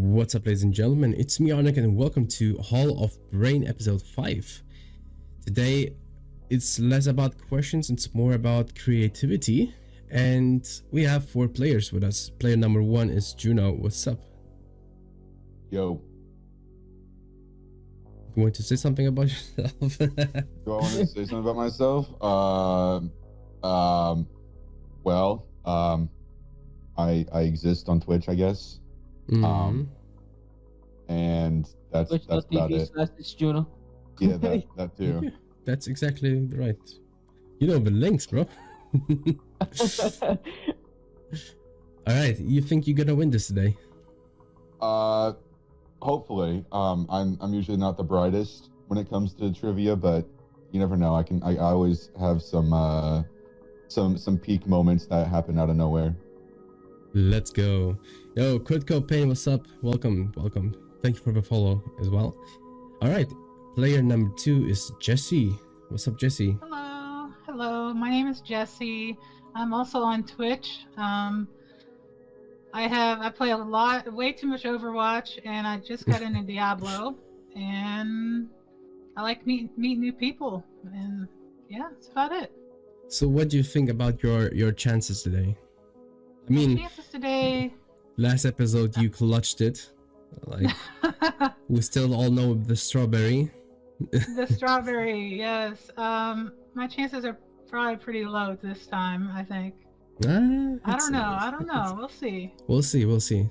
What's up, ladies and gentlemen? It's me, Arnik, and welcome to Hall of Brain episode 5. Today, it's less about questions, it's more about creativity. And we have four players with us. Player number one is Juno. What's up? Yo, You want to say something about yourself? do I want to say something about myself? Um, um, well, um, I I exist on Twitch, I guess, Mhm. Um, and that's that's about Twitch.tv it. slash it's Juno. Yeah, that that too. That's exactly right. You know the links, bro. All right, you think you're gonna win this today? Uh, hopefully. Um, I'm I'm usually not the brightest when it comes to trivia, but you never know. I can I, I always have some uh some some peak moments that happen out of nowhere. Let's go. Yo, Kurt Copain, what's up? Welcome, welcome. Thank you for the follow as well. All right, player number two is Jesse. What's up, Jesse? Hello, hello. My name is Jesse. I'm also on Twitch. Um, I have I play a lot, way too much Overwatch, and I just got into Diablo, and I like meet meet new people, and yeah, that's about it. So, what do you think about your your chances today? I mean, Chances today. Last episode you clutched it. Like we still all know the strawberry. the strawberry, yes. Um, my chances are probably pretty low this time. I think. Ah, I don't know. I don't know. We'll see. We'll see. We'll see.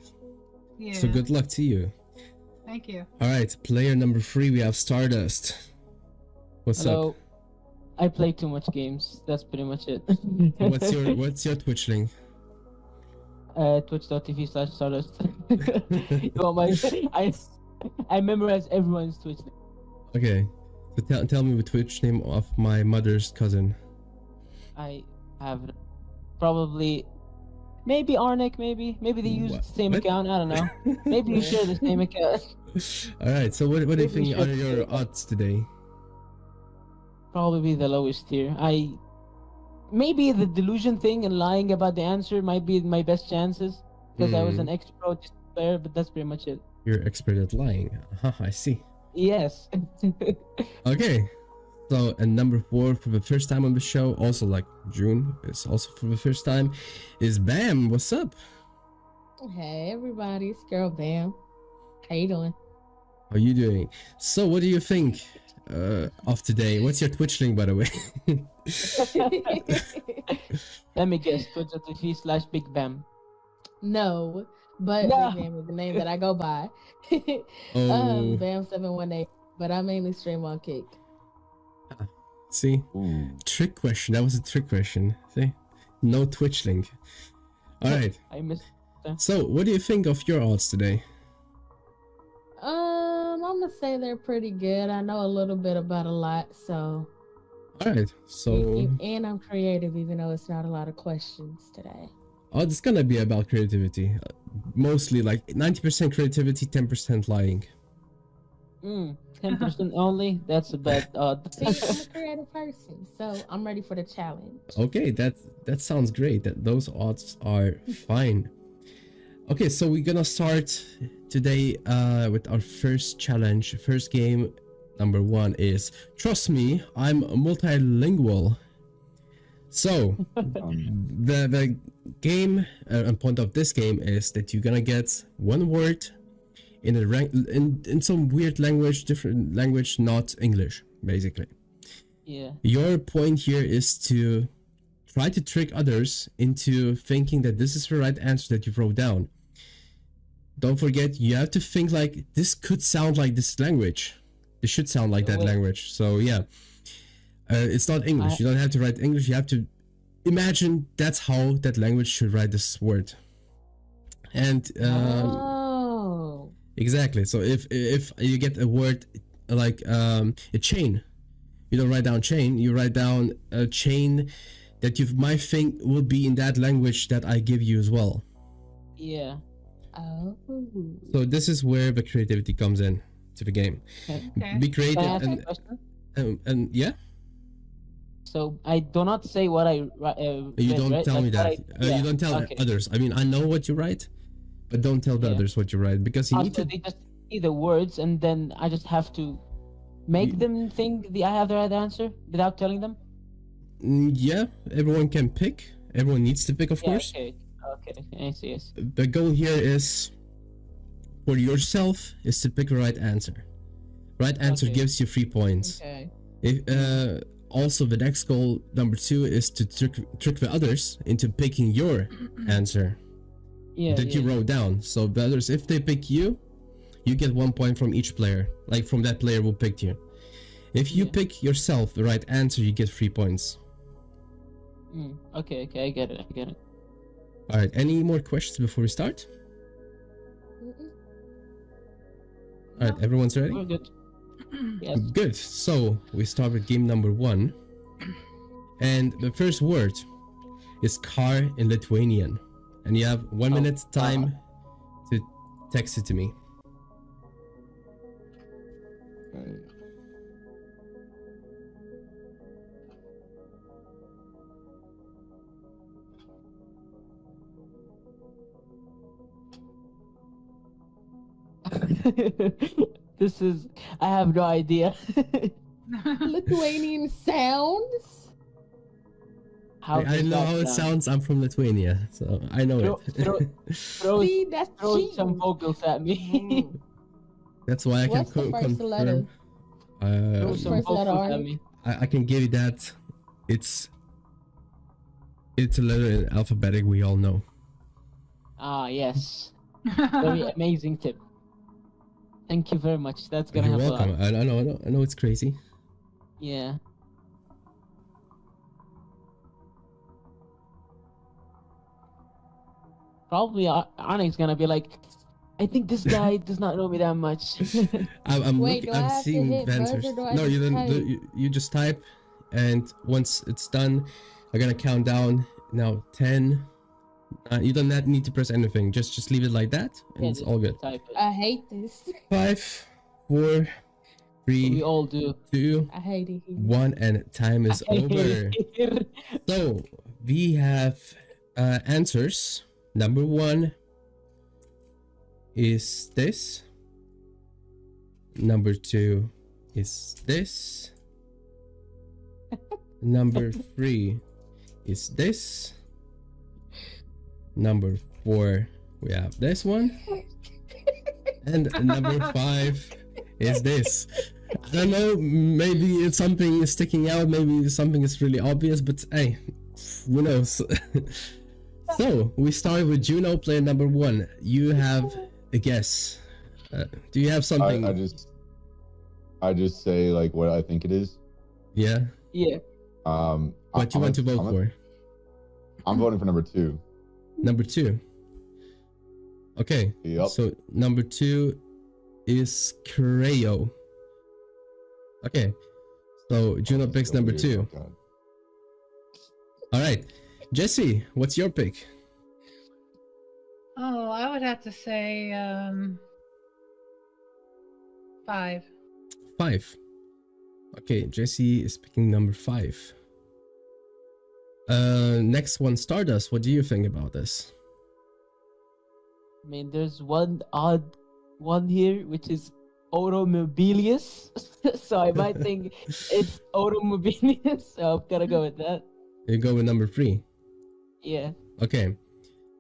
Yeah. So good luck to you. Thank you. All right, player number three, we have Stardust. What's Hello. up? I play too much games. That's pretty much it. What's your What's your Twitch link? Uh, Twitch.tv slash Stardust. you want my? I I memorize everyone's Twitch. name. Okay, so tell tell me the Twitch name of my mother's cousin. I have probably maybe Arnik. Maybe maybe they use the same What? account. I don't know. Maybe you share the same account. All right, so what what do you think are your odds today? Probably the lowest tier. I maybe the delusion thing and lying about the answer might be my best chances because I was Hmm. an ex-pro player, but that's pretty much it. You're expert at lying. Uh-huh, I see. Yes. Okay. So, and number four for the first time on the show, also like June is also for the first time, is Bam. What's up? Hey everybody, it's girl Bam. How you doing? How you doing? So, what do you think uh, of today? What's your Twitch link, by the way? Let me guess. Twitch.tv slash Big Bam. no, but No. Big Bam is the name that I go by. oh, um, Bam seven one eight. But I mainly stream on Kick. see, Ooh. trick question. That was a trick question. See, no Twitch link. All right. I missed. So, what do you think of your odds today? Um, I'm gonna say they're pretty good. I know a little bit about a lot, so All right. So, and, and I'm creative, even though it's not a lot of questions today. oh, it's gonna be about creativity. Uh, Mostly like 90% creativity, 10% lying. Mm, 10% only? That's a bad odd. See, I'm a creative person, so I'm ready for the challenge. Okay, that that sounds great. That those odds are fine. Okay, so we're gonna start today uh, with our first challenge. First game number one is trust me, I'm multilingual. So the the game uh, and point of this game is that you're gonna get one word in a rank in in some weird language, different language, not English, basically. yeah. Your point here is to try to trick others into thinking that this is the right answer that you wrote down. Don't forget, you have to think like this could sound like this language. it should sound like that Well- language. So yeah, uh, it's not English. I- you don't have to write English. You have to imagine that's how that language should write this word. And um, oh, Exactly. So if if you get a word like um, a chain, you don't write down chain. You write down a chain that you might think will be in that language that I give you as well. Yeah. Oh. So this is where the creativity comes in to the game. Okay. Okay. Be creative Can I ask a and, and and yeah. So I do not say what I write. Uh, You don't right? tell me that. what I- uh, You don't tell okay. others. I mean, I know what you write, but don't tell the Yeah. others what you write because you need to. they just see the words, and then I just have to make You- them think the I have the right answer without telling them. Mm, Yeah, everyone can pick. Everyone needs to pick, of Yeah, course. Okay. Okay. Yes. Yes. The goal here is for yourself is to pick the right answer. Right answer Okay. gives you three points. Okay. If, uh, also, the next goal, number two, is to trick, trick the others into picking your answer Yeah. that you wrote down. So the others, if they pick you, you get one point from each player, like from that player who picked you. If you Yeah. pick yourself the right answer, you get three points. Mm, okay. Okay. I get it. I get it. All right. Any more questions before we start? Mm-mm. All right. Everyone's ready. We're good. Yes. Good. So we start with game number one, and the first word is car in Lithuanian, and you have one Oh, minute uh-huh. time to text it to me. Okay. this is. I have no idea. Lithuanian sounds. how I, I know that how it sound? sounds. I'm from Lithuania, so I know Throw- it. throw- Throw, See, that's throw cheating. some vocals at me. That's why I can What's the co- first letter? confirm. Uh, throw some First letter, vocals at me. I, I can give you that. It's it's a letter in alphabetic. We all know. Ah, yes. Very amazing tip. Thank you very much. That's gonna You're help a welcome. lot. I, I know. I know. I know it's crazy. Yeah. Probably uh, Ar- Arnie's gonna be like, I think this guy does not know me that much. I'm, I'm, Wait, looking, do I I'm have seeing hit the buzz answers. or do I No, you just don't. type? You, you just type, and once it's done, I'm gonna count down. Now ten. Uh, you don't need to press anything. Just just leave it like that, and Yeah, it's all good. Type it. I hate this. Five, four, three. we all do. two, I hate it. one, and time is over. So we have uh, answers. Number one is this. Number two is this. Number three is this. Number four, we have this one. And number five is this. I don't know, maybe it's something is sticking out, maybe something is really obvious, but hey, who knows? so, we start with Juno, player number one. You have a guess. Uh, do you have something? I, I just, I just say like what I think it is. yeah? yeah. Um, What you I'm want to vote I'm a- for? I'm voting for number two. Number two. Okay, Yep. so number two is Creo. Okay, so Juno picks number two. All right, Jesse, what's your pick? oh, I would have to say um, five. Five. Okay, Jesse is picking number five. Uh, next one, Stardust. What do you think about this? I mean, there's one odd one here, which is automobilius. so I might think it's automobilius. So I'm gonna go with that. You go with number three. Yeah. Okay,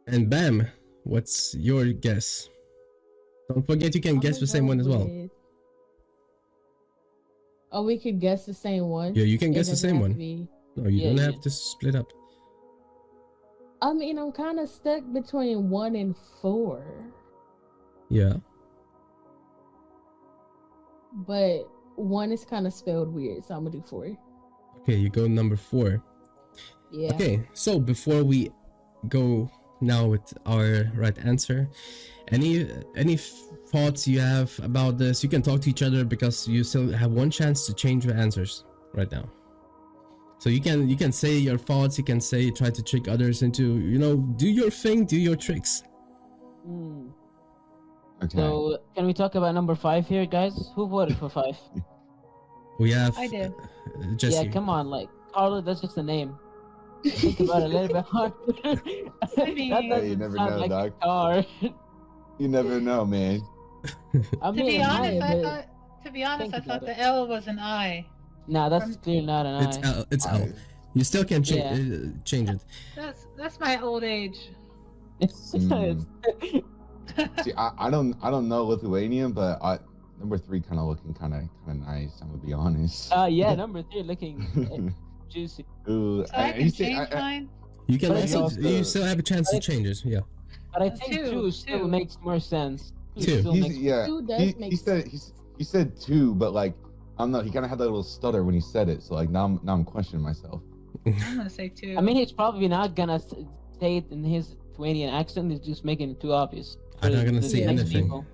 and Bam, what's your guess? Don't forget you can I'm guess the same one as well. with- Oh, we could guess the same one. Yeah, you can It guess the same one. be- No, you Yeah, don't yeah. have to split up. I mean, I'm kind of stuck between one and four, Yeah. but one is kind of spelled weird, so I'm gonna do four. Okay, you go number four. Yeah. Okay, so before we go now with our right answer, any any thoughts you have about this? You can talk to each other because you still have one chance to change your answers right now. So you can you can say your thoughts. You can say try to trick others into you know do your thing, do your tricks. Hmm. Okay. So can we talk about number five here, guys? Who voted for five? We have I did. uh, Jesse. Yeah, come on, like Carla. That's just a name. Think about it a little bit harder. mean- that Hey, you never sound know, like Doc. a car. You never know, man. I To be honest, I but- thought. To be honest, Think I thought about the L was an I. Nah, that's from- clearly not an It's eye. L. It's L. I- You still can cha- Yeah. uh, change it. That's that's my old age. Mm. See, I, I don't I don't know Lithuanian, but I number three kind of looking kind of kind of nice. I'm gonna be honest. uh, yeah, number three looking uh, juicy. Ooh, So I I- can you see, change I- I- mine. You can also, also- you still have a chance to change it. Yeah. But I think two, two, still two. makes more sense. Two. still makes yeah, Two does he, make he said he's, he said two, but like I don't know. He kind of had that little stutter when he said it, so like now I'm now I'm questioning myself. I'm gonna say two. I mean, he's probably not gonna say it in his Lithuanian accent. He's just making it too obvious. I'm not gonna say anything. people.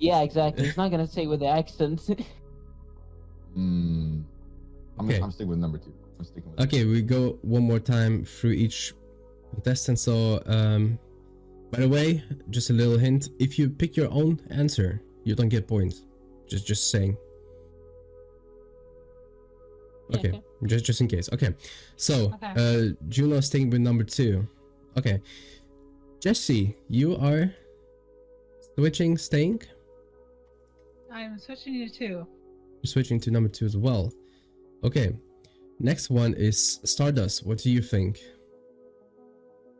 Yeah, exactly. He's not gonna say with the accent. Hmm. I'm, Okay. I'm sticking with number two. I'm sticking with. Okay, we go one more time through each contestant. So, um, by the way, just a little hint: if you pick your own answer, you don't get points. Just, just saying. Yeah, Okay, just, just in case. Okay, so, Okay. uh, Juno staying with number two. Okay, Jesse, you are switching, staying. I'm switching to two. You're switching to number two as well. Okay, next one is Stardust. What do you think?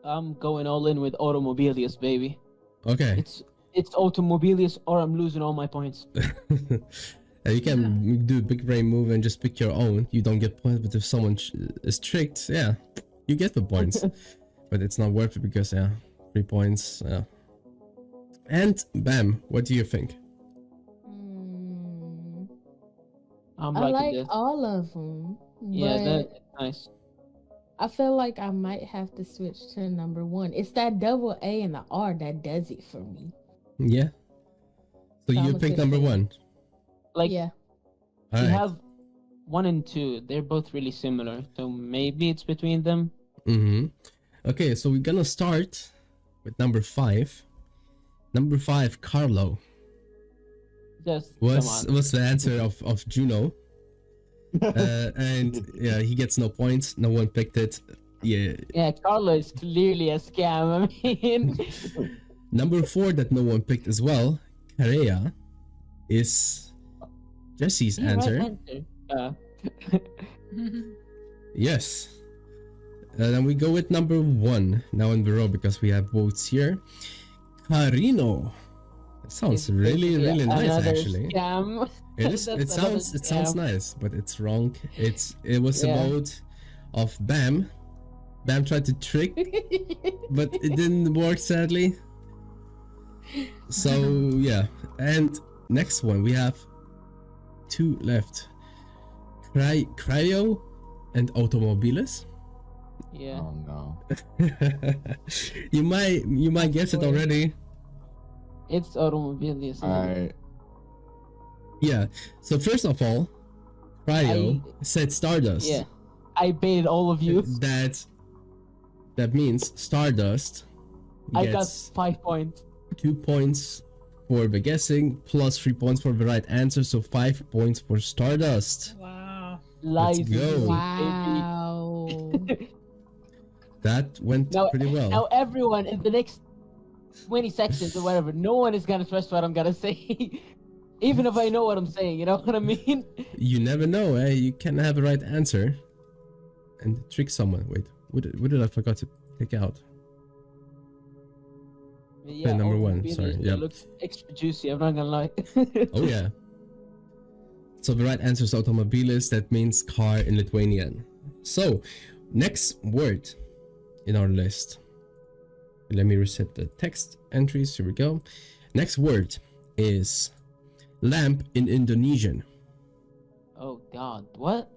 I'm going all in with Automobilius, baby. Okay. It's it's Automobilius, or I'm losing all my points. Uh, you can do a big brain move and just pick your own. You don't get points, but if someone is tricked, yeah, you get the points. but it's not worth it because yeah, three points. Yeah. And bam, what do you think? Mm, I'm I like this. all of them. Yeah, that's nice. I feel like I might have to switch to number one. It's that double A and the R that does it for me. Yeah. So So you I'ma pick number to- one. Like yeah. you Alright. have one and two. They're both really similar, so maybe it's between them. Mm-hmm. Okay, so we're gonna start with number five. Number five, Carlo. Just Was come on. was the answer of of Juno? uh, and yeah, he gets no points. No one picked it. Yeah. Yeah, Carlo is clearly a scam. I mean, Number four that no one picked as well, Karea, is Jesse's yeah, answer. answer. Uh, Yes. And then we go with number one now in the row because we have votes here. Carino. It sounds is really, really nice another actually. Scam. It is. It sounds. It sounds nice, but it's wrong. It's. It was Yeah. a vote of Bam. Bam tried to trick, but it didn't work sadly. So yeah, and next one we have two left. Cry, Cryo and Automobiles. Yeah. Oh no. you might you might guess it already. It's automobiles. isn't it? I Yeah. So first of all, Cryo I- said Stardust. Yeah. I baited all of you. That that means Stardust I got five points. two points for the guessing plus three points for the right answer, so five points for Stardust. wow. Lies. go. wow. That went Now- pretty well. Now everyone in the next 20 seconds or whatever, no one is gonna trust what I'm gonna say. Even if I know what I'm saying, you know what I mean? You never know, eh? You can have a right answer and trick someone. Wait, what did, what did I forgot to take out? Yeah, number one, sorry, Yeah. looks extra juicy, I'm not gonna lie. Oh yeah. So the right answer is automobilis. That means car in Lithuanian. So next word in our list. Let me reset the text entries. Here we go. Next word is lamp in Indonesian. oh god, what?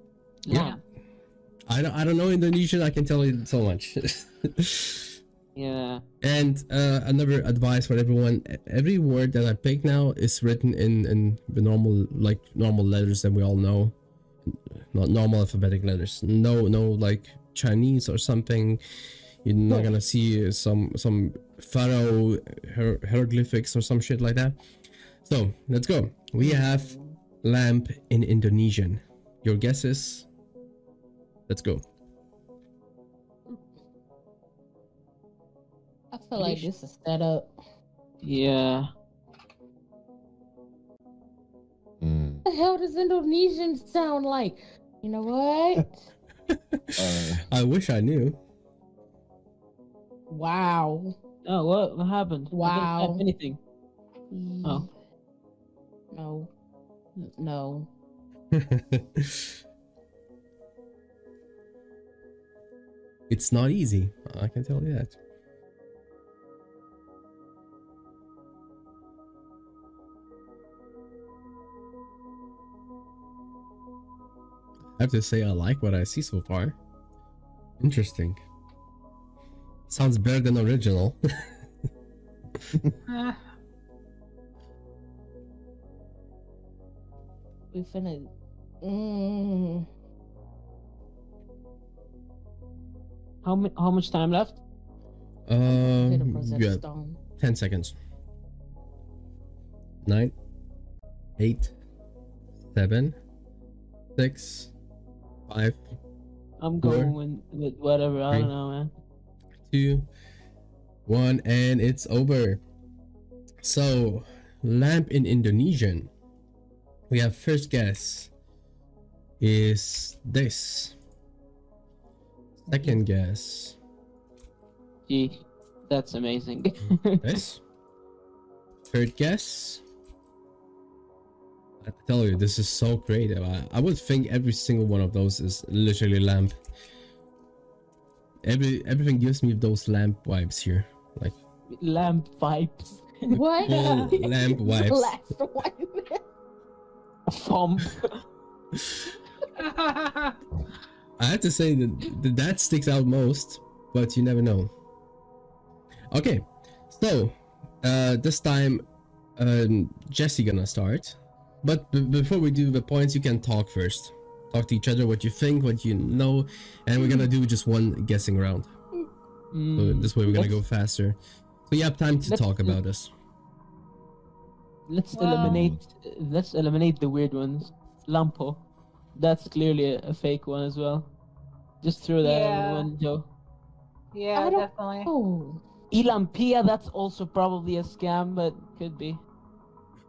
Yeah. I don't, I don't know Indonesian. I can tell you so much. Yeah. and uh, another advice for everyone: every word that I pick now is written in in the normal like normal letters that we all know, not normal alphabetic letters. No, no like Chinese or something. You're not gonna see some some pharaoh hier- hieroglyphics or some shit like that. So let's go. We have lamp in Indonesian. Your guesses? Let's go. I feel like this is set up. Yeah. Mm. the hell does Indonesian sound like? You know what? Uh, I wish I knew. wow. Oh, what? What happened? I didn't Wow. type anything. Oh. No. No. it's not easy. I can tell you that. I have to say I like what I see so far. Interesting. Sounds better than original. Uh, We finna. Mm. How mu- How much time left? Um, yeah, stone. 10 seconds. Nine, eight, seven, six, five, I'm Four, going with, whatever. I don't know, man. two, one, and it's over. So, lamp in Indonesian. We have first guess is this. Second guess, Gee, that's amazing. Mm, this. Third guess. I tell you, this is so creative. I, I would think every single one of those is literally lamp. Every everything gives me those lamp vibes here. Like Lamp vibes. What? full lamp The vibes. last one. Thump. I have to say that that, that sticks out most, but you never know. Okay, so uh, this time um, Jesse gonna start, but b- before we do the points, you can talk first. Talk to each other what you think, what you know, and we're gonna do just one guessing round. So Mm, this way we're gonna go let's- faster. So you have time to let's talk about this. Let's Wow. eliminate. Let's eliminate the weird ones. Lampo. That's clearly a, a fake one as well. Just throw that Yeah. one, Joe. yeah, I don't- definitely. Oh. Ilampia, that's also probably a scam, but could be.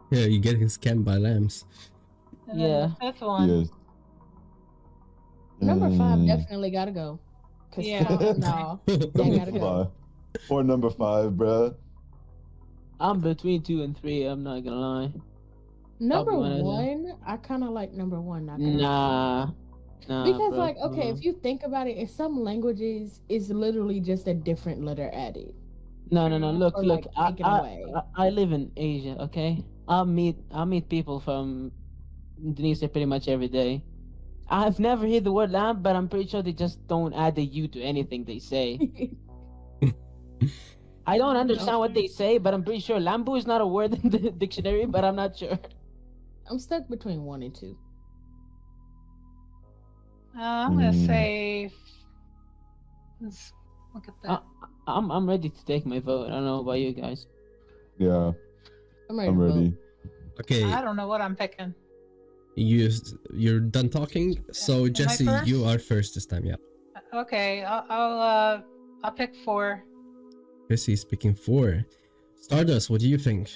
Yeah, you're getting scammed by lambs. And Yeah. the fifth one. yes. Number five Mm. definitely gotta go. Cause Yeah. no. Number gotta go. five. For number five, bruh. I'm between two and three. I'm not gonna lie. Number one of them. one, I kind of like number one. Not. Nah. Nah. Because bro, like okay, nah. if you think about it, in some languages, it's literally just a different letter added. No, no, no. Look, Or, look. like, I, I. I, I live in Asia. Okay. I meet I meet people from Indonesia pretty much every day. I've never heard the word lamb, but I'm pretty sure they just don't add the U to anything they say. I don't understand what they say, but I'm pretty sure lambu is not a word in the dictionary, but I'm not sure. I'm stuck between one and two. Uh, I'm gonna Hmm. say. Let's look at that. Uh, I'm I'm ready to take my vote. I don't know about you guys. Yeah, I'm ready. I'm ready. Okay, I don't know what I'm picking. you you're done talking. So Am Jesse, you are first this time. Yeah. Okay, I'll, I'll uh, I'll pick four. Chrissy's picking four. Stardust, what do you think?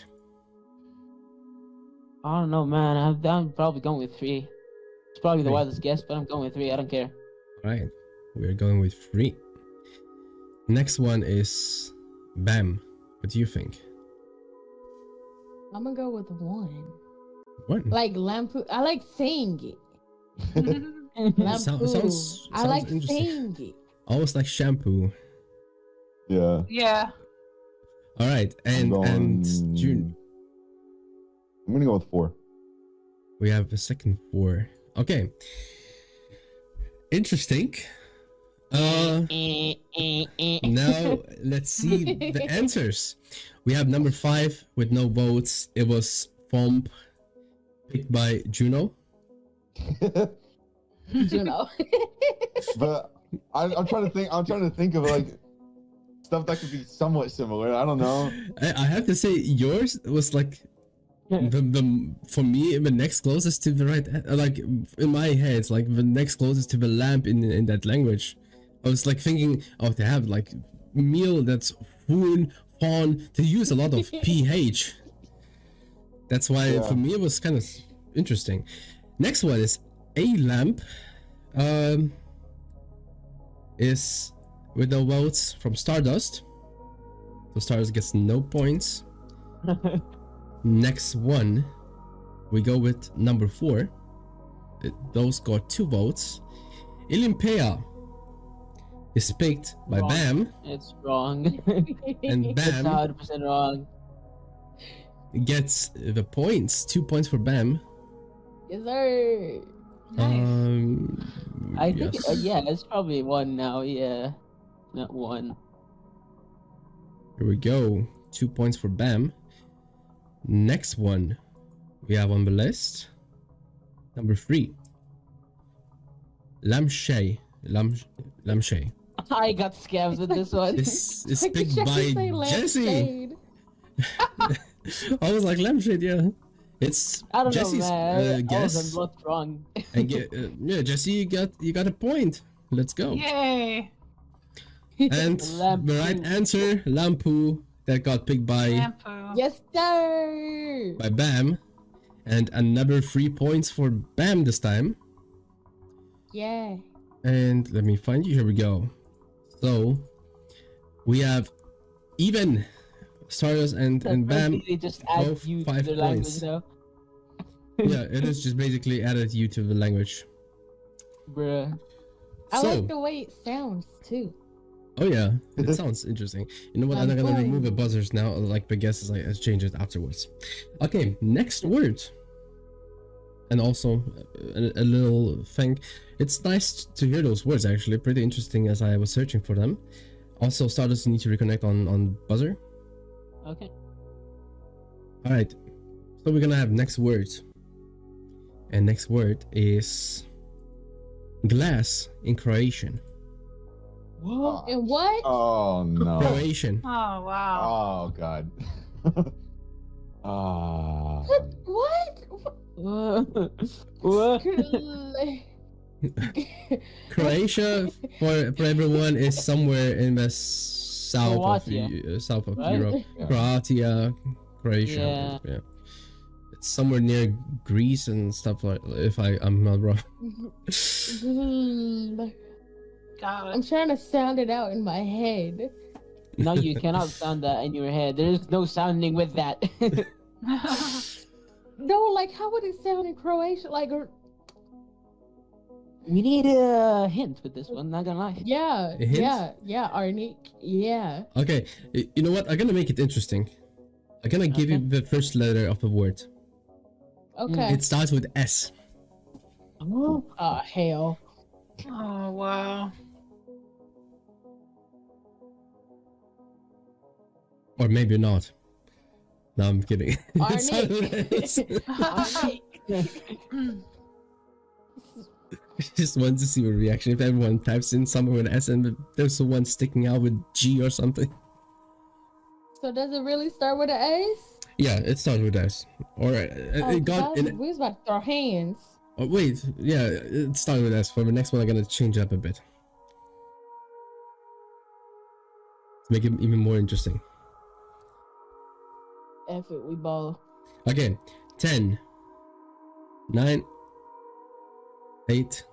I don't know, man. I'm, I'm probably going with three. It's probably the Three. wildest guess, but I'm going with three. I don't care. Alright, we're going with three. Next one is Bam. What do you think? I'm gonna go with one. One. Like lampu. I like saying it. It sou- Lampu. sounds- I like interesting. saying it. Almost like shampoo. Yeah. yeah. Alright, and I'm and June. I'm gonna go with four. We have a second four. Okay. Interesting. Uh now let's see the answers. We have number five with no votes. It was Fomp picked by Juno. You know. but I, I'm trying to think. I'm trying to think of like stuff that could be somewhat similar. I don't know. I, I have to say yours was like the, the for me the next closest to the right like in my head like the next closest to the lamp in in that language. I was like thinking, oh, they have like meal that's foon pawn. They use a lot of ph. That's why Yeah. for me it was kind of interesting. Next one is a lamp. Um, is with the votes from Stardust. So Stardust gets no points. Next one, we go with number four. It- those got two votes. Ilimpea is picked by Wrong. Bam, It's wrong. and it's Bam 100% wrong. gets the points. Two points for Bam. yes, sir. Nice. Um, I think, uh, yeah, it's probably one now. Yeah, not one. Here we go. Two points for Bam. Next one we have on the list. Number three. Lamshay. Lam Lamshay. I got scammed with this one. This is Why picked by Jesse. I was like lampshade, yeah. It's I don't Jesse's know, man. uh, All of guess. them looked wrong. and get, uh, yeah, Jesse, you got you got a point. Let's go. Yay! And the right answer, Lampu, that got picked by Shampoo. yes, sir. by Bam, and another three points for Bam this time. Yeah. And let me find you. Here we go. So we have even Stardust and and Bam. Basically just add both you five to the language points. now. yeah, it is just basically added you to the language. Bruh. I so, like the way it sounds too. oh yeah, it sounds interesting. You know what? I'm not gonna Like remove the buzzers now. Like the guesses, I I change it afterwards. Okay, next word. And also uh, a, a little thing. It's nice to hear those words. Actually, pretty interesting as I was searching for them. Also, Stardust need to reconnect on on buzzer. Okay. All right. So we're gonna have next word. And next word is glass in Croatian. What? And what? Oh no. Croatian. Oh wow. Oh god. Ah. What? What? what? Croatia for for everyone is somewhere in the south Croatia, of Eu- uh, south of right? Europe. Yeah. Croatia, Croatia. Yeah. Yeah. It's somewhere near Greece and stuff like. If I I'm not wrong. Got I'm trying to sound it out in my head. no, you cannot sound that in your head. There is no sounding with that. No, like how would it sound in Croatian? Like, or- we need a hint with this one. Not gonna lie. yeah, yeah, yeah, Arnie, yeah. Okay. You know what? I'm gonna make it interesting. I'm gonna give you the first letter of the word. Okay. It starts with S. Oh, Oh hell. oh wow. Or maybe not. No, I'm kidding. It Just want to see the reaction if everyone types in somewhere with S and there's the one sticking out with G or something. so does it really start with an S? Yeah, it starts with S. Or uh, Oh, it got. We was about to throw hands. oh, wait, yeah, it started with S. For the next one, I'm gonna change it up a bit. To make it even more interesting. F it, we ball. Okay, 10, 9, 8,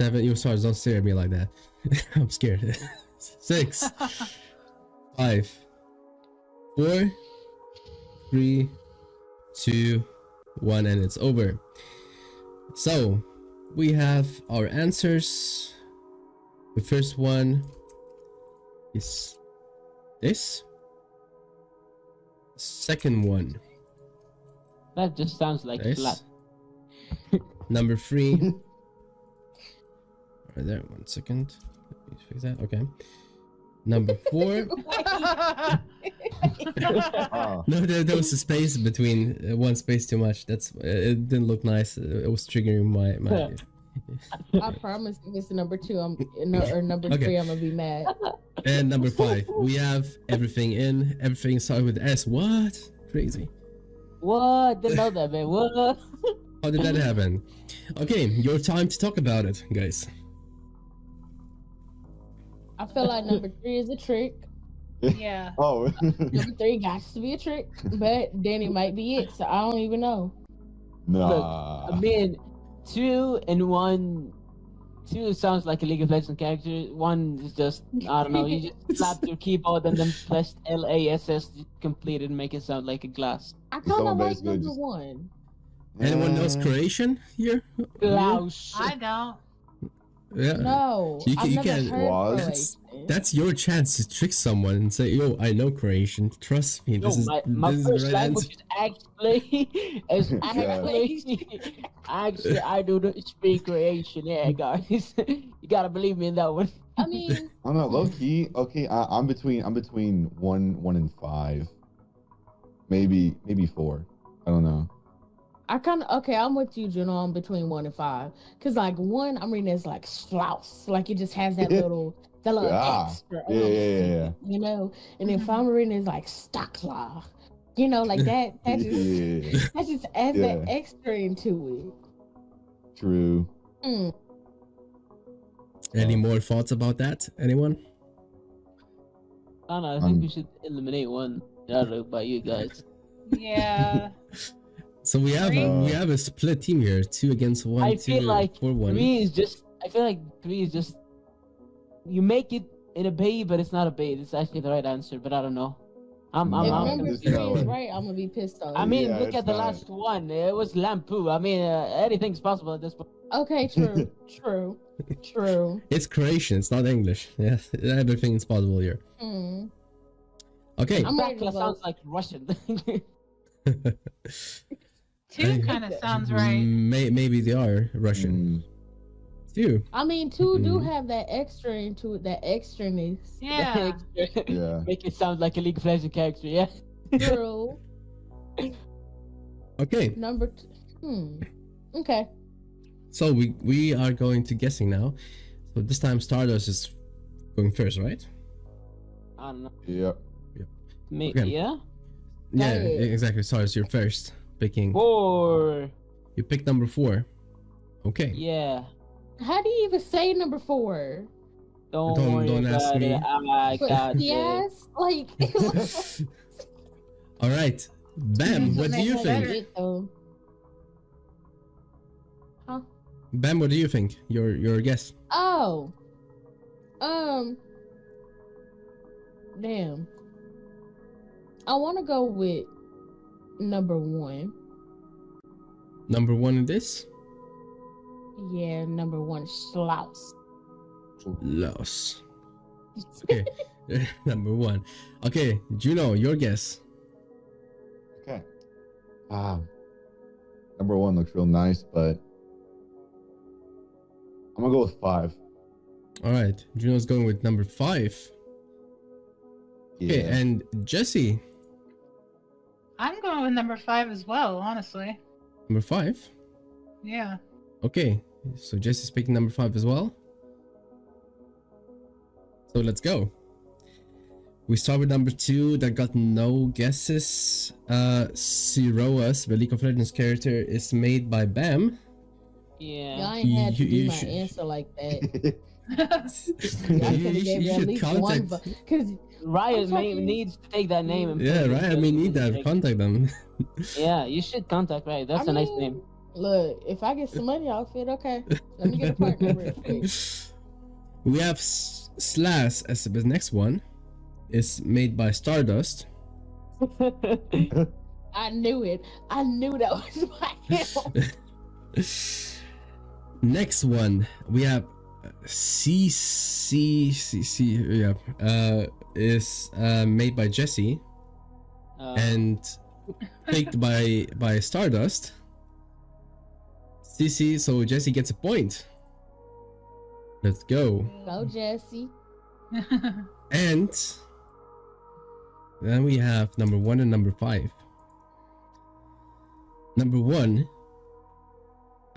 7. You sorry, don't stare at me like that. I'm scared. 6, 5, 4, 3, 2, 1, and it's over. So, we have our answers. The first one is this. Second one that just sounds like Nice. flat. Number three. right there, one second. Let me fix that. Okay. Number four. Oh. no, there, there was a space between uh, one space too much. That's uh, it didn't look nice. Uh, It was triggering my my. I promise if it's number two, I'm no, or number Okay. three, I'm gonna be mad. and number five, we have everything in. Everything started with S. What? Crazy. What? Didn't know that, man. What? How did that happen? Okay, your time to talk about it, guys. I feel like number three is a trick. Yeah. Oh. Number three got to be a trick, but then it might be it. So I don't even know. nah. I mean, two and one. Two sounds like a League of Legends character. One is just I don't know. You just slap your keyboard and then press L A S S to complete it and make it sound like a glass. I kind of like number just- one. Anyone knows Uh, Croatian here? Glaus. I don't. Yeah. No, You I've can- you never can- heard Was. Croatian. That's your chance to trick someone and say, "Yo, I know Croatian. Trust me. No, This is my, my this is first right language is actually is actually actually I do not speak Croatian. Yeah, guys, you gotta believe me in that one. I mean, I don't know. Low key. Okay, I, I'm between. I'm between one, one and five. Maybe, maybe four. I don't know. I kind of okay. I'm with you, Juno. I'm between one and five, cause like one, I'm reading as like Strauss, like it just has that little that little Ah, extra, yeah, yeah, yeah, to yeah. it, you know. And if I'm reading as like Stocklar, you know, like that, that just Yeah, that just adds that Yeah. extra into true. it. Mm. Any more thoughts about that? Anyone? I don't know. I think Um, we should eliminate one. I don't know about you guys. Yeah. So we have Three? we have a split team here, two against one, I two feel like for one. Three is just. I feel like three is just. You make it in a bait, but it's not a bait. It's actually the right answer, but I don't know. I'm. I'm. If I'm number three is right, I'm gonna be pissed off. I mean, Yeah, look at the not. last one. It was Lampu. I mean, uh, anything's possible at this point. okay, true, true, true. It's Croatian. It's not English. Yeah, everything is possible here. Mm. Okay. I'm ready to Dracula vote. sounds like Russian. Two kind of sounds right. May, maybe they are Russian. Mm, Two. I mean, two do Mhm. have that extra into it, that extraness. Yeah. yeah. Make it sound like a League of Legends character, yeah. True. Okay. Number two. Hmm. Okay. So we we are going to guessing now. So this time Stardust is going first, right? I don't know. Yep. Maybe, Okay. yeah? Yeah, Right. exactly. Stardust, you're first. Picking. Four. You picked number four. Okay. Yeah. How do you even say number four? Don't, Don't- worry don't ask me. it. I got yes, like. All right. Bam. What do you think? letter. Huh? Bam. What do you think? Your your guess. Oh. Um. Damn. I want to go with number one. Number one in this. Yeah, number one, Schloss. Los. Okay. number one. Okay, Juno, your guess. Okay. Ah. Number one looks real nice, but I'm gonna go with five. All right. Juno's going with number five. Okay, and Jesse, I'm going with number five as well, honestly. number five. Yeah. Okay, so Jesse's picking number five as well. So let's go. We start with number two that got no guesses. Uh, Siroas, the League of Legends character, is made by Bam. Yeah. Y'all ain't had to You- do you my should- answer like that. You, Y'all could have you at should least one contact. vote. Cause Riot may, needs to take that name and Yeah, put it right. I mean, the- need that. Contact them. Yeah, you should contact Riot. That's I a nice name. Look, if I get some money off it, okay. Let me get a partner real quick. we have S- Slash as the next one. Is made by Stardust. I knew it. I knew that was my. Next one, we have C C C CC yeah uh is uh made by Jesse Uh, and picked by by Stardust. CC, so Jesse gets a point. Let's go. Go, Jesse. And then we have number one and number five. Number one,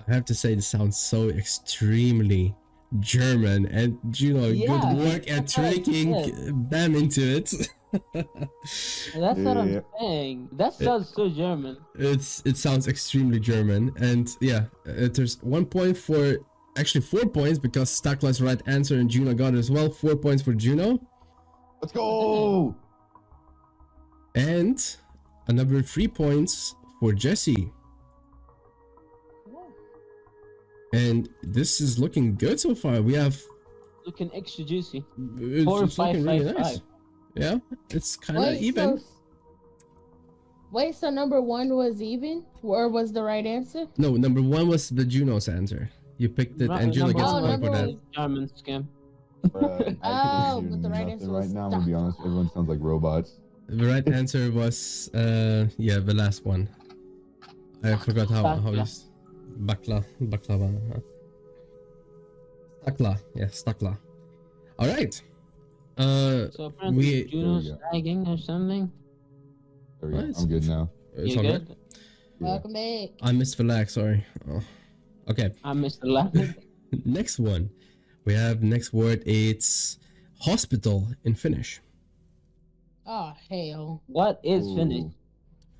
I have to say, this sounds so extremely German, and you know, Yeah, good work at that's what I tricking said. them into it. that's what I'm saying. That sounds so German. it's it sounds extremely German, and yeah, uh, there's one point for actually four points because Stackler's right answer and Juno got it as well. Four points for Juno. Let's go. And another three points for Jesse. And this is looking good so far. We have Looking extra juicy. it's, Four, it's five, looking really five, nice. five. Yeah, it's kind of even. So, wait, so number one was even, or was the right answer? No, number one was the Juno's answer. You picked it, Right, and Juno gets a one point for that. German scam. Bruh, I Oh, but the right nothing answer right now. I'm gonna be honest. Everyone sounds like robots. The right answer was, uh, yeah, the last one. I forgot how how Bakla. It's bakla baklava. Huh? Stakla, yeah, stakla. All right. Uh, So apparently We- Juno's There we go. lagging or something. There we go. I'm good now. it's you all good? good. Yeah. Welcome back. I missed the lag. Sorry. Oh. Okay. I missed the lag. next one, we have next word. It's hospital in Finnish. Oh hell. what is Ooh. Finnish?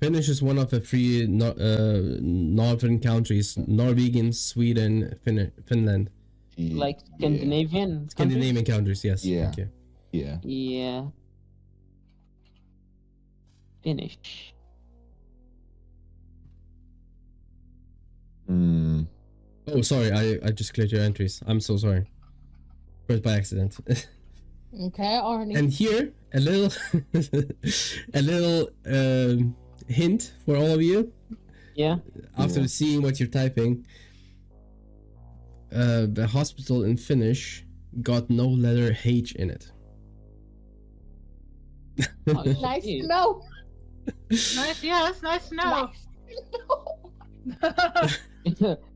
Finnish is one of the three no- uh, northern countries: Norwegian, Sweden, fin- Finland. Yeah. Like Scandinavian? countries? Scandinavian countries. Yes. Yeah. Thank you. Yeah. Yeah. Finnish. Hmm. Oh, sorry. I I just cleared your entries. I'm so sorry. First by accident. Okay, Arnie. and here a little a little um, hint for all of you Yeah. after Yeah. seeing what you're typing. Uh, the hospital in Finnish got no letter H in it. Oh, nice shit. to know. nice. Yeah, that's nice to know. Nice to know.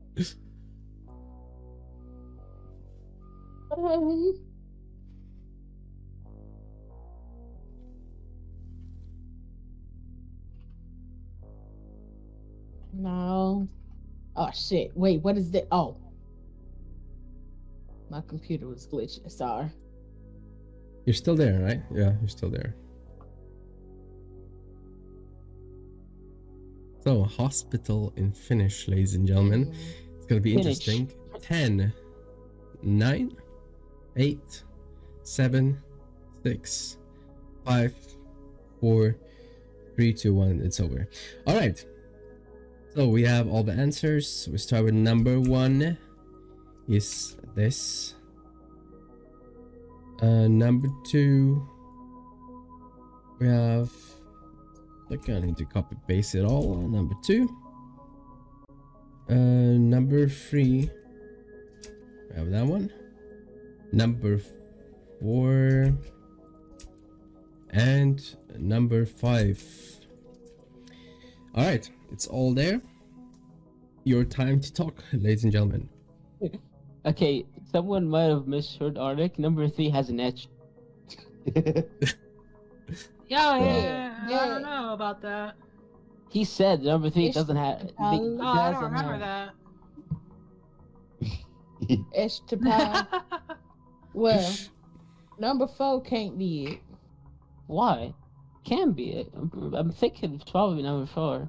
Um, No. Oh shit. Wait, what is that? Oh. My computer was glitching. Sorry. You're still there, right? Yeah, you're still there. So, hospital in Finnish, ladies and gentlemen. It's gonna be Finnish. interesting. 10, 9, 8, 7, 6, 5, 4, 3, 2, 1. It's over. Alright. So we have all the answers. We start with number one. Is this. Uh, number two. We have. Look, I need to copy paste it all. Number two. Uh, number three. We have that one. Number four. And number five. All right, it's all there. Your time to talk, ladies and gentlemen. Okay, someone might have misheard Arctic. Number three has an edge. Yeah, yeah, Yeah. I don't know about that. He said number three Ish- doesn't have. Oh, Oh, I don't doesn't remember have- that. Eshtapa. well, number four can't be it. Why? Can be it. I'm, I'm thinking it's probably number four.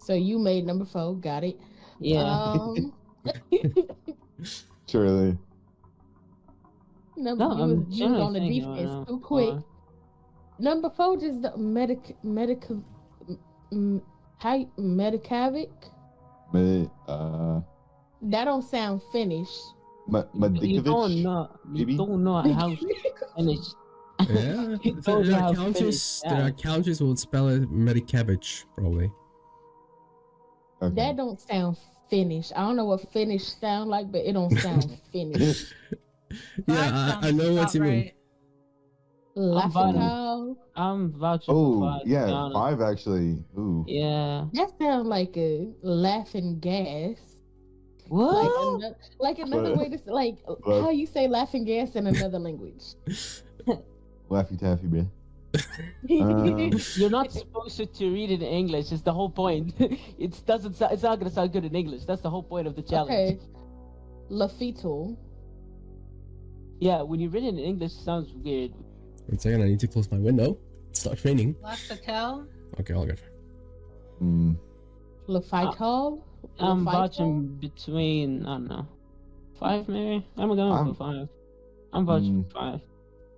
So you made number four. Got it. Yeah. Um, Surely. number no, you I'm was, you was on the defense too quick. Four. Number four is the medic medical m- how medicavic. Me, uh, That don't sound Finnish. Ma- You don't Madikovic? know. maybe? You don't know how Finnish. Yeah, You there don't know are how countries. Finnish There are sounds. countries who would spell it Medicavage probably. Okay. That don't sound Finnish. I don't know what Finnish sound like, but it don't sound Finnish. Yeah, I, I know what you mean. I'm fine. Lafayette. I'm vouching for Oh, five. to be yeah, honest. five actually. Ooh. Yeah. That sounds like a laughing gas. What? Like another, like another way to s- like but- how you say laughing gas in another language. Laffy Taffy, man. Um, You're not supposed to, to read it in English. It's the whole point. it doesn't. sou- It's not gonna sound good in English. That's the whole point of the challenge. okay. Lafetal. Yeah, when you read it in English, it sounds weird. One second, I need to close my window. Start raining. Left to tell. Okay, all good. mm, Lafaytal. I'm Lafaytal? vouching between. I don't know. Five maybe. I'm going I'm- for five. I'm vouching Mm. for five.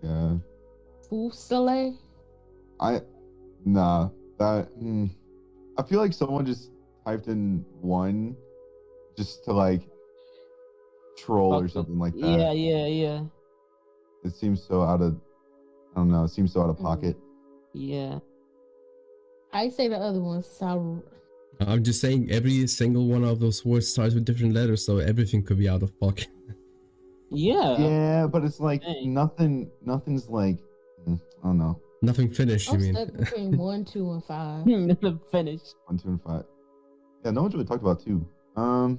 yeah. Fusile? I nah that hmm. I feel like someone just typed in one just to like troll or something like that. Yeah, yeah, yeah, It seems so out of I don't know, it seems so out of Mhm. pocket. yeah. I say the other one, Sar. I'm just saying every single one of those words starts with different letters, so everything could be out of pocket. Yeah. Yeah, but it's like Dang. nothing nothing's like hmm, I don't know. Nothing finished, you I'm mean? stuck between one, two, and five. the finish. One, two, and five. Yeah, no one's really talked about two. Um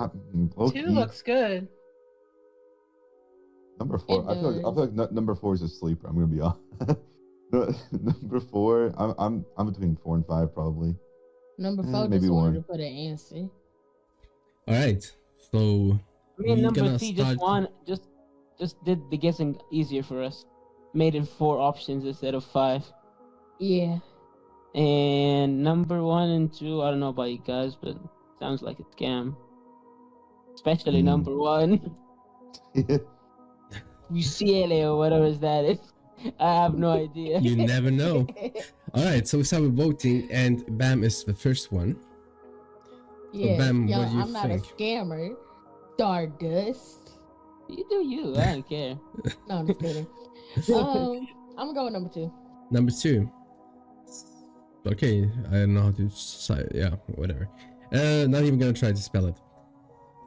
I, mm, low-key, Two looks good. number four. It I feel like I feel like nu- number four is a sleeper. I'm gonna be honest. Number four, I'm I'm I'm between four and five probably. Number Eh, four maybe just one. to put an answer. All right. So I mean, We number gonna three start- just one, just just did the guessing easier for us. Made it four options instead of five. Yeah. And number one and two, I don't know about you guys, but sounds like a scam. Especially Hmm. number one, UCLA or whatever that is. I have no idea. you never know. All right. So we start with voting, and Bam is the first one. yeah. Bam, Yo, what do you I'm not a scammer. Stardust. You do you. I don't care. No, I'm just kidding. um, I'm going number two. Number two. Okay, I don't know how to say. Yeah, whatever. Uh, not even gonna try to spell it.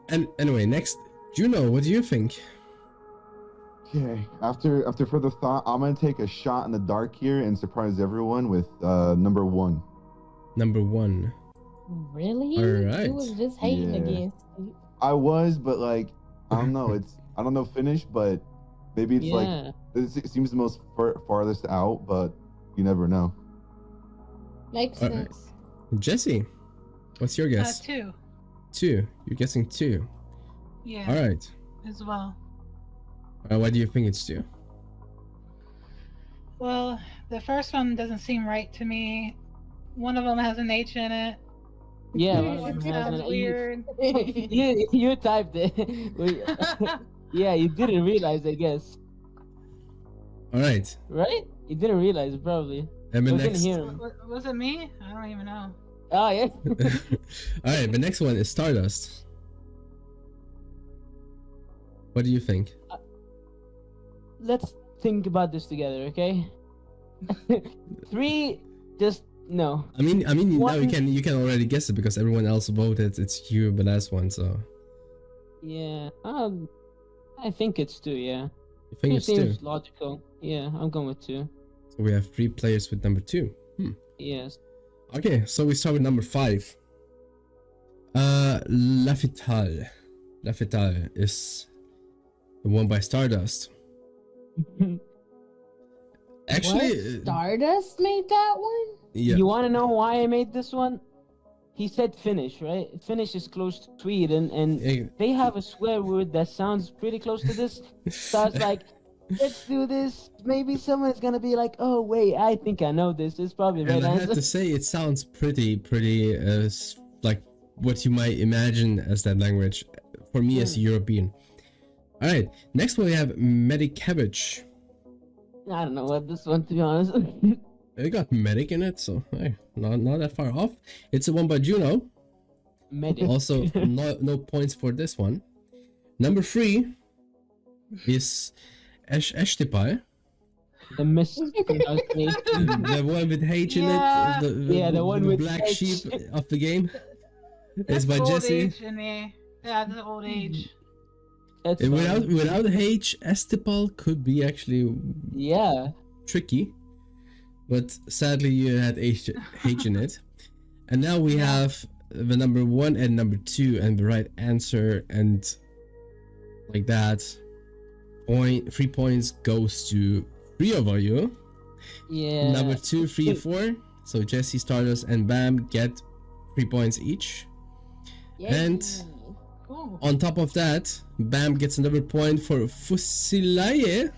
And anyway, next, Juno, what do you think? Okay. After after further thought, I'm gonna take a shot in the dark here and surprise everyone with uh number one. Number one. Really? Alright. You was just hating Yeah. against it. I was, but like I don't know. It's I don't know finish, but maybe it's like yeah. it seems the most far, farthest out, but you never know. Makes Alright. sense. Jesse, what's your Uh, guess? two. two. You're guessing two. Yeah, All right. as well. Uh, why do you think it's two? Well, the first one doesn't seem right to me. One of them has an H in it. Yeah. The one of them has sounds an- weird. You, you typed it. We- yeah, you didn't realize, I guess. All right. Right? You didn't realize, probably. And the We didn't next. hear him. Was it me? I don't even know. Oh, yeah. All right, The next one is Stardust. What do you think? Let's think about this together, okay? Three, just no. I mean, I mean, now you can you can already guess it because everyone else voted. It's you, the last one. So Yeah. Um, I think it's two. Yeah. you think Two it's two. seems logical. Yeah, I'm going with two. So we have three players with number two. Hmm. Yes. Okay, so we start with number five. Uh, Lafital. Lafital is the one by Stardust. Actually, What? uh, Stardust made that one? yeah. You want to know why I made this one? He said finish, right? Finish is close to Sweden, and Eh, they have a swear word that sounds pretty close to this. So I was like, let's do this. Maybe someone's gonna be like, oh wait, I think I know this. It's probably the and right I have to say, it sounds pretty, pretty, uh, like what you might imagine as that language. For me, as a European. All right, next one we have Medicabbage. I don't know what this one to be honest. It got medic in it, so hey, not not that far off. It's the one by Juno. Medic. Also, no no points for this one. Number three is Esh Eshtipal, the mispronunciation. the one with H in Yeah. it. The, Yeah, the one with black H. sheep of the game. It's by Jesse. age in. Yeah, the old age. That's Without fine. without H, Estipal could be actually yeah. tricky, but sadly you had H, H in it. And now we have the number one and number two and the right answer, and like that, point three points goes to three of you. Yeah. Number two, three, four. So Jesse, Stardust, and Bam get three points each. And- Yay. Ooh. On top of that, Bam gets another point for Fusilaye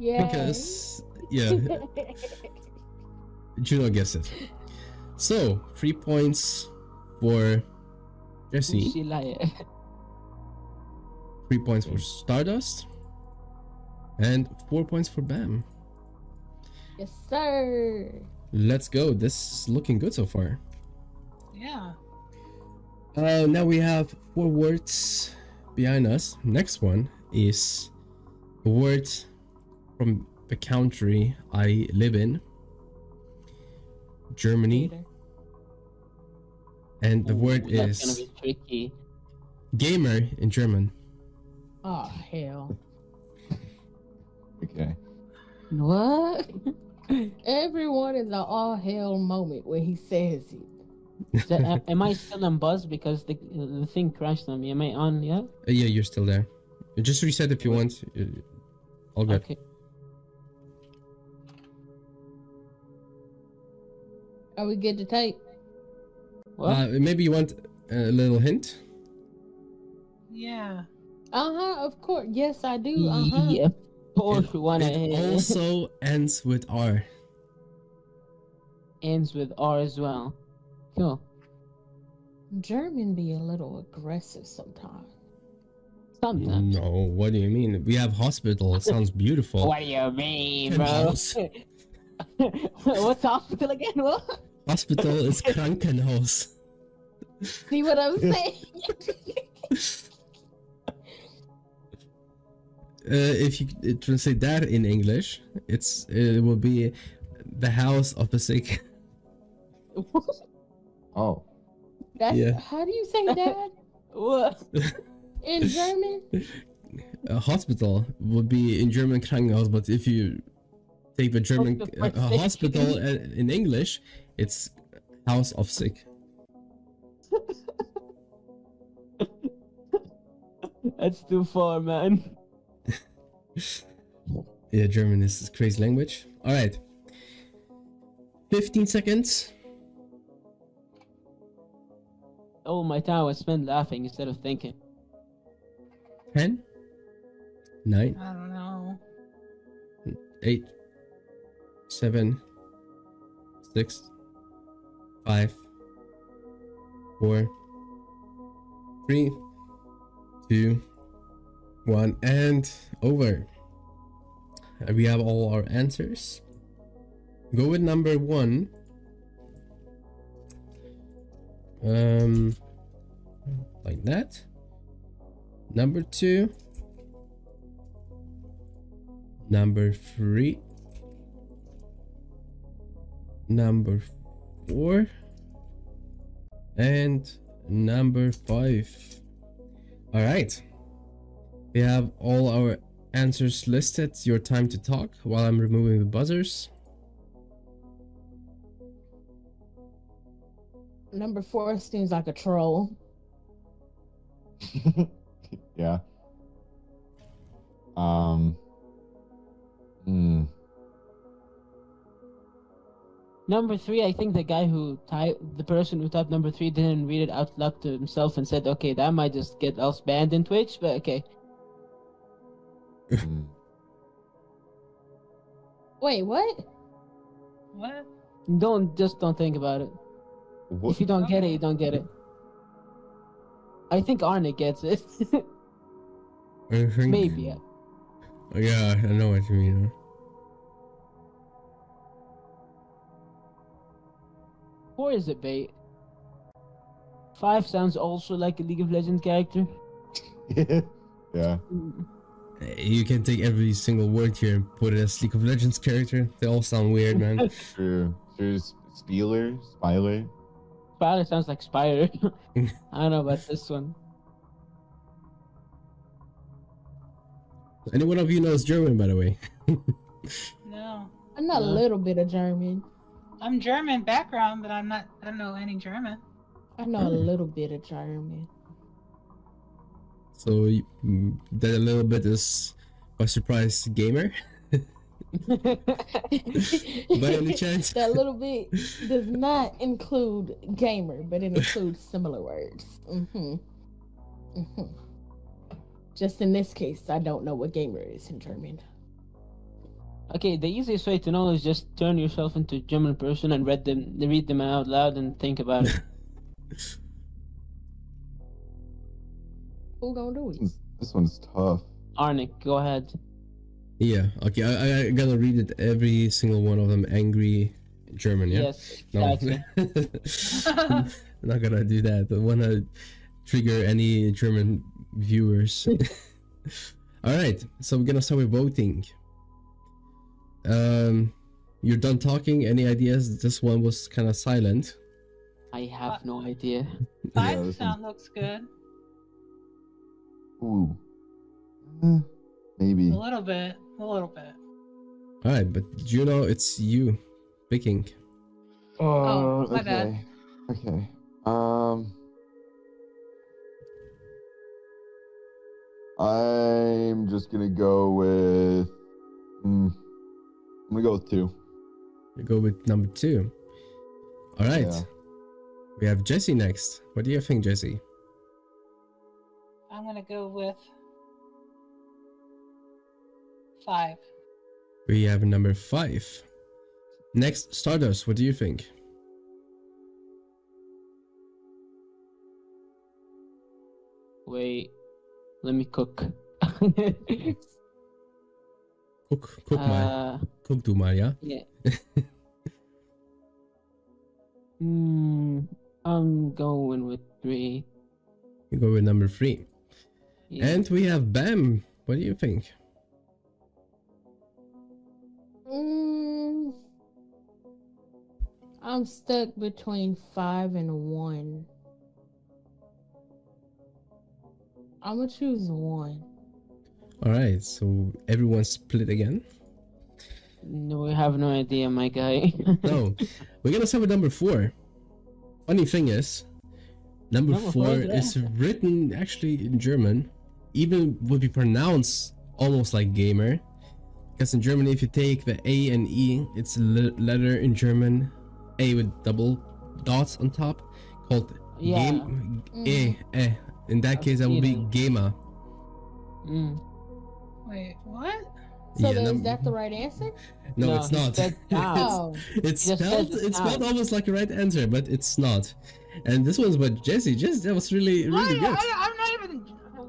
Yeah. because yeah, Juno gets it. So three points for Jesse, Ushilaya. three points for Stardust, And four points for Bam. Yes, sir. Let's go. This is looking good so far. Yeah. Uh, now we have four words behind us. Next one is a word from the country I live in, Germany, Peter. and the Ooh, word that's is gonna be tricky. gamer in German. Oh hell. Okay. What? Everyone is an all hell moment when he says it. So, a- am I still on buzz because the the thing crashed on me? Am I on? Yeah. Uh, yeah, you're still there. Just reset if you want. Uh, All good. Okay. Are we good to take? What? Uh, maybe you want a little hint. Yeah. Uh huh. Of course. Yes, I do. Uh huh. Yeah. Poor It, one. it also ends with R. ends with R as well. Cool. German be a little aggressive sometimes. Sometimes. No, what do you mean? We have hospital. It sounds beautiful. What do you mean, bro? Krankenhaus. What's hospital again? What? Hospital is Krankenhaus. See what I'm saying? Uh, if you translate that in English, it's it will be the house of the sick. Oh. That's Yeah. how do you say that What? in German? A hospital would be in German Krankenhaus, but if you take the German House uh, the a sick. hospital uh, in English, it's house of sick. That's too far, man. Yeah, German is a crazy language. All right, fifteen seconds. Oh, my time was spent laughing instead of thinking. 10, 9, I don't know. 8, 7, 6, 5, 4, 3, 2, 1, and over. Uh, We have all our answers. Go with number one. Um, like that. Number two. Number three. Number four. And number five. All right. We have all our answers listed. Your time to talk while I'm removing the buzzers. Number four seems like a troll. yeah. Um. Hmm. Number three, I think the guy who typed, the person who typed number three didn't read it out loud to himself and said, okay, that might just get us banned in Twitch, but okay. Wait, what? What? Don't, just don't think about it. What? If you don't get it, you don't get it. I think Arne gets it. Maybe. yeah. Yeah, I know what you mean. Or is it bait? Five sounds also like a League of Legends character. yeah. You can take every single word here and put it as League of Legends character. They all sound weird, man. True. There's Spieler, Spyler. Spider sounds like Spider. I don't know about this one. Any one of you knows German, by the way? No. I know a little bit of German. I'm German background, but I'm not. I don't know any German. I know a little bit of German. So you- mm, that a little bit is by surprise gamer. By any chance? that little bit does not include gamer, but it includes similar words. Mm-hmm. Mm-hmm. Just in this case, I don't know what gamer is in German. Okay, the easiest way to know is just turn yourself into a German person and read them, read them out loud and think about it. Who gonna do This it? one's, this one's tough. Arnik, go ahead. Yeah. Okay. I, I I gotta read it. Every single one of them angry German. Yeah. Yes, No. exactly. Not gonna do that. I wanna trigger any German viewers. All right. So we're gonna start with voting. Um, you're done talking. Any ideas? This one was kind of silent. I have no idea. Side this sound looks good. Ooh. Eh, maybe. A little bit. A little bit. All right, but you know it's you picking. Oh, my okay. bad. Okay. Um. I'm just gonna go with. Mm, I'm gonna go with two. We go with number two. All right. Yeah. We have Jesse next. What do you think, Jesse? I'm gonna go with five. We have number five. Next, Stardust. What do you think? Wait, let me cook. Cook, cook mal. uh, Cook du mal, ja? yeah. Hmm, I'm going with three. We go with number three. Yeah. And we have Bam. What do you think? Mm, I'm stuck between five and one. I'm gonna choose one. All right, so everyone split again. no, we have no idea, my guy. No, we're gonna start with number four. Funny thing is, number, Number four four, yeah. is written actually in German, even would be pronounced almost like gamer. Because in Germany, if you take the A and E, it's a letter in German, A with double dots on top, called Yeah. game. E, eh. In that case, that would be gamer. Mm. Wait, what? So Yeah, then is that the right answer? No, No, it's not. said down. Oh, it's He spelled. said It's spelled down. almost like a right answer, but it's not. And this one's by Jesse. Jesse, that was really, really What? good. I, I'm not even.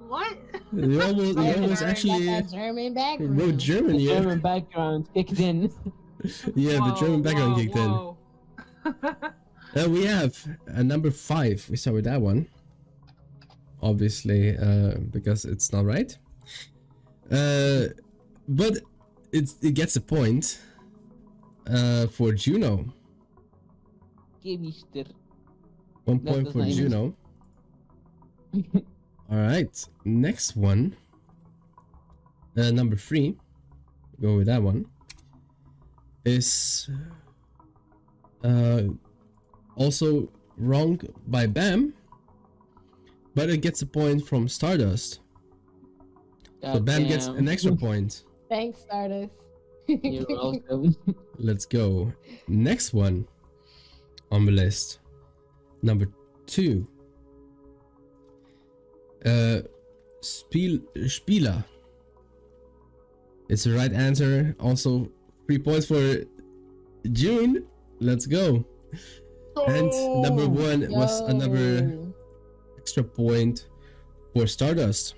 What? You almost, you almost actually German background. wrote German. The Yeah, German background kicked in. yeah, the German background whoa, kicked in. whoa. Uh, we have uh, number five. We start with that one. Obviously, uh, because it's not right. Uh, but it's it gets a point. Uh, for Juno, Gemister. one point for Juno. All right, next one. Uh, number three. Go with that one. Is uh also wrong by Bam, but it gets a point from Stardust. So Bam gets an extra point. Thanks, Stardust. You're welcome. Let's go. Next one on the list. Number two. Uh, Spiel, Spieler. It's the right answer. Also, three points for June. Let's go. And number one was another extra point for Stardust.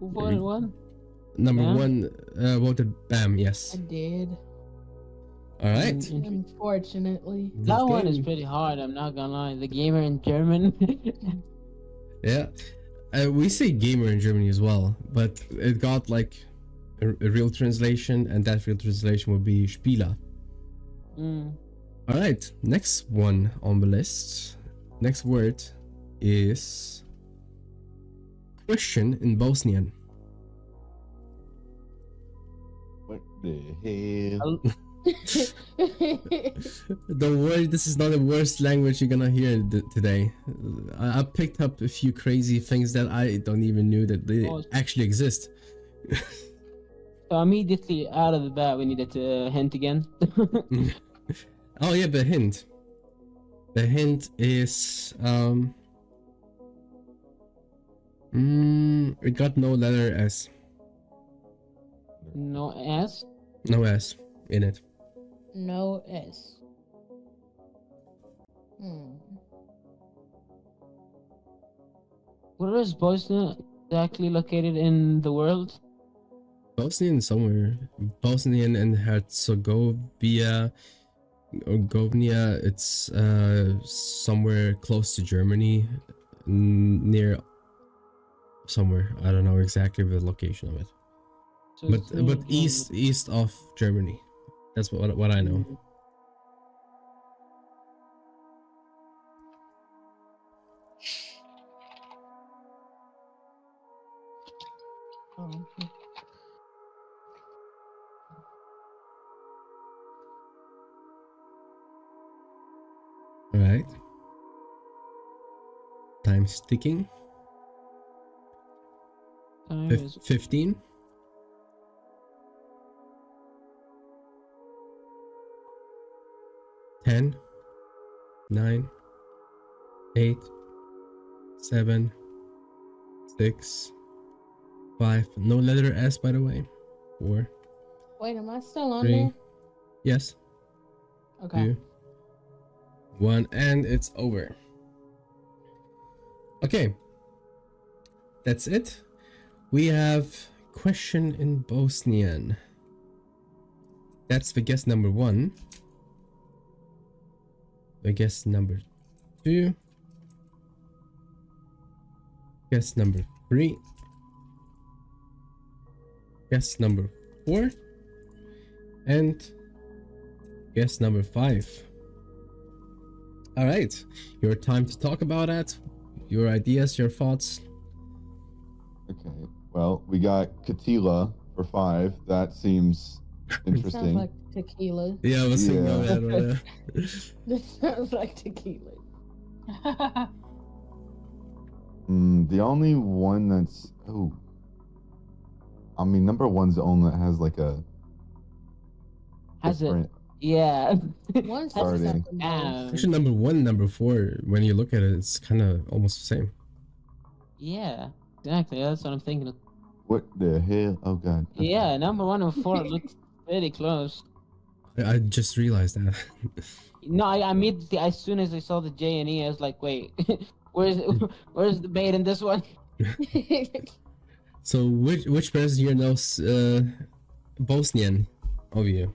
Who voted one? Number Bam? one uh, voted Bam. Yes. I did. All right. Mm, Unfortunately. That Let's one is pretty hard. I'm not gonna lie. The gamer in German. Yeah, uh, we say gamer in Germany as well, but it got like a, a real translation, and that real translation would be Spieler. mm. All right, next one on the list. Next word is Christian in Bosnian. What the hell? Don't worry, this is not the worst language you're gonna hear th- today. I-, I picked up a few crazy things that I don't even knew that they Oh. actually exist. So immediately out of the bat, we needed to hint again. Oh yeah, the hint. The hint is um. Mm, it got no letter S, no S. no S in it. no S. Hmm. What is Bosnia? exactly located in the world? Bosnian somewhere. Bosnian and Herzegovina. Or Govnia, it's uh somewhere close to Germany, n- near somewhere. I don't know exactly the location of it, So but in- but east east of Germany. That's what what I know. Um, All right. Time's ticking. Time Fif- is- 15. Ten, nine, eight, seven, six, five. No letter S, by the way. Four. Wait, am I still on Three. there? Yes. Okay. Two. One, and it's over. Okay. That's it. We have question in Bosnian. That's the guess number one. The guess number two. Guess number three. Guess number four. And guess number five. All right, your time to talk about that. Your ideas, your thoughts. Okay. Well, we got Katila for five. That seems Sounds interesting. like tequila. Yeah, I was thinking of Yeah. that. right there. Sounds like tequila. Mm, the only one that's oh, I mean, number one's the only that has like a Has it? different. Yeah. One Starting. sounds like the Damn. most. Actually, number one, number four. When you look at it, it's kind of almost the same. yeah. Exactly. That's what I'm thinking. What the hell? Oh god. Okay. Yeah, number one and four looks very close. I, I just realized that. No, I, I immediately as soon as I saw the J and E, I was like, wait, where's where's the bait in this one? so, which which person here knows uh, Bosnian of you?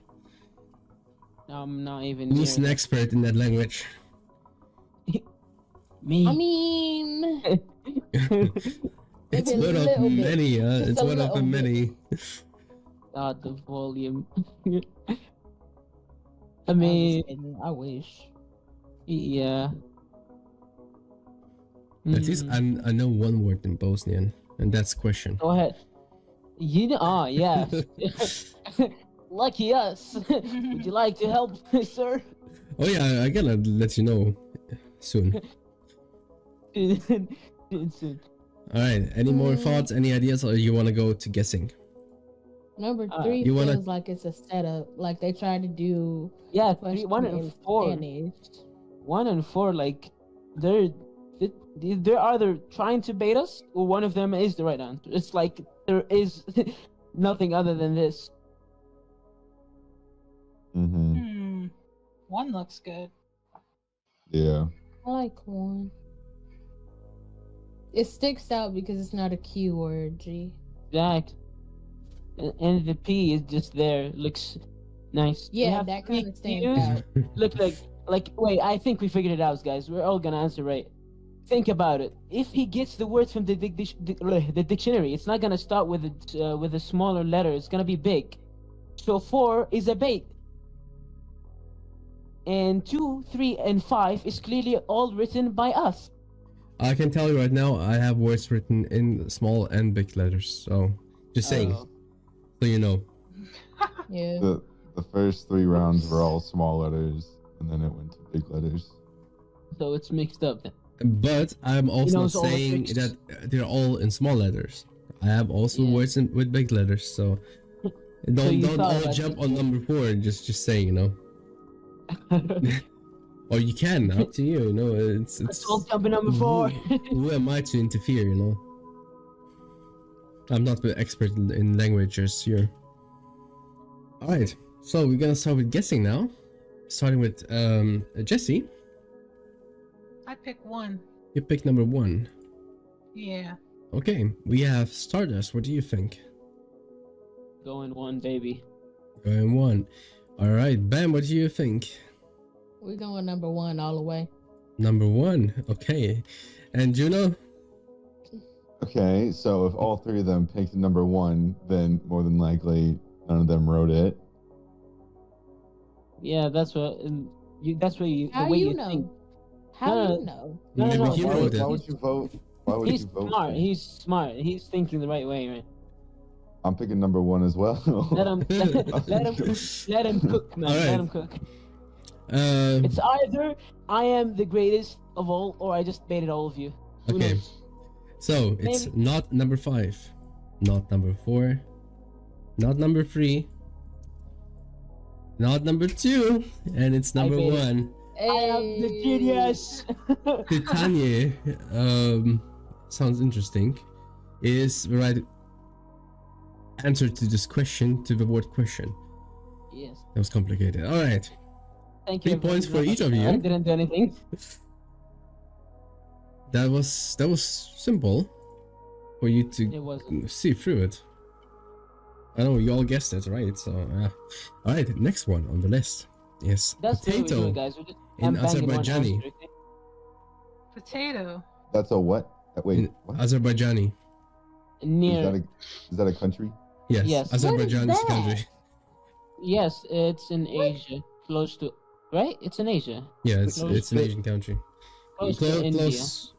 I'm not even. Who's an expert in that language? Me. I mean, It's Maybe a one of little bit. many. Uh, Just it's one of the little bit. many. God, the volume. I I mean, understand. I wish. yeah. At least Mm, I, I know one word in Bosnian, and that's question. Go ahead. You know, oh yeah. Lucky us. Would you like to help, sir? Oh yeah, I gotta let you know soon. Soon. All right. Any more Mm. thoughts? Any ideas, or you want to go to guessing? Number Uh, three You wanna- feels like it's a setup. Like they tried to do yeah, three, one and four. Spanish. one and four, like they're they- they're either trying to bait us or one of them is the right answer. It's like there is nothing other than this. Mm-hmm. hmm. One looks good. Yeah. I like one. It sticks out because it's not a keyword, G. Exact. And, and the P is just there. Looks nice. Yeah, that kind of stands out. Look like like wait, I think we figured it out, guys. We're all gonna answer right. Think about it. If he gets the words from the dic- dic- dic- the dictionary, it's not gonna start with a uh, with a smaller letter. It's gonna be big. So four is a bait. And two, three, and five is clearly all written by us. I can tell you right now, I have words written in small and big letters. So, just saying, Oh. so you know. Yeah. The the first three rounds were all small letters, and then it went to big letters. So it's mixed up. Then. But I'm also knows all the saying that they're all in small letters. I have also Yeah. words in, with big letters, so don't you don't all jump on number four. Just just saying, you know. Or you can, up to you. You know, it's Let's it's. all jump in number four. Who am I to interfere? You know. I'm not an expert in, in languages here. All right, so we're gonna start with guessing now, starting with um Jesse. I pick one. You pick number one. Yeah. Okay, we have Stardust. What do you think? Going one, baby. Going one. All right, Bam. What do you think? We're going number one all the way. Number one. Okay, and Juno. Okay, so if all three of them picked number one, then more than likely none of them wrote it. Yeah, that's what. And you, that's what you. How the way you you, know? think. How No, you know? No, no, Maybe no, Why, why would- why would you vote? Why would He's you vote? smart. for- He's smart. He's thinking the right way, right? I'm picking number one as well. Let him. let, let him. Let him cook, man. Alright. Let him cook. Uh, It's either I am the greatest of all, or I just baited all of you. Who Okay. knows? so it's maybe- not number five, not number four, not number three, not number two, and it's number made it. one. I am the Hey. genius. Titania, um, sounds interesting, is the right answer to this question, to the word question. yes. That was complicated. All right. Thank you. Three points for each of you. I didn't do anything. That was that was simple for you to see through it. I know you all guessed it right. So, uh, all right, next one on the list is That's potato doing, guys. Just in headbanging Azerbaijani. Potato. That's a what? Uh, Wait, In what? Azerbaijani. Is Near. that a is that a country? Yes, Yes. Azerbaijan is a that? country. Yes, it's in Asia, close to. Right? It's in Asia. Yeah, it's Close it's an to- Asian country. Close Clo- to India. close-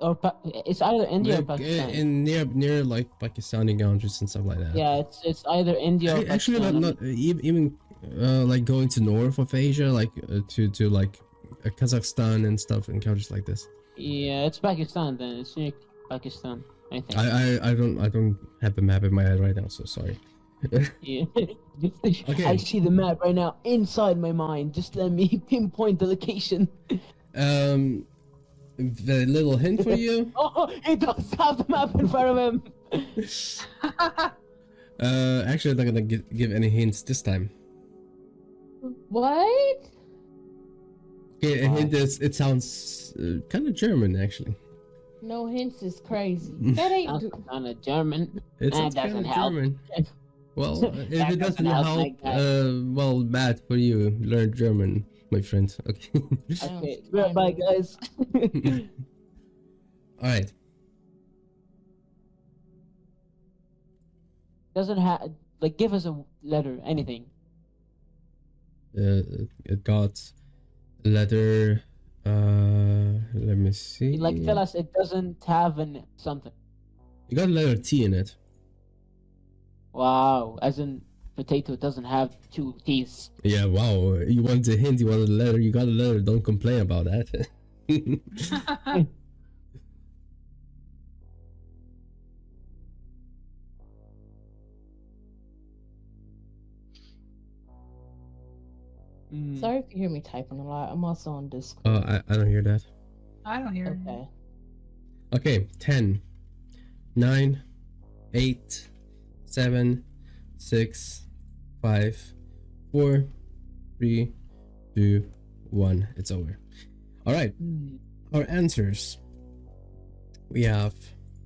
Or pa- it's either India or like, uh, Pakistan. in near near like Pakistani countries and stuff like that. yeah, it's it's either India or Actually, not not e- even uh, like going to north of Asia, like uh, to to like uh, Kazakhstan and stuff and countries like this. Yeah, it's Pakistan then. It's near Pakistan, I think. I, I I don't I don't have the map in my head right now, so sorry. Yeah. Just- Okay. I see the map right now inside my mind. Just let me pinpoint the location. Um, the little hint for you. Oh, he does have the map in front of him. Uh, actually, I'm not gonna give, give any hints this time. What? Okay, a hint is it sounds uh, kind of German actually. No hints is crazy. That ain't. Kind of German. It That kind doesn't of help. German. Well, uh, if it doesn't doesn't help, help, uh, well, bad for you. Learn German, my friend. Okay. Okay, Sounds bye, guys. All right. Doesn't have like give us a letter, anything. Uh, it got letter. Uh, let me see. Like tell us it doesn't have an something. You got letter T in it. Wow, as in potato doesn't have two teeth. Yeah. Wow. You wanted a hint. You wanted a letter. You got a letter. Don't complain about that. Mm, Sorry if you hear me typing a lot. I'm also on Discord. oh, I, I don't hear that. I don't hear. okay. Okay, 10, 9, 8, 7, 6, 5, 4, 3, 2, 1. It's over. All right, mm. our answers. We have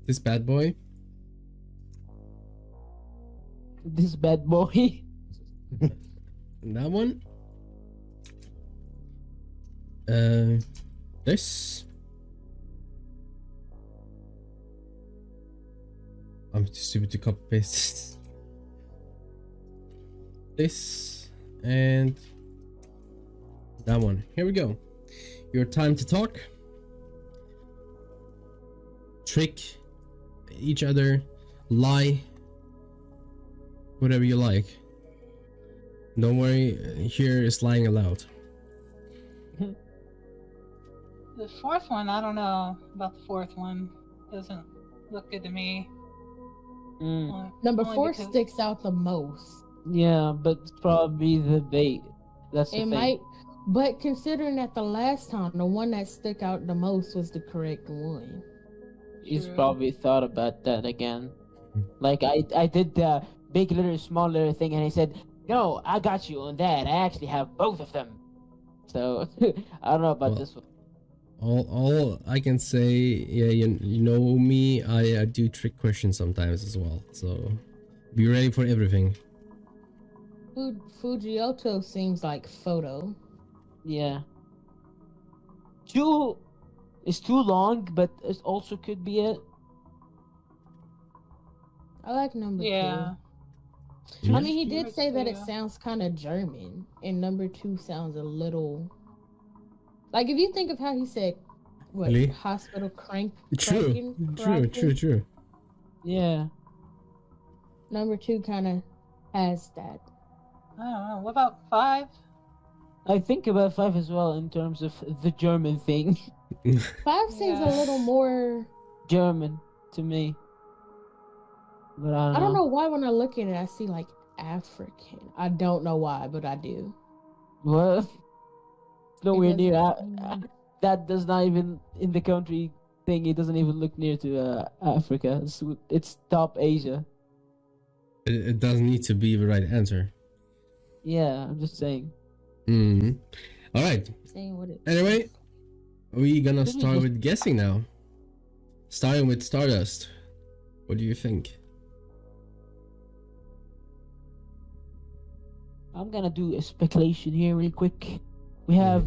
this bad boy, This bad boy. and that one. Uh, this. I'm too stupid to copy paste this and that one. Here we go. Your time to talk. Trick each other, lie, whatever you like. Don't worry, here is lying allowed. The fourth one, I don't know about the fourth one. Doesn't look good to me. Mm. Only- Number four because- sticks out the most. Yeah, but it's probably the bait. That's the It thing. might, but considering that the last time the one that stuck out the most was the correct one. He's True. probably thought about that again. Like I, I did the big letter, small letter thing, and he said, "No, I got you on that. I actually have both of them." So I don't know about Well, this one. All, all I can say, yeah, you, you know me, I, I do trick questions sometimes as well. So be ready for everything. Fu- Fujioto seems like photo. Yeah. Two is too long, but it also could be it. I like number Yeah. two. I Hmm? mean, he did say that it sounds kind of German, and number two sounds a little. Like if you think of how he said, "What Really? hospital crank?" True, cranking, true, cranking, true, true. Yeah. Number two kind of has that. I don't know. What about five? I think about five as well in terms of the German thing. Five seems a little more. German to me. But I don't, I don't know why when I look at it, I see like African. I don't know why, but I do. What? Nowhere It near. doesn't- A- a- that does not even in the country thing. It doesn't even look near to uh, Africa. It's, it's top Asia. It, it doesn't need to be the right answer. Yeah, I'm just saying. hmm All right. Saying what it. Anyway, we gonna start with guessing now. Starting with Stardust. What do you think? I'm gonna do a speculation here real quick. We have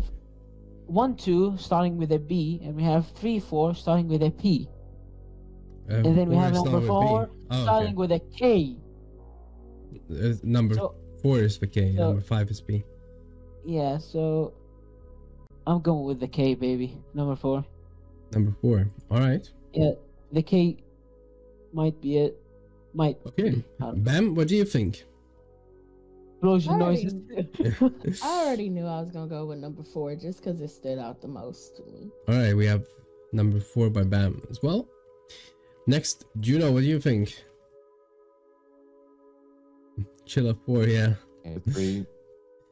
one, two starting with a B, and we have three, four starting with a P, Uh, and then we have number not with four Oh, starting okay. with a K. Uh, number So four is the K. so- number five is B. yeah, so I'm going with the K, baby. Number four. Number four. All right. Yeah, the K might be it. Might. Okay. be. I don't know. Bam. What do you think? Explosion I noises. I already knew I was gonna go with number four just because it stood out the most to me. All right. We have number four by Bam as well. Next, Juno. What do you think? Chilla four. Yeah. Number three,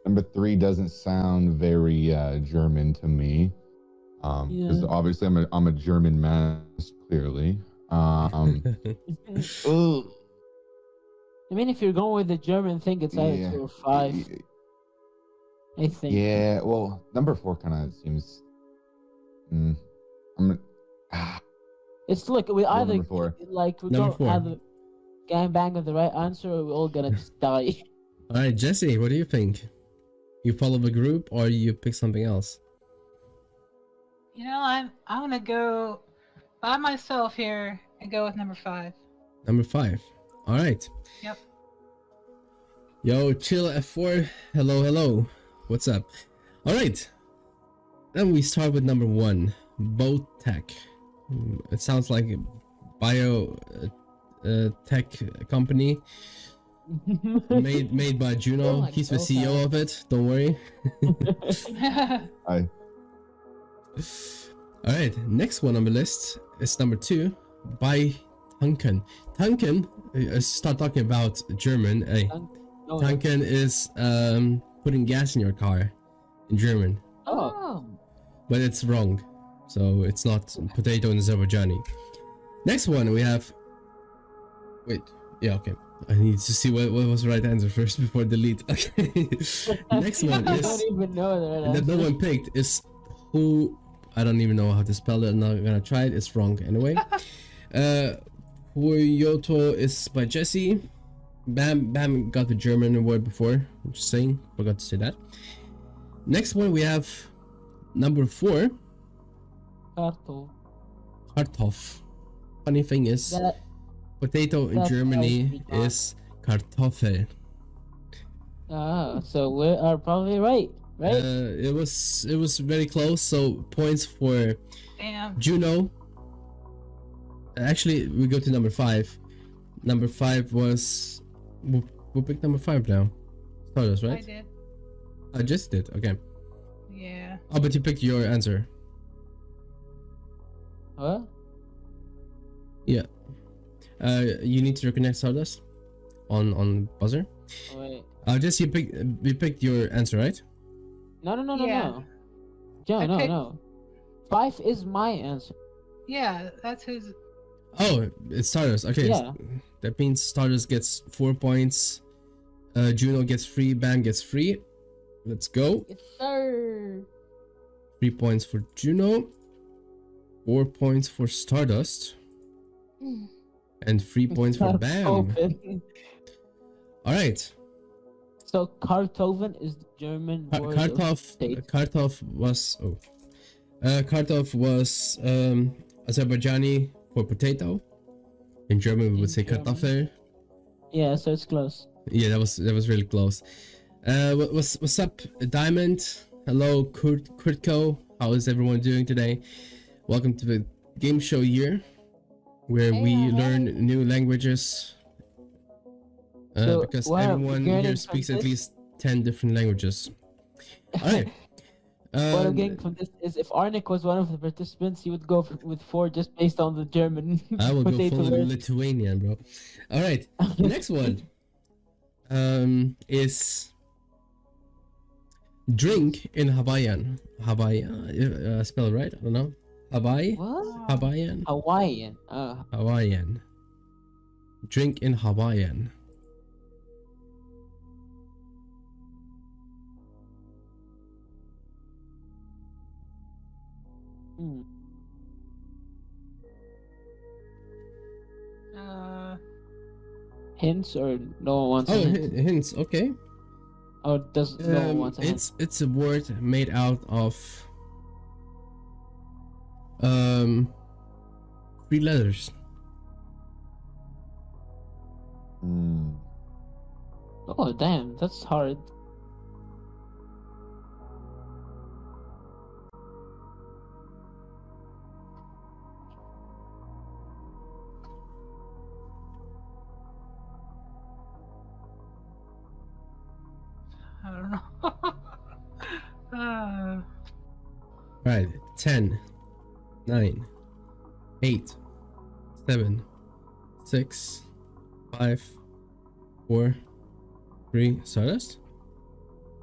number three doesn't sound very uh, German to me. Um, because Yeah. obviously I'm a I'm a German mass clearly. Um, ooh, I mean, if you're going with the German thing, it's either Yeah. two or five. I think. Yeah, well, number four kind of seems. Mm, I'm. Ah, It's look, we Go either number four. like we're Number gonna four. either gang bang with the right answer, or we're all gonna just die. All right, Jesse. What do you think? You follow the group or you pick something else? You know, I'm I'm gonna go by myself here and go with number five. Number five. All right. Yep. Yo, chill F4. Hello, hello. What's up? All right. Then we start with number one, Boat Tech. Hmm, It sounds like a bio uh, uh, tech company made made by Juno. like He's the CEO Tech. of it. Don't worry. I All right. Next one on the list is number two, by Tanken. Tanken. Uh, Start talking about German. Hey, No, Tanken is um, putting gas in your car in German, Oh, but it's wrong. So it's not potato in Azerbaijani. Next one we have. Wait, yeah, okay. I need to see what, what was the right answer first before delete. Okay. Next one is. I is don't even know the right that no answer. one picked is who. I don't even know how to spell it. I'm not gonna try it. It's wrong anyway. uh, Huyoto is by Jesse. Bam Bam got the German word before. I'm just saying, forgot to say that. Next one we have number four, Kartoffel. Kartoff. Funny thing is, That potato in Germany how we talk. is Kartoffel. ah, so we are probably right, right? Uh, it was it was very close. So points for Damn. Juno. Actually, we go to number five. Number five was we'll, we'll pick number five now. Stardust, right? I did. I just did. Okay. Yeah. Oh, but you picked your answer. what? Uh, you need to reconnect Stardust on on buzzer. Oh, wait. Uh, just you picked you picked your answer, right? No, no, no, no, Yeah. no. Joe, I no, picked- no. Five is my answer. Yeah, that's his. Oh, it's Stardust. Okay, Yeah. that means Stardust gets four points. Uh, Juno gets free. Bam gets free. Let's go. Yes, sir. Three points for Juno. Four points for Stardust. And three points for Bam. All right. So Kartoven is the German Kar- word. of Kartov. Kartov was. Oh. Uh, Kartov was um, Azerbaijani for potato. In German, we would say. Kartoffel. Yeah, so it's close. Yeah, that was that was really close. Uh, what, what's what's up, Diamond? Hello, Kurt Kurtko. How is everyone doing today? Welcome to the game show year, where we Hey, learn hey. new languages. Uh, So, because wow, everyone here speaks at least ten different languages. All right. What I'm Um, getting from this is if Arnik was one of the participants, he would go with four just based on the German I will go full word. Lithuanian, bro. All right. Next one um, is drink in Hawaiian. Hawaiian, uh, spell it right? I don't know. Hawaii? What? Hawaiian? Hawaiian. Uh, Hawaiian. Drink in Hawaiian. Hmm. Uh, Hints or no one wants Oh, a hint? hints. Okay. Oh, does no one Um, wants a hint? it's it's a word made out of um three letters. Hmm. Oh damn, that's hard. 10, 9, 8, 7, 6, 5, 4, 3. Stardust?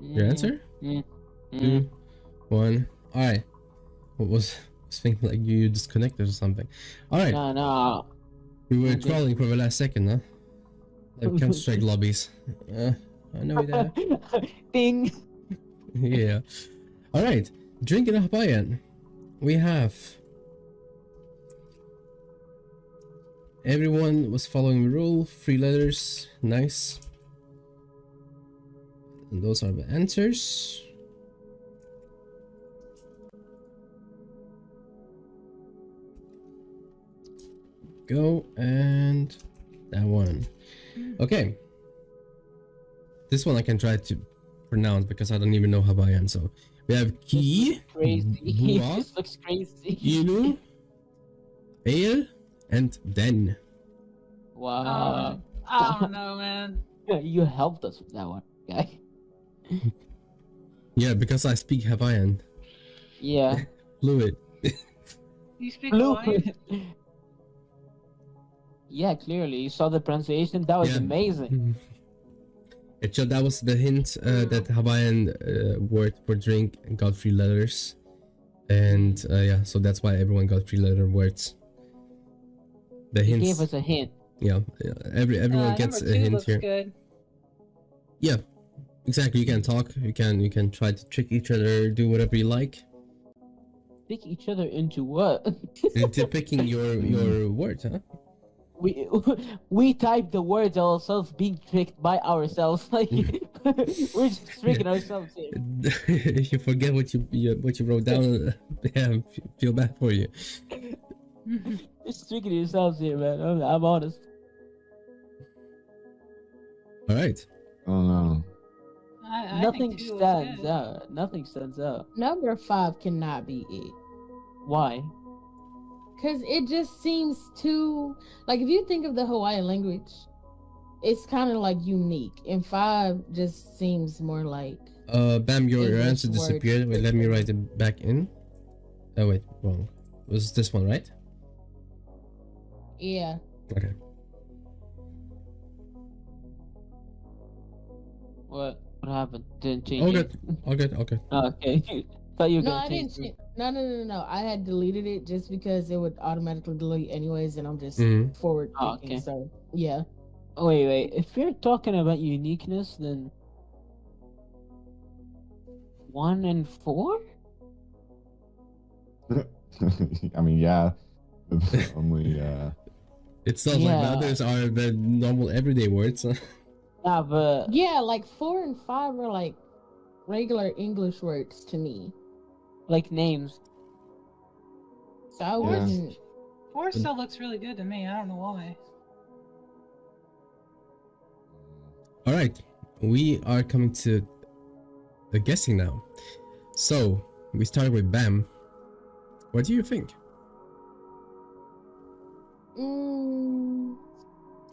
Your Mm, answer? mm, mm. Two, one. Alright. What was I was thinking like you disconnected or something. Alright. No, no. We were okay. trolling for the last second, huh? Like Counter Strike lobbies. Uh, I know that. Ding. yeah. All right. Drink in Hawaiian. We have. Everyone was following the rule. Three letters. Nice. And those are the answers. Go and that one. Okay. This one I can try to pronounce because I don't even know how I am, So we have ki, Crazy. Bua, this looks crazy. inu, ale, and den. Wow. um, I don't know, man. you helped us with that one, guy. Yeah, because I speak Hawaiian. Yeah. Fluid. You speak Blue. Hawaiian? yeah, clearly. You saw the pronunciation. That was Yeah. amazing. It showed that was the hint uh, that Hawaiian uh, word for drink got three letters. And uh, yeah, so that's why everyone got three letter words. The hint gave us a hint. yeah, yeah, every everyone Uh, gets number a two hint looks here. good. Yeah, exactly. You can talk. You can you can try to trick each other, do whatever you like. Pick each other into what? Into picking your your word, huh? We we type the words ourselves being tricked by ourselves. Like we're just tricking ourselves here. if you forget what you, you what you wrote down, yeah, feel bad for you. Just tricking yourselves here, man. I'm, I'm honest. All right. Oh no. I, I Nothing think two looks stands good. out. Nothing stands out. Number five cannot be it. Why? Because it just seems too like if you think of the Hawaiian language, it's kind of like unique. And five just seems more like Uh, Bam, your, your English answer word. disappeared. Wait, let me write it back in. Oh wait, wrong. Was this one right? yeah. Okay. What? What happened? Didn't change All it? good. All good. All good. Oh, okay. Thought you were No, gonna I change didn't. it. Cha- no, no, no, no. I had deleted it just because it would automatically delete anyways, and I'm just Mhm. forward Oh, thinking. okay. So yeah. Oh, wait, wait. If you're talking about uniqueness, then one and four. I mean, yeah. Only uh It's not like the others are the normal everyday words. Nah, but Yeah, like four and five are like regular English words to me. Like names. So I Yeah. wouldn't. Four still looks really good to me. I don't know why. All right, we are coming to the guessing now. So we start with Bam. What do you think? Mm,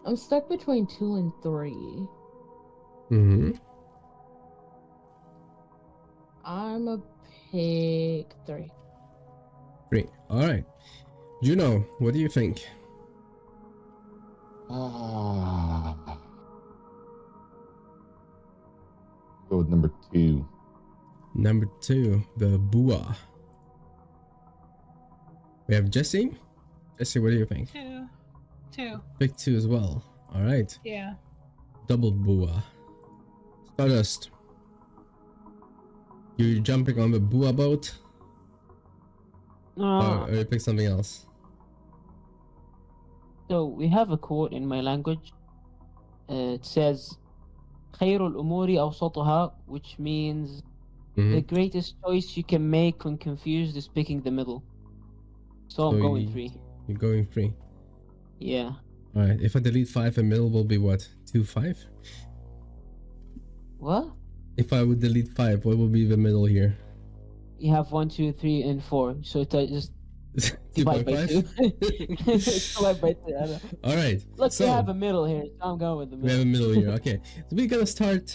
I'm stuck between two and three. Mm-hmm. I'm a pick three. Great. All right, Juno, what do you think? ah. Go with number two. Number two, the Bua. We have Jesse. Jesse, what do you think? Two. Two. Pick two as well. All right, Yeah. double Bua. Stardust. You're jumping on the Bua boat, Ah, or, or you pick something else? so we have a quote in my language. Uh, it says, "خير الأمور أوسطها," which means Mhm. the greatest choice you can make when confused is picking the middle. So I'm So going you- three. You're going free. Yeah. All right. If I delete five, the middle will be what? Two five. What? If I would delete five, what will be the middle here? You have one, two, three, and four. So it's uh, just Two divide by five. two. divide by two. All right. Look, so we have a middle here, so I'm going with the middle. we have a middle here. Okay. So we're gonna start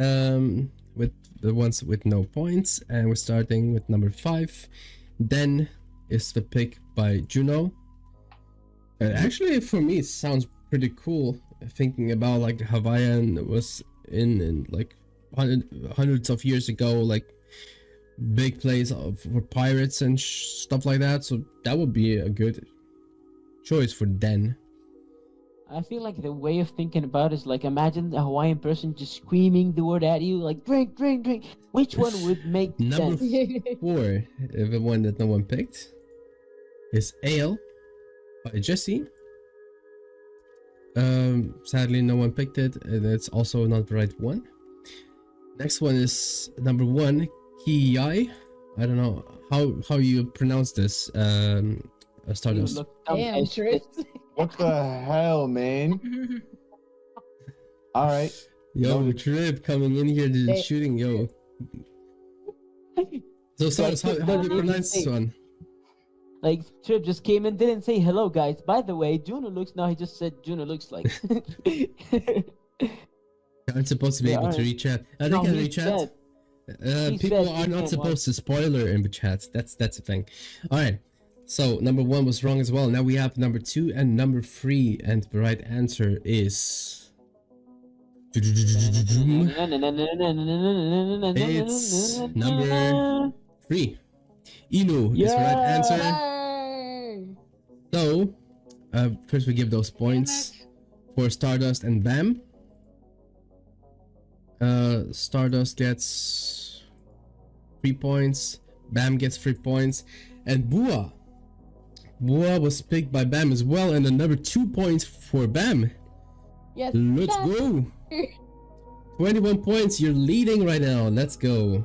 um with the ones with no points, and we're starting with number five. Then is the pick by Juno. And actually, for me, it sounds pretty cool. Thinking about like Hawaiian was in in like hundred, hundreds of years ago, like big place for pirates and sh- stuff like that. So that would be a good choice for then. I feel like the way of thinking about it is like imagine a Hawaiian person just screaming the word at you, like drink, drink, drink. Which one would make Number sense? Four, the one that no one picked, is Ale by Jesse. Um, sadly, no one picked it, and it's also not the right one. Next one is number one, Kiyai. I don't know how how you pronounce this. Um, uh, Stardust. look dumb Damn, as Trish. shit. What the hell, man? All right. Yo, Noted. Trip coming in here to Hey. shooting. Yo. So Stardust, how, how do you pronounce this one? Like Trip just came in, didn't say hello, guys. By the way, Juno looks. Now he just said Juno looks like. I'm supposed to be Yeah, able to reach chat. I No, think I he read chat. Uh, people are not supposed to spoiler in the chat. That's that's the thing. All right. So number one was wrong as well. Now we have number two and number three, and the right answer is. It's number three. Inu is the right answer. So, uh, first we give those points for Stardust and Bam. Uh, Stardust gets three points. Bam gets three points, and Bua. Bua was picked by Bam as well, and another two points for Bam. Yes. Let's go. 21 points. You're leading right now. Let's go.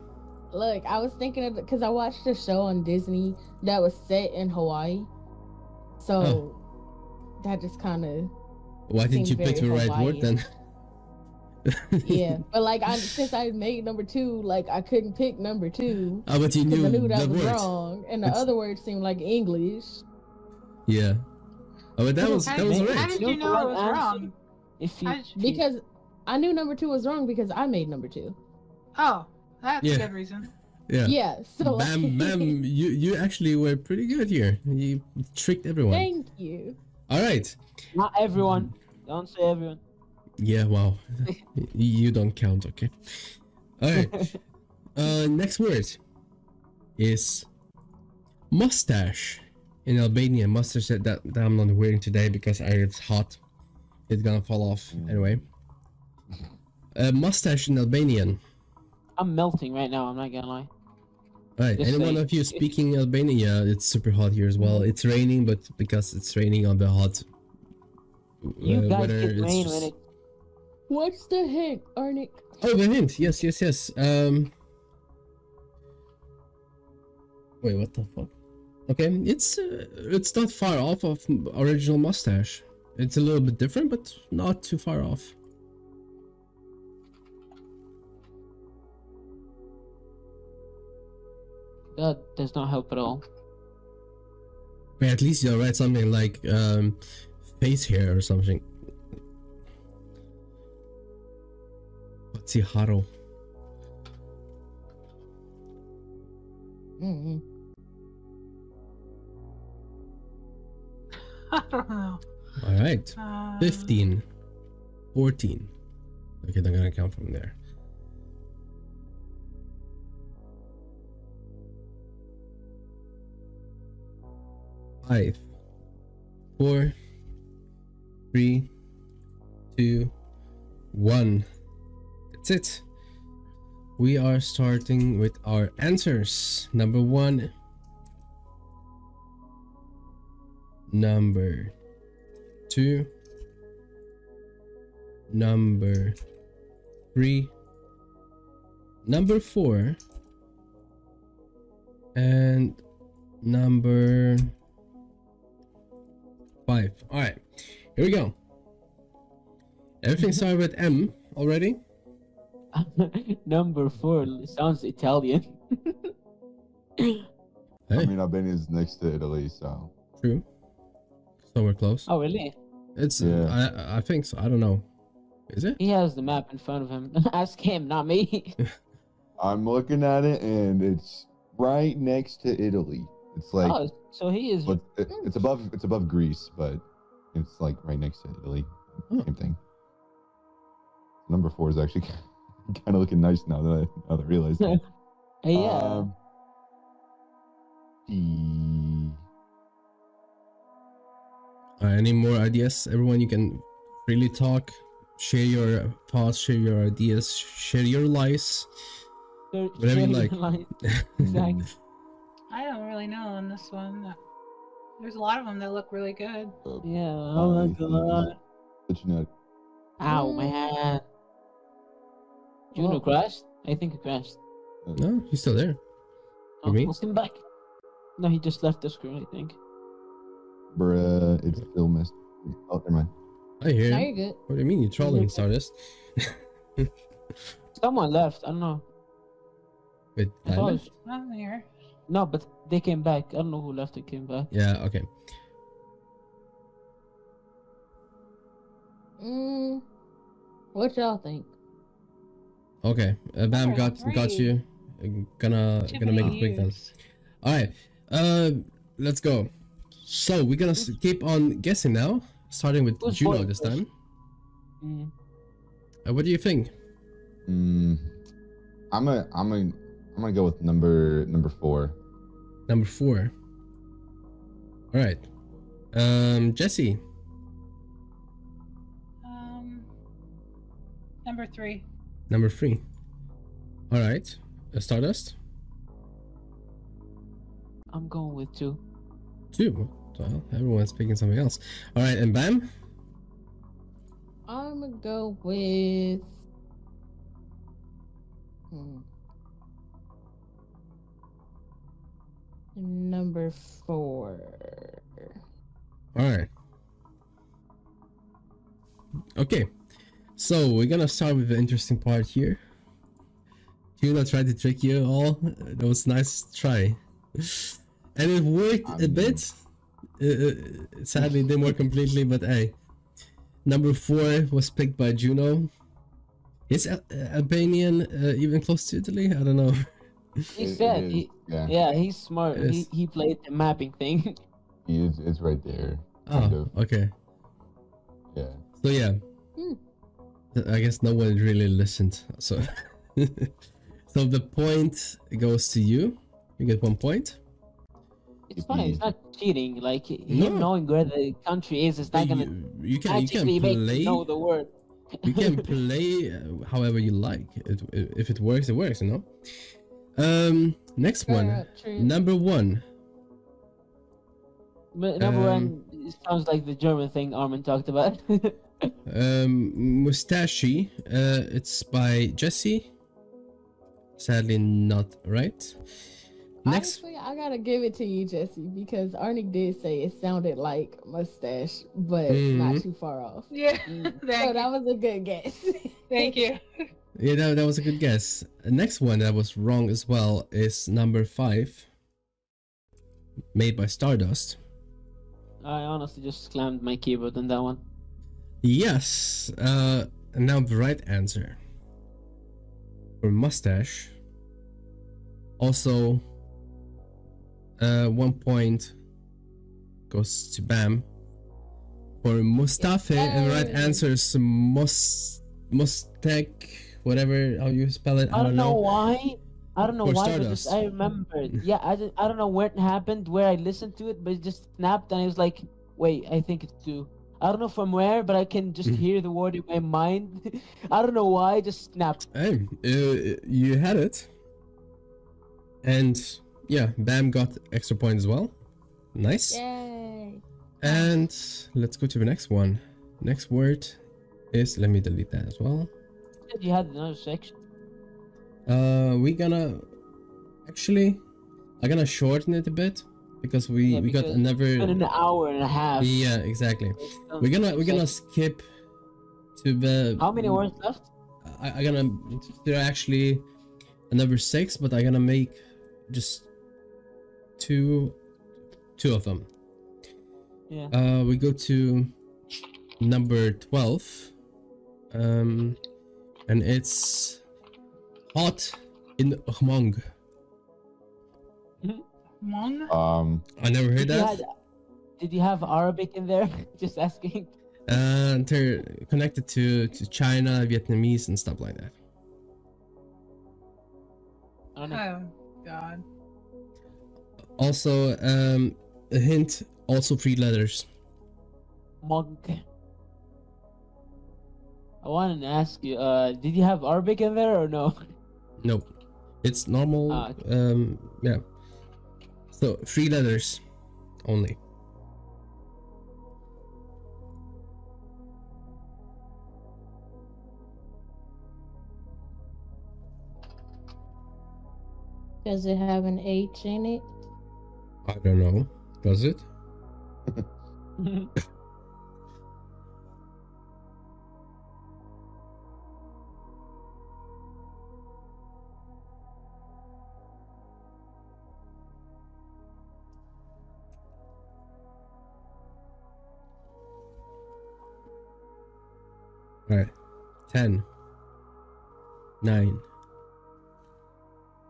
Look, I was thinking of because I watched a show on Disney that was set in Hawaii, so that just kind of Why didn't you pick the right word then? yeah. but like, I since I made number two, like I couldn't pick number two Oh, but you knew I knew that the was word. wrong, and the It's- other words seemed like English. Yeah. Oh, but that was that was right. How did You you know know it was wrong? If you How did you- Because I knew number two was wrong because I made number two. Oh, that's Yeah. a good reason. Yeah. Yeah. So like, Bam, bam, you you actually were pretty good here. You tricked everyone. thank you. All right. not everyone. Don't say everyone. Yeah, wow. You don't count, okay? All right. uh, next word is mustache. In Albanian, mustache that, that, that I'm not wearing today because I, it's hot. It's gonna fall off anyway. Uh, mustache in Albanian. I'm melting right now. I'm not gonna lie. Alright, anyone saying. of you speaking Albanian? Yeah, it's super hot here as well. It's raining, but because it's raining on the hot You uh, guys weather, get rain just- when it. What's the hint, Arnick? Oh, the hint. Yes, yes, yes. Um. Wait, what the fuck? Okay, it's uh, it's not far off of original mustache. It's a little bit different, but not too far off. That does not help at all. But at least you'll write something like um, face hair or something. Haru. Mm-hmm. I don't know. All right. Uh, 15. 14. Okay, they're gonna count from there. Five, four, three, two, one. That's it. We are starting with our answers. Number one. Number two number three, number four, and number five. All right, here we go. Everything mm-hmm. started with M already. Number four sounds Italian. I mean, Albania is next to Italy, so true. So we're close. oh, really? It's Yeah. I I think so. I don't know. Is it? He has the map in front of him. Ask him, not me. I'm looking at it, and it's right next to Italy. It's like, oh, so he is. but it, hmm. it's above it's above Greece, but it's like right next to Italy. Oh. Same thing. Number four is actually kind of looking nice now that I, now that I realize. that. Hey, yeah. Um, the Uh, any more ideas? Everyone, you can freely talk. Share your thoughts. Share your ideas. Share your lies. Sure- whatever you sure, like. Exactly. I don't really know on this one. There's a lot of them that look really good. uh, Yeah. Oh my I- god. But you know, Ow, Mm. man. Juno Well- crashed? I think he crashed. No, he's still there. Oh, me? let's him back. No, he just left the screen, I think. bruh, it's still missed. Oh, never mind. I hear. Now you. you're good. What do you mean? You're trolling, Stardust? Someone left. I don't know. Wait, I I thought left? it- Not here. No, but they came back. I don't know who left. They came back. Yeah. Okay. Mm, what y'all think? Okay. Uh, Bam Alright, got got great. you. Gonna Too gonna make many it quick then. All right. Uh, let's go. So we're gonna s- keep on guessing now, starting with Who's Juno this time. Mm. Uh, what do you think? Mm, I'm a I'm a I'm gonna go with number number four. Number four. All right. Um, Jesse. Um, number three. Number three. All right. Uh, Stardust. I'm going with two. Two. Well, everyone's picking something else. All right, and Bam. I'm gonna go with. Hmm. Number four. All right. Okay, so we're gonna start with the interesting part here. Tuna tried to trick you all. That was a nice try, and it worked a Um, bit. Uh, uh, sadly, it didn't work completely, but hey. Number four was picked by Juno. Is Al- Albanian uh, even close to Italy? I don't know. He It- it said, he, yeah, yeah, he's smart. He, he played the mapping thing. he is. It's right there. Kind Oh, of. okay. Yeah. So yeah, Hmm. Th- I guess no one really listened. So, so the point goes to you. You get one point. It's fine. It's not cheating. Like No. him knowing where the country is, it's not gonna You, you can you can play. you know the word. You can play uh, however you like. It, it- if it works, it works. You know. Um. Next one. true. Number one. But number Um, one sounds like the German thing Armin talked about. Um, Mustache. Uh, it's by Jesse. Sadly, not right. Next. Honestly, I gotta give it to you, Jesse, because Arnie did say it sounded like mustache, but Mhm. not too far off. Yeah. Mm. So that was a good guess. thank you. Yeah, that, that was a good guess. Next one that was wrong as well is number five. Made by Stardust. I honestly just slammed my keyboard on that one. Yes. Uh, and now the right answer. For mustache. Also, uh, one point goes to Bam. For Mustafa, and the right answer is Mus Mustek, whatever how you spell it. I, I don't know why. I don't know Or why, but just. I remembered. Yeah, I, just, I don't know where it happened, where I listened to it, but it just snapped, and I was like, wait, I think it's two. I don't know from where, but I can just Mhm. hear the word in my mind. I don't know why, just snapped. Hey, uh, you had it. And yeah, Bam got extra point as well. Nice. Yay. And let's go to the next one. Next word is let me delete that as well. You had another section. Uh, we gonna actually, I'm gonna shorten it a bit because we Yeah, we got because It's been an another. hour and a half. Yeah, exactly. We're gonna we're gonna skip to the. How many words left? I, I'm gonna. There are actually another six, but I'm gonna make just two, two of them. Yeah. Uh, we go to number 12. Um, and it's hot in Hmong. Hmong? Um, I never heard Did you, that. had, did you have Arabic in there? just asking. Uh, they're connected to, to China, Vietnamese, and stuff like that. I don't. Oh, God. Also, um, a hint, also three letters. Monk. I wanted to ask you, uh, did you have Arabic in there or no? Nope. It's normal. Okay. Um, yeah. So, three letters only. Does it have an H in it? I don't know. Does it? Alright. 10, 9,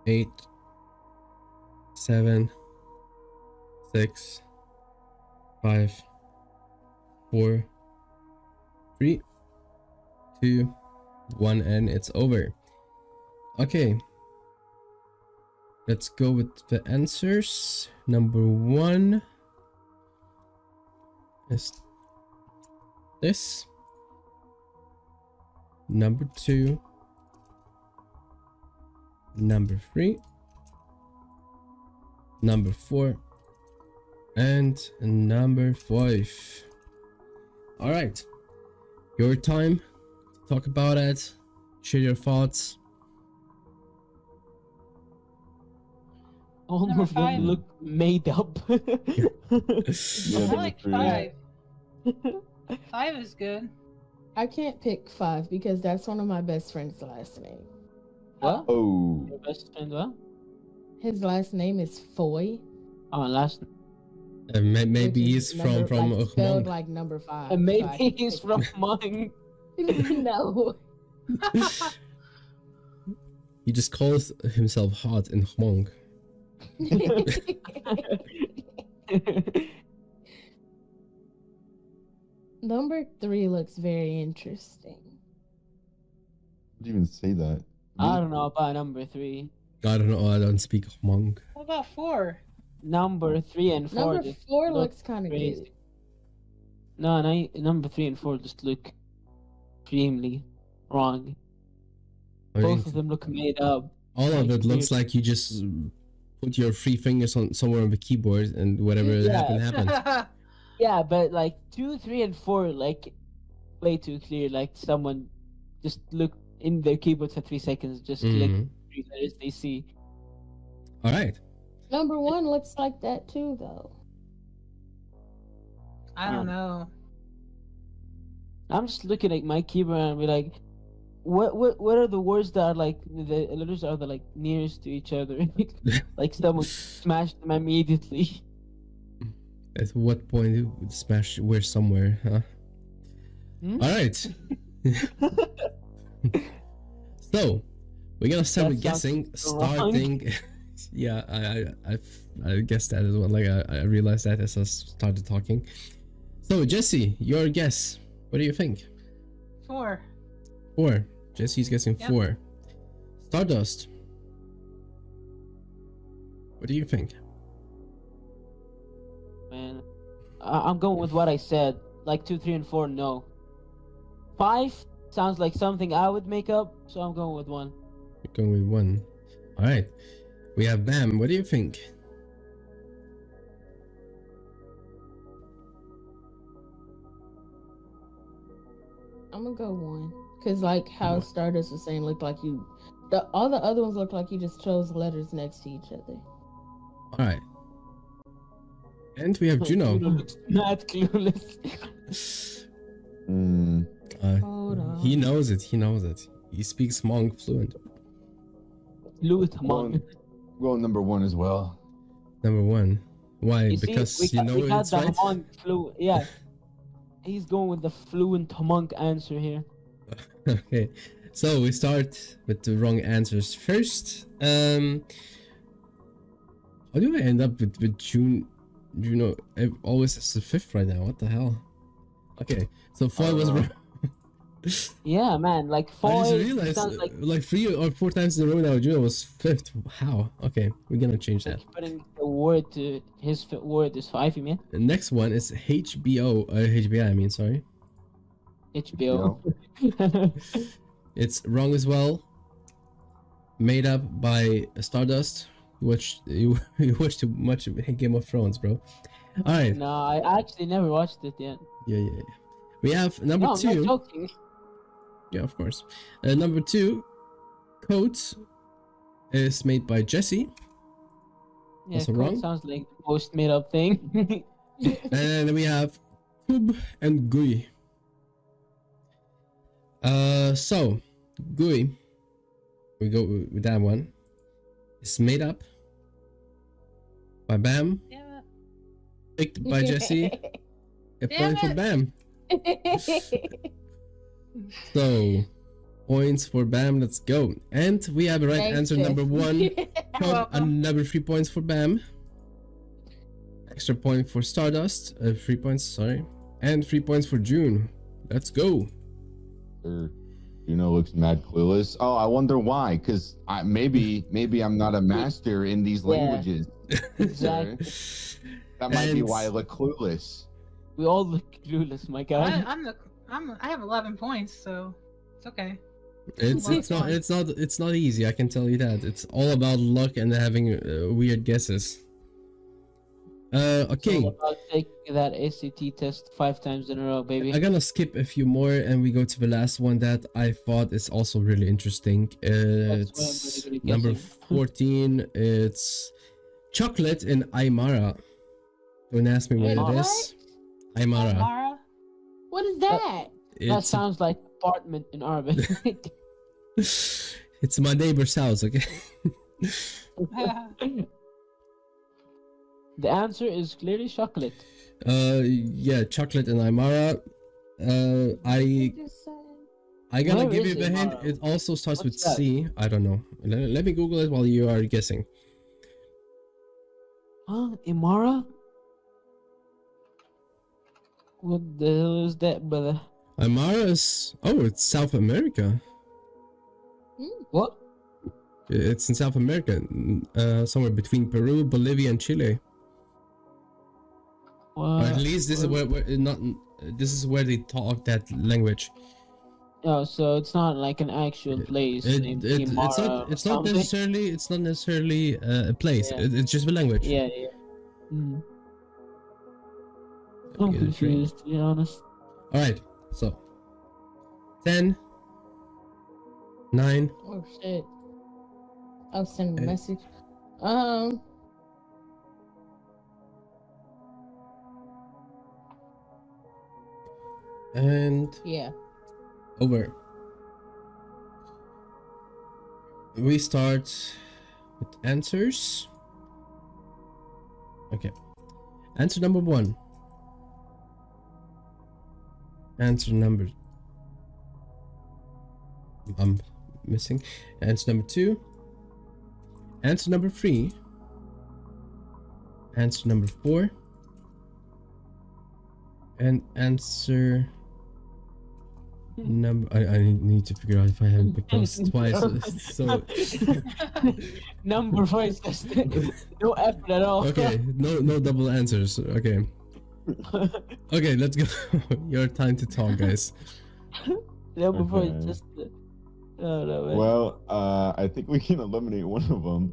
8, 7, 6, 5, 4, 3, 2, 1, and it's over. Okay. Let's go with the answers. Number one is this. Number two. Number three. Number four. And number five. All right. Your time to talk about it. Share your thoughts. All Number of them look made up. Yeah, I like three. five. Five is good. I can't pick five because that's one of my best friend's last name. what? Oh, Your best friend, what? His last name is Foy. Oh, last. Uh, may- maybe which he's is from number, from like, spelled like number five. And so maybe I can't he's from five. mine. no. He just calls himself hot in Hmong. Number three looks very interesting. did you even say that? I don't know about number three. I don't know. I don't speak Hmong. What about four? Number three and four. Number four look looks kind of crazy. good. No, no, number three and four just look extremely wrong. I mean, Both of them look made up. all of like it looks weird. like you just put your three fingers on somewhere on the keyboard and whatever Yeah. happened happened. Yeah, but like two, three, and four, like way too clear. Like someone just look in their keyboard for three seconds, just click Mhm. three letters they see. All right. Number one looks like that too, though. I don't know. I'm just looking at my keyboard and be like, what, what, what are the words that are like the letters are the like nearest to each other? like someone smashed them immediately. At what point it would smash where somewhere, huh? Hmm? All right. so we're gonna start That with guessing, wrong. starting. yeah, I, I, I, I guessed that as well. Like I, I realized that as I started talking. So Jesse, your guess. What do you think? Four. Four. Jesse's guessing Yep. four. Stardust. What do you think? Man, I- I'm going with what I said. Like two, three, and four, no. Five sounds like something I would make up, so I'm going with one. You're going with one. All right. We have Bam. What do you think? I'm gonna go one. Cause like how Stardust was saying, looked like you. The all the other ones look like you just chose letters next to each other. All right. And we have Juno. looks mad clueless. Mm, Uh, Hold on. he knows it. He knows it. He speaks Hmong fluent. Fluent going, Monk. going number one as well. Number one. Why? You see, because we you got- know we it's the right. Hmong flu. Yeah, he's going with the fluent monk answer here. okay. So we start with the wrong answers first. Um. How do I end up with with June? Juno eh, always as the fifth right now. What the hell? Okay. So four was Uh, wrong. Yeah, man, like I four just realized uh, like, like three or four times in a row now. Juno was fifth. How? Okay, we're gonna change that. like putting the word to his word is five. You mean The next one is HBO. Uh, HBI. I mean, sorry. HBO? It's wrong as well. Made up by Stardust. You watched you, you watched too much of Game of Thrones, bro. All right. no, I actually never watched it yet. Yeah, yeah, yeah. We have number No, two. joking. Yeah, of course. Uh, number two, Coat is made by Jesse. Yeah, Also wrong? sounds like the most made up thing. And then we have Hub and Gui. Uh, so Gui, we go with that one. It's made up by Bam, Damn picked by Jesse, a point for. Bam. So points for Bam. Let's go. And we have a right Thanks, answer number one. You're Coat, welcome. another three points for Bam. Extra point for Stardust. Uh, three points, sorry. And three points for June. Let's go. Sir, Juno looks mad clueless. Oh, I wonder why. Because I maybe maybe I'm not a master in these languages. Exactly. That might be why I look clueless. We all look clueless, my I, god. I'm the I'm I have 11 points, so it's okay. It's it's not fine. it's not it's not easy. I can tell you that. It's all about luck and having uh, weird guesses. Uh, okay. So I'll take that ACT test five times in a row, baby. I'm gonna skip a few more and we go to the last one that I thought is also really interesting. Uh, That's what I'm it's really number 14. It's chocolate in Aymara. Don't ask me what it is. Aymara. Mara, what is that? that It's, sounds like apartment in Arabic. it's my neighbor's house, okay? the answer is clearly chocolate. Uh, yeah, chocolate in Aymara. Uh, I I gotta Where give you the it, hint. It also starts with that? C. I don't know. Let, let me Google it while you are guessing. Huh? Imara? What the hell is that, brother? Aymara is oh, it's South America. What? It's in South America, uh, somewhere between Peru, Bolivia, and Chile. or at least this is where, where not. This is where they talk that language. Oh, so it's not like an actual place It, named it, it's not. It's not something? necessarily. It's not necessarily uh, a place. Yeah. It, it's just a language. Yeah, yeah. Mm. Let I'm get a drink. confused, to be honest. All right. So. Ten. Nine. Oh shit. I'll send a message. Um. And Yeah. Over. We start with answers. Okay. Answer number one. Answer number. I'm missing. Answer number two. Answer number three. Answer number four. And answer number. I, I need to figure out if I haven't because twice. So Number four is just no effort at all. okay, no no double answers. Okay, okay, let's go. Your time to talk, guys. Number four is Okay. just. uh, Oh no. Well, uh, I think we can eliminate one of them.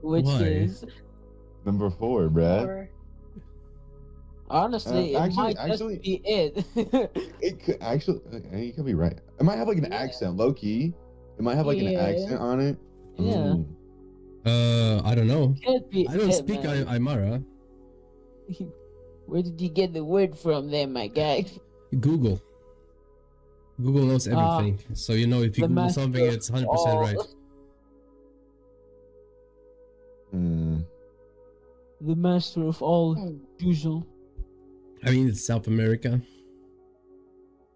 Which why? is Number four, Brad. Or- honestly, Uh, it actually- might actually- just be it. It could actually. uh, You could be right. It might have like an Yeah. accent, low key. It might have like an accent on it. Yeah. Mm. Uh, I don't know. Could be I don't it, speak I- man. Aymara. Where did you get the word from, there, my guy? Google. Google knows Ah, everything, so you know if you the Google something, it's hundred percent right. Mm. The master of all Hmm. Usual. I mean, it's South America.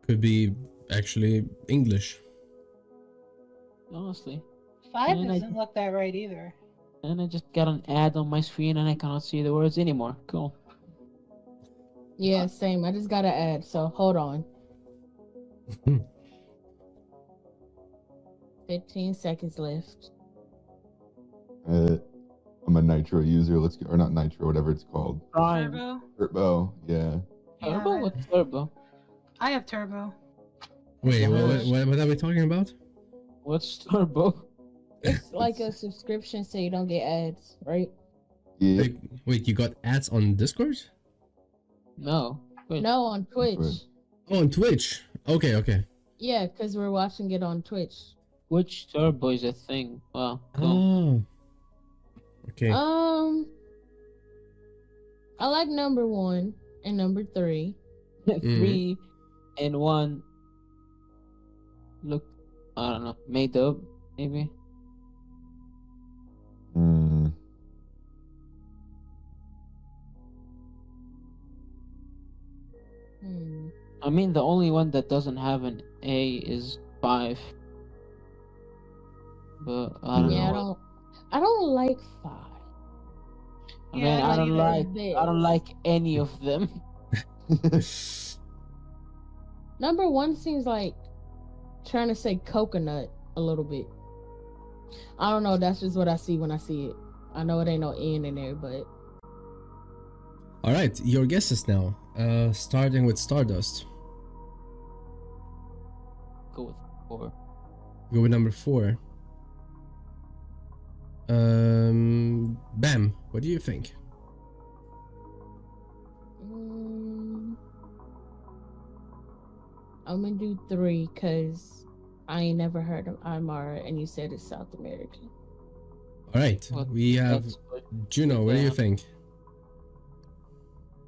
Could be actually English. Honestly. Five And doesn't look that right either. And I just got an ad on my screen and I cannot see the words anymore. Cool. Yeah, same. I just got to add. So hold on. 15 seconds left. Uh, I'm a Nitro user. Let's get, or not Nitro, whatever it's called. Prime. Turbo? Turbo, yeah. Yeah, Turbo? I- What's turbo? I have turbo. Wait, what, what, what what are we talking about? What's turbo? It's like a subscription so you don't get ads, right? Yeah. Like, wait, you got ads on Discord? No. Wait. No, on Twitch. Twitch. Oh, on Twitch. Okay, okay. Yeah, because we're watching it on Twitch. Which turbo is a thing? Wow. Cool. Oh. Okay. Um, I like number one and number three. Three and one. Look, I don't know. Made up, maybe. Mm. Hmm. I mean, the only one that doesn't have an A is five. But I don't Yeah, I don't. I don't like five. I Yeah, mean, I I don't don't like. either. I don't like any of them. Number one seems like trying to say coconut a little bit. I don't know. That's just what I see when I see it. I know it ain't no N in there, but All right, your guesses now. Uh, starting with Stardust. Go with four. Go with number four. Um, Bam. What do you think? mm, I'm gonna do three because I ain't never heard of Aymara, and you said it's South American. All right, Well, we have That's what- Juno. What do you yeah. think?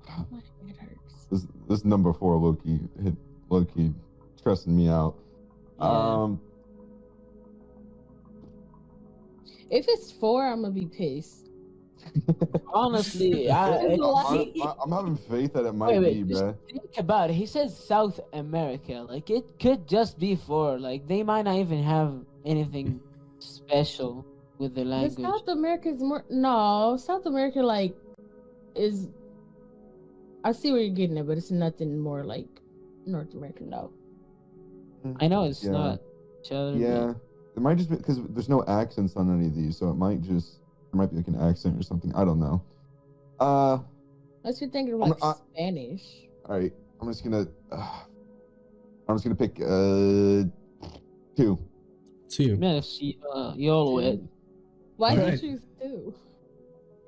My head hurts. this this number four Loki hit Loki stressing me out. Yeah. Um, If it's four, I'm gonna be pissed. Honestly, I, It's it's- like- I'm, I'm having faith that it might wait, wait, be, just bruh. think about it. He says South America. Like it could just be four. Like they might not even have anything special with their But language. South America's more no. South America like is. I see where you're getting it, but it's nothing more like North America. No. Mm. I know it's Yeah. not each other. but- Yeah, it might just be because there's no accents on any of these, so it might just there might be like an accent or something. I don't know. Uh, Unless you're thinking I'm- like I- Spanish. all right, I'm just gonna. Uh, I'm just gonna pick uh two. Two. Yes, you, uh, you all win. Why All did right. you choose two?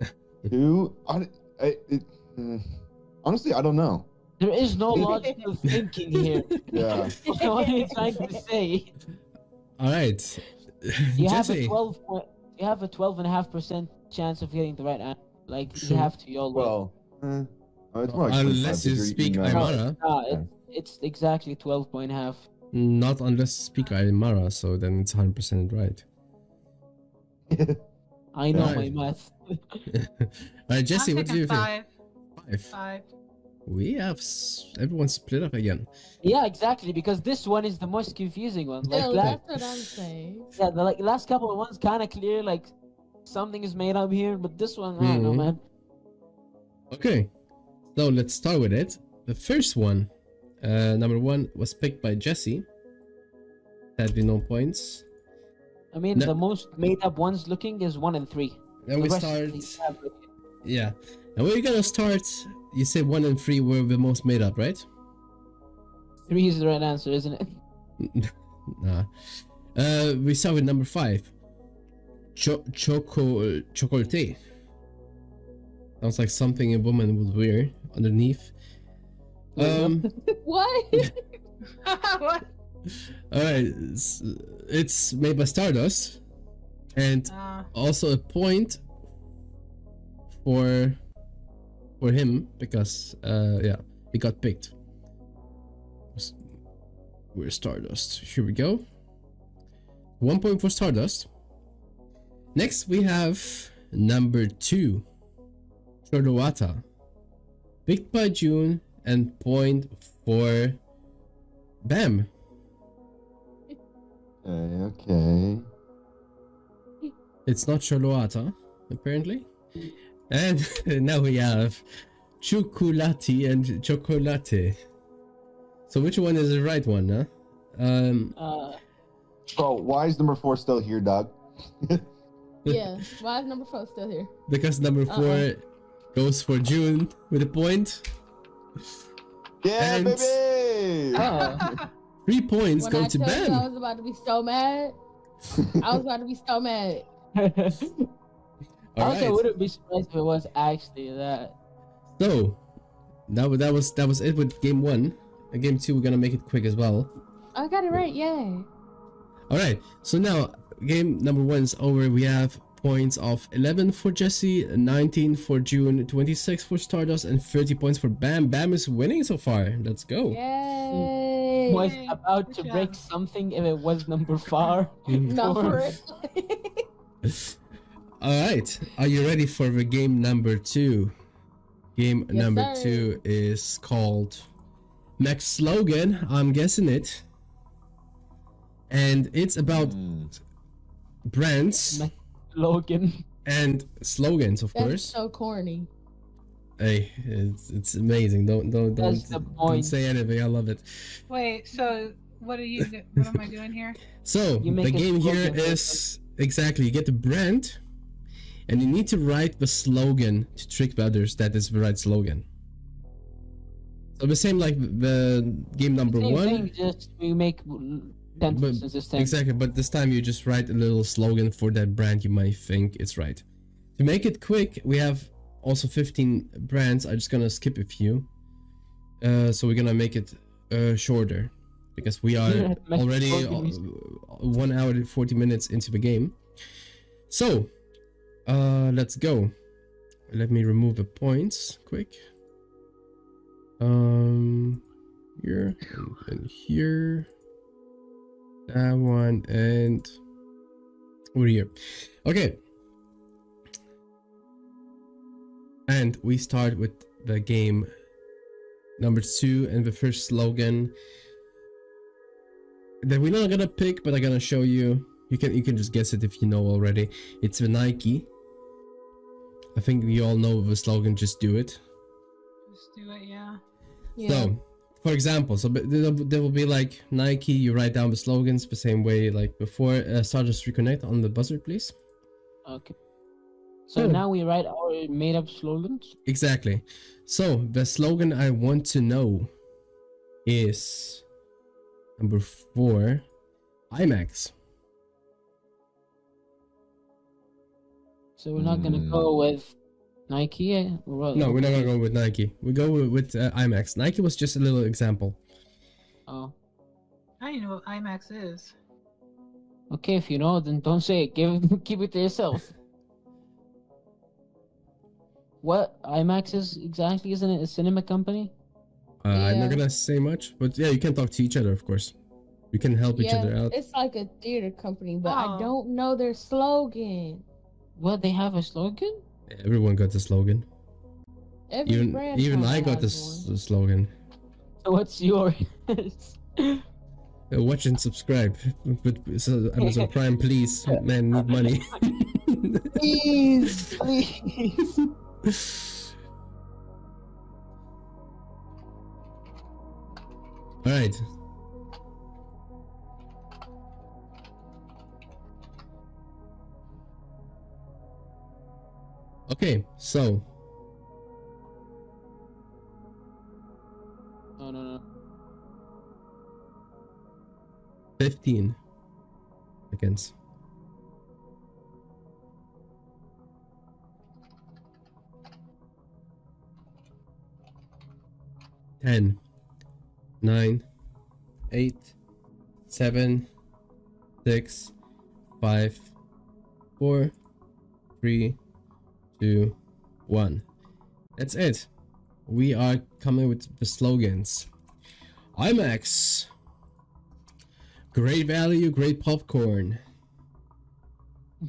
Two. I, I it, uh, honestly, I don't know. There is no logical thinking here. Yeah. what are you trying to say? All right. You have a Jesse. 12 point, you have a 12 and a half percent chance of getting the right answer. Like Sure. you have to, you all win. Well, oh, it's more like Unless 25 you if you're speak eating that. Aymara. It, it's exactly 12 point half. Not unless you speak Aymara, so then it's 100% right. I know my math. All right, Jesse, what do you picking think? five. Five. Five. We have s- everyone split up again. yeah, exactly, because this one is the most confusing one. Like No, la- that's what I'm saying. yeah, the like last couple of ones kind of clear, like something is made up here, but this one, I don't know, Mhm. man. Okay, so let's start with it. The first one, uh, number one, was picked by Jesse. Sadly, no points. I mean, No- the most made up ones looking is one and three. Then The we start. Yeah, and we're gonna start. You say one and three were the most made up, right? Three is the right answer, isn't it? nah. Uh, we start with number five. Cho- choco chocolate. Sounds like something a woman would wear underneath. Um. What? what? All right, it's, it's made by Stardust, and Uh, also a point for for him because uh yeah he got picked. We're Stardust. Here we go. One point for Stardust. Next we have number two, Chorowata, picked by June, and point for Bam. Okay, okay. It's not Charlotta, apparently. And now we have Chocolati and Chocolate. So which one is the right one, huh? Um, Uh, So why is number four still here, Doug? yeah. Why is number four still here? because number 4 Uh-uh. goes for June with a point. Yeah, And- baby. oh, Three points When go I to Ben. I was about to be so mad, I was about to be so mad. All also, right. wouldn't be surprised if it was actually that. So that wa- that was that was it with game one. And game two, we're gonna make it quick as well. I got it right. Yay. All right. So now game number one is over. We have points of 11 for Jesse, 19 for June, 26 for Stardust, and 30 points for Bam. Bam is winning so far. Let's go. Yay. Was about good to job. break something if it was number four. No, for Four. real. All right. Are you ready for the game number two? Game Yes, number sir. two is called Max Slogan. I'm guessing it. And it's about Hmm. brands Max- Logan. and slogans, of That's course. so corny. Hey, it's it's amazing. Don't don't don't, don't say anything. I love it. wait. So what are you? do- What am I doing here? So You make the game here slogan for is exactly you get the brand, and you need to write the slogan to trick the others that is the right slogan. So the same like the game number Same one. thing, just we make ten But- this time. Exactly, but this time you just write a little slogan for that brand you might think it's right. To make it quick, we have also 15 brands. I'm just gonna skip a few. Uh, so we're gonna make it uh, shorter because we are Yeah, make it already one hour and 40 minutes into the game. So, uh, let's go. Let me remove the points quick. Um, here and, and here. That one and over here. Okay. And we start with the game number two and the first slogan that we're not gonna pick but i'm gonna show you. You can you can just guess it if you know already. It's the nike i think we all know the slogan just do it Just do it. Yeah. Yeah. so, for example, so there there will be like Nike. You write down the slogans the same way like before. Uh, Stardust Reconnect on the buzzer, please. Okay. So Hmm. now we write our made up slogans. Exactly. So the slogan I want to know is Number four, IMAX. So we're not gonna go with Nike. eh? Well, No, we're not gonna go with Nike. We go with, with uh, IMAX. Nike was just a little example. Oh, I don't know what IMAX is. okay. If you know, then don't say it. Give keep it to yourself. What IMAX is exactly? Isn't it a cinema company? Uh, I'm not gonna say much, but yeah, you can talk to each other, of course. We can help each other out. it's like a theater company, but I Oh. don't know their slogan. What they have a slogan? Everyone got the slogan. Every Even brand even I got the has s- one. the slogan. So what's yours? Uh, watch and subscribe. But so Amazon Prime, please, man, need money. please, please. All right. Okay, so No, no, no. 15 seconds. Ten, nine, eight, seven, six, five, four, three, two, one. That's it. We are coming with the slogans. IMAX. Great value, great popcorn.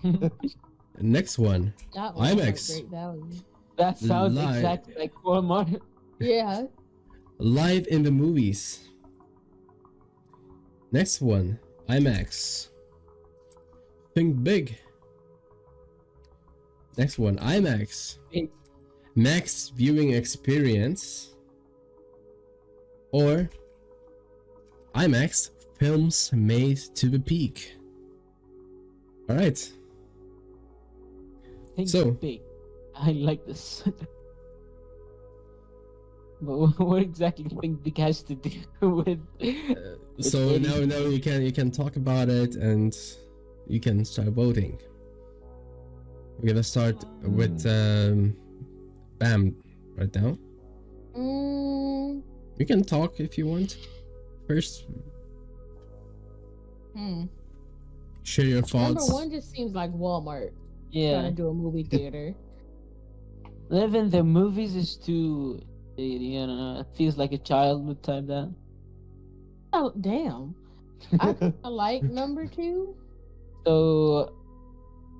Next one. That one IMAX. Great value. that sounds Lie. exactly like Walmart. Yeah. Live in the movies. Next one. IMAX. Think big. Next one. IMAX. Max viewing experience. Or IMAX films made to the peak. All right. Think So- big. I like this. but what- exactly Think Big has to do with? Uh, so now, now you can you can talk about it and you can start voting. We're gonna start with um, Bam right now. Mm, You can talk if you want. First, hmm. share your thoughts. Number one just seems like Walmart Yeah, trying to do a movie theater. living the movies is too. You know, it feels like a child would type that. Oh damn! I kinda like number two. So,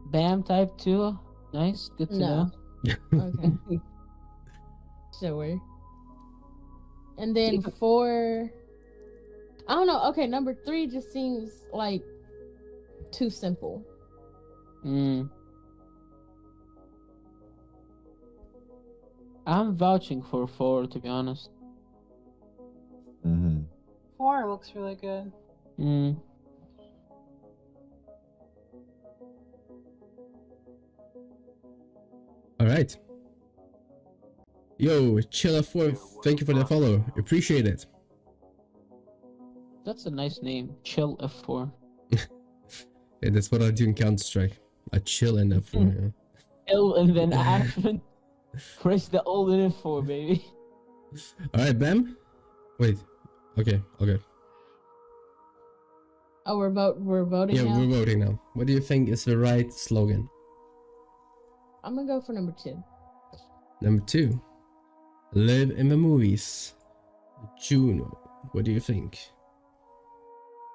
Bam type two. Nice, good to No. know. Okay, sure. And then four. I don't know. Okay, number three just seems like too simple. Mm. I'm vouching for four, to be honest. hmm Four looks really good. Mm. All right. Yo, Chilla Four, thank you for the follow. Appreciate it. That's a nice name. Chill F4. Yeah, that's what I do in Counter Strike. I chill in F4. Mm. Yeah. L and then Ashman. Press the old in F4, baby. All right, Bam. Wait. Okay. Okay. Oh, we're vote. We're voting Yeah, now. we're voting now. What do you think is the right slogan? I'm gonna go for number two. Number two, live in the movies. Juno, what do you think?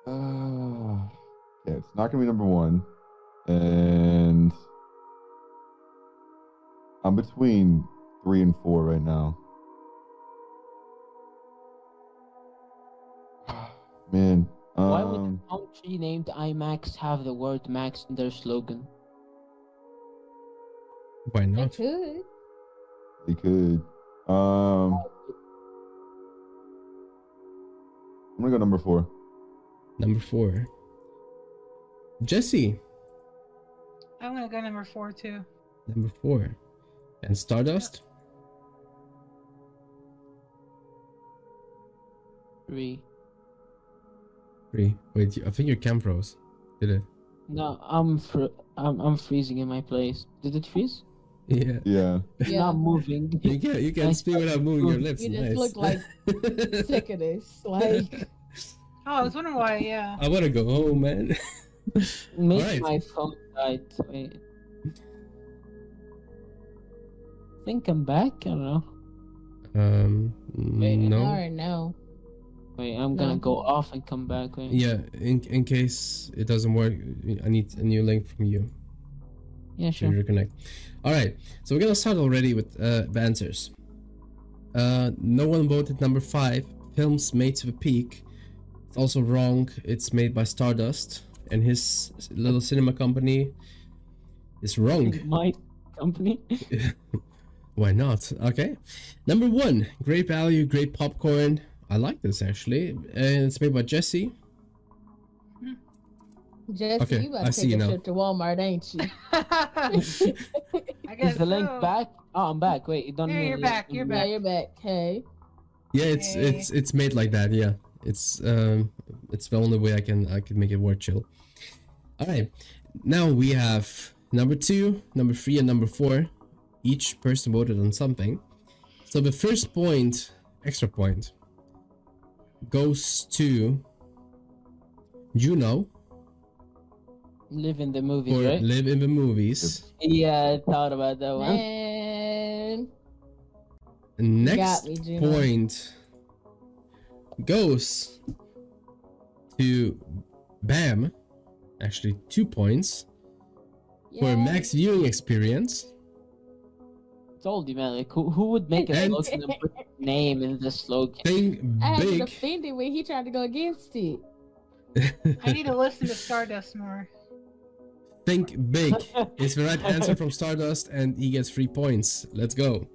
Uh, yeah, it's not gonna be number one, and I'm between three and four right now. Man, Why would um, a country named IMAX have the word Max in their slogan? Why not? They not? could. they could. Um, I'm gonna go number four. Number four, Jesse. I'm gonna go number four too. Number four, and Stardust. Three. Three. Wait, I think your cam froze. Did it? No, I'm fr- I'm I'm freezing in my place. Did it freeze? Yeah. Yeah. It's Yeah. not moving. You can you can Nice. speak without moving your lips. You just nice. look like Sick of this. Like, Oh, I was wondering why. Yeah. I wanna go home, man. Maybe Alright. my phone died. Wait. think I'm back. I don't know. Um, Wait, no. or no. Wait, I'm gonna No. go off and come back. Wait. Yeah, in in case it doesn't work, I need a new link from you Yeah, to sure. reconnect. All right, so we're gonna start already with uh, the answers. Uh, no one voted number five. Films made to the peak. It's also wrong. It's made by Stardust and his little cinema company. Is wrong. My company. Why not? Okay. Number one, great value, great popcorn. I like this actually, and it's made by Jesse. Jesse, Okay, you about I to see take you a now. trip to Walmart, ain't you? I guess Is the link so. back? Oh, I'm back. Wait, you don't. Yeah, mean you're back, you're yeah, back. you're back. Hey. Yeah, it's Okay. it's it's made like that. Yeah, it's um it's the only way I can I can make it work chill. All right, now we have number two, number three, and number four. Each person voted on something. So the first point, extra point, goes to Juno Live in the movie, for right? Live in the Movies. Yeah, I thought about that one. Man. Next me, point goes to Bam. Actually, two points for Yeah. max viewing experience. Told you, man. Like, who, who would make a slogan and put name in the slogan? Think I had to big. defend it when he tried to go against it. I need to listen to Stardust more. Think big is the right answer from Stardust, and he gets three points. Let's go.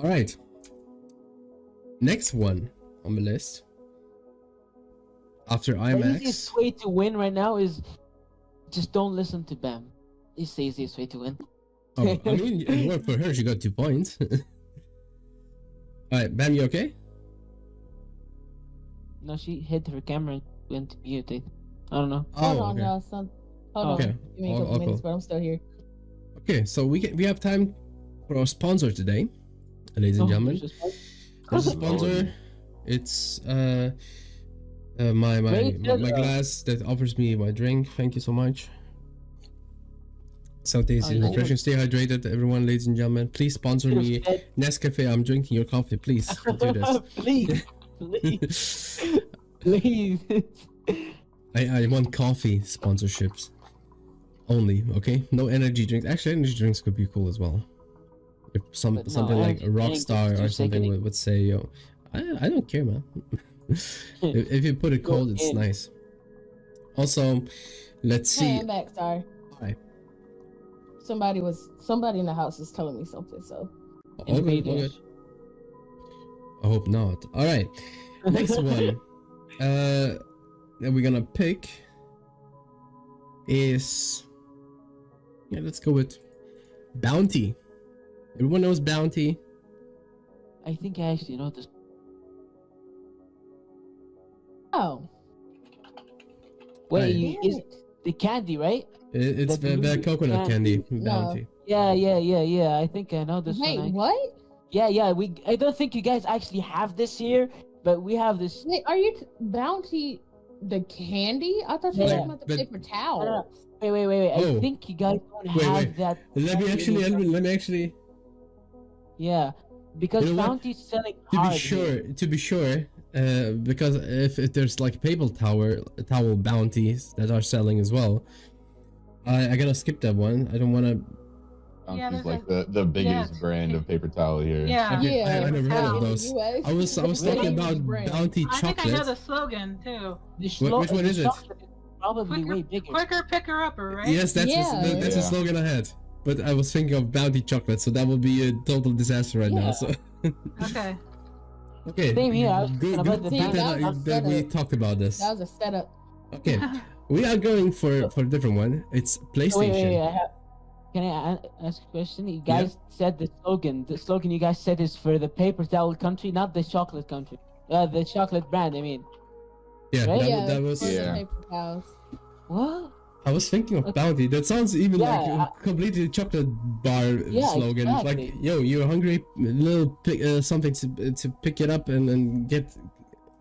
All right. Next one on the list. After IMAX. The easiest way to win right now is just don't listen to Bam. It's the easiest way to win. Oh, I mean, it worked for her. She got two points. All right, Bam, you okay? No, she hit her camera and went muted. I don't know. Oh, Hold oh, on, okay. Hold Oh. on. Okay, Give me a couple I'll minutes, but I'm still here. Okay, so we get, we have time for our sponsor today, ladies and Oh, gentlemen. just one. There's a sponsor. It's uh, uh my my my, my glass that offers me my drink. Thank you so much. So tasty, Oh, refreshing. Stay hydrated, everyone, ladies and gentlemen. Please sponsor me. Nescafe, I'm drinking your coffee. Please do this. please, please, please. I, I want coffee sponsorships only, okay? No energy drinks. Actually, energy drinks could be cool as well. If some But no, something like a rock star or something would, would say, yo, I, I don't care, man. if, if you put it cold, it's in. nice. Also, let's Hey, see. I'm back. Sorry. Hi. Somebody was somebody in the house was telling me something. So All good, all good. I hope not. All right, next one. Uh, that we're gonna pick is yeah. Let's go with Bounty. Everyone knows Bounty. I think I actually know this. oh, Wait, Right. is it. the candy right? It- It's The the, the coconut candy, candy. No. Bounty. Yeah, yeah, yeah, yeah. I think I know this wait, one. I- what? Yeah, yeah. We. I don't think you guys actually have this here, but we have this. Wait, are you t- Bounty the candy? I thought you were talking about the but- paper towel. Wait, wait, wait, wait. Oh. I think you guys don't Wait, have wait. that. Let me actually anymore. let me actually Yeah, because You know what? Selling to hard be sure here. to be sure uh, because if, if there's like paper towel towel bounties that are selling as well I, I gotta skip that one I don't want to Yeah, Bounty's there's like a- the, the biggest it's- brand of paper towel here. Yeah. Yeah, I, I never heard of those US. I was I was Really? talking about Brand. bounty I think I know chocolate the slogan too. The Wh- schlo- which one the is it? Probably Quicker, way bigger. quicker picker upper, right? yes that's Yeah. the, that's the Yeah. slogan I had but I was thinking of bounty chocolate so that would be a total disaster right now so Okay. okay Same here, I was good, thinking good, good that, that we talked about this That was a setup. okay we are going for for a different one it's Oh, PlayStation wait, wait, wait. I have... Can I ask a question? You guys said the slogan. The slogan you guys said is for the paper towel country, not the chocolate country. Uh, the chocolate brand. I mean. Yeah, Right? that, yeah, that was. Yeah. paper towels. What? I was thinking of bounty. That sounds even Yeah, like a I- completely chocolate bar Yeah, slogan. Like, exactly. yo, you're hungry, little pick, uh, something to to pick it up and and get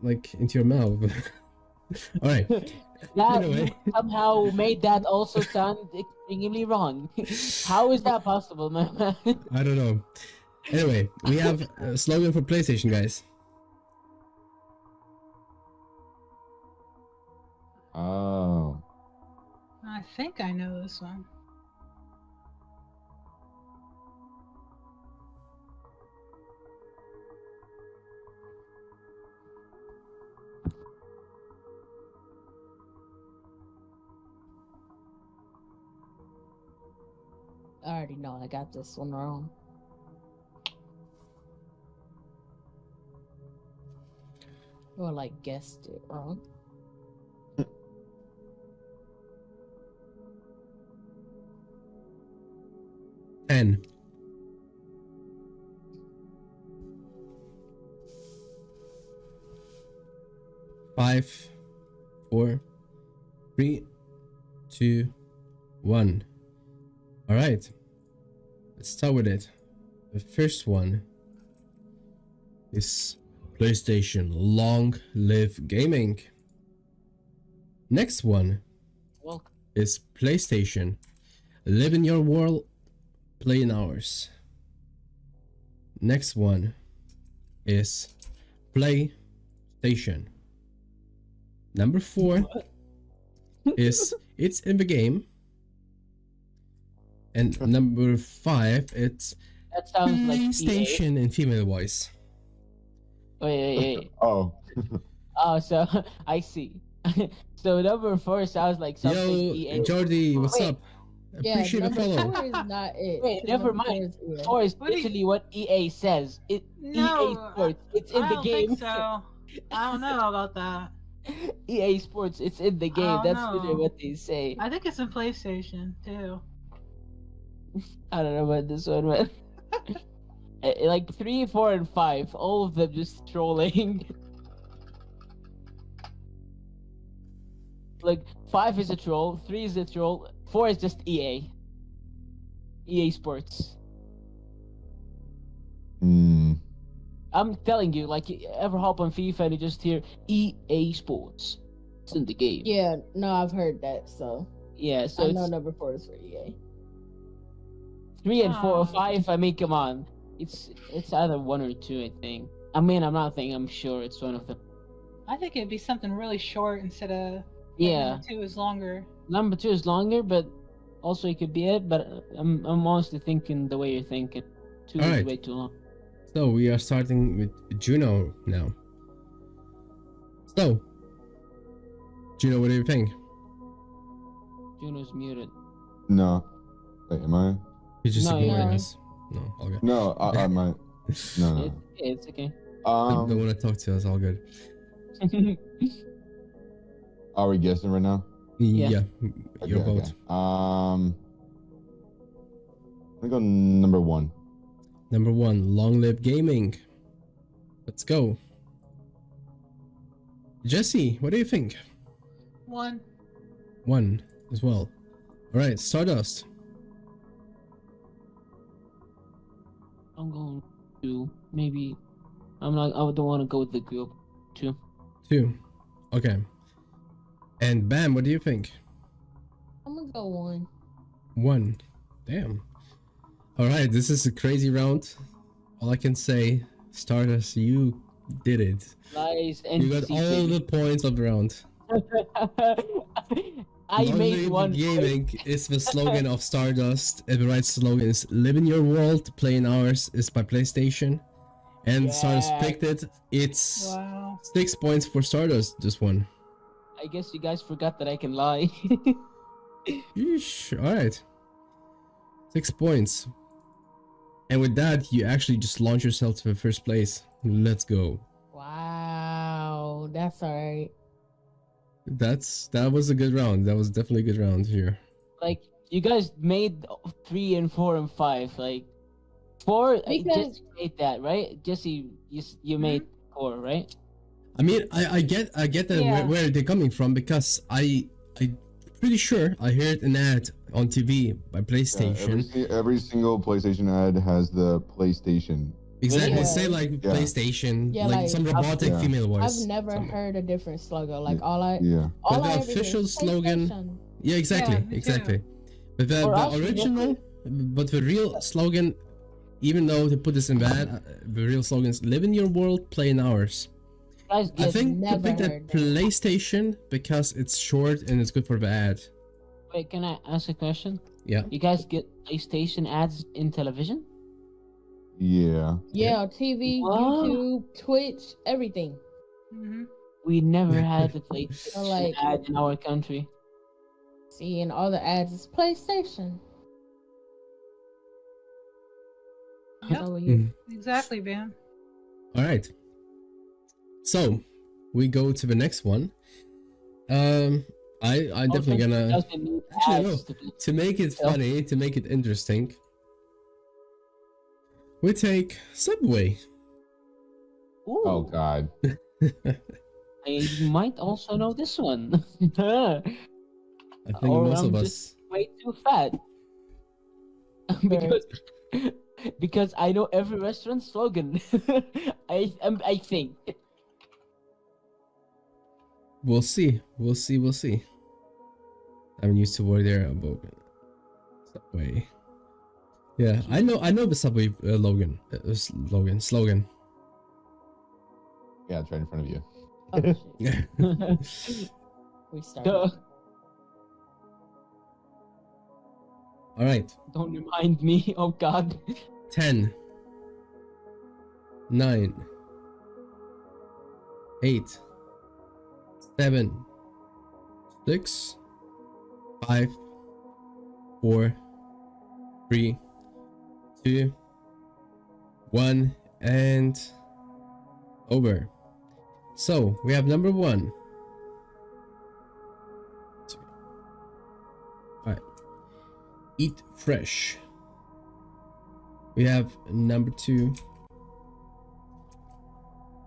like into your mouth. All right. That Anyway. you somehow made that also sound extremely wrong. How is that possible, man? I don't know. Anyway, we have a slogan for PlayStation, guys. Oh. I think I know this one. I already know I got this one wrong. Or like guessed it wrong. Ten. Five, four, three, two, one. All right. Let's start with it. The first one is PlayStation Long Live Gaming. Next one Welcome. is PlayStation Live in Your World, Play in Ours. Next one is PlayStation. Number four is It's in the Game. And number five, it's That sounds like EA. PlayStation in female voice. Wait, wait, wait. Oh. Oh, so I see. so number four sounds like something Yo, EA. Jordi, what's Wait. up? Yeah, Appreciate the number follow. four is not it. Wait, 'cause never number four mind. is EA. Four is What literally what EA says. It No, EA Sports. It's in I the don't game. think so. I don't know about that. EA Sports. It's in the game. don't That's literally what they say. I think it's in PlayStation too. I don't know about this one, man. Eh, like three, four, and five, all of them just trolling. like five is a troll, three is a troll, four is just EA. EA Sports. Hmm. I'm telling you, like you ever hop on FIFA and you just hear EA Sports. It's in the game. Yeah, no, I've heard that, so Yeah, so I it's know number four is for EA. Three and four or five. I mean, come on, it's it's either one or two. I think. I mean, I'm not thinking. I'm sure it's one of them. I think it'd be something really short instead of Yeah. number two is longer. Number two is longer, but also it could be it. But I'm I'm honestly thinking the way you're thinking. Two is Alright. way too long. So we are starting with Juno now. So, Juno, what do you think? Juno's muted. No. Wait, am I? He's just No, ignoring yeah. us. No, all good. No, I, I might. No, no. It, it's okay. don't Um, want to talk to us. All good. are we guessing right now? Yeah, Yeah. your Okay, vote. okay. Um, I'm gonna go number one. Number one, Long Live Gaming. Let's go. Jesse, what do you think? One. One as well. All right, Stardust. I'm going to maybe. I'm not. I don't want to go with the group. Two. Two. Okay. And Bam, what do you think? I'm gonna go one. One. Damn. All right, this is a crazy round. All I can say, Stardust, you did it. Lies and You got all baby. the points of the round. I Long made one. Gaming is the slogan of Stardust. And the right slogan is "Live in your world, play in ours." is by PlayStation, and Stardust Yeah. picked it. It's Wow. six points for Stardust. This one. I guess you guys forgot that I can lie. Yeesh. All right. Six points. And with that, you actually just launch yourself to the first place. Let's go. Wow, that's alright. That's that was a good round. That was definitely a good round here. like you guys made three and four and five. Like four, I Because- just made that right. Jesse, you you hmm? made four, right? I mean, I, I get I get that Yeah. where, where they're coming from because I I pretty sure I heard an ad on TV by Yeah, PlayStation. every, every single PlayStation ad has the PlayStation. Exactly, Yeah. say like Yeah. PlayStation, Yeah, like, like- some robotic Yeah. female voice. I've never something. heard a different slogan. Like all I, Yeah. all But the I ever hear official slogan- Yeah, exactly, me exactly. But the, the us, we original, but the real slogan, even though they put this in bad, uh, the real slogan is "Live in your world, play in ours." I think they never picked that heard that. PlayStation because it's short and it's good for the ad. wait, can I ask a question? Yeah. You guys get PlayStation ads in television? Yeah. Yeah, TV, What? YouTube, Twitch, everything. hmm We never had the PlayStation like- ad in our country. See, and all the ads is PlayStation. Yep. So you, Mhm. Exactly, Bam. All right. So we go to the next one. Um, I I'm definitely gonna Actually, no. to make it funny, to make it interesting. We take Subway. Ooh, Oh God. I might also know this one. I think Or most I'm of just- us. Way too fat. because because I know every restaurant slogan. I um, I think. We'll see. We'll see. We'll see. I'm used to word there about Subway. Yeah, I know. I know the Subway uh, Logan. Uh, slogan. Slogan. Yeah, it's right in front of you. oh, we started. Duh. All right. Don't remind me. Oh God. 10 9 8 7 6 5 4 3 2 1 and over so we have number one all right eat fresh we have number two,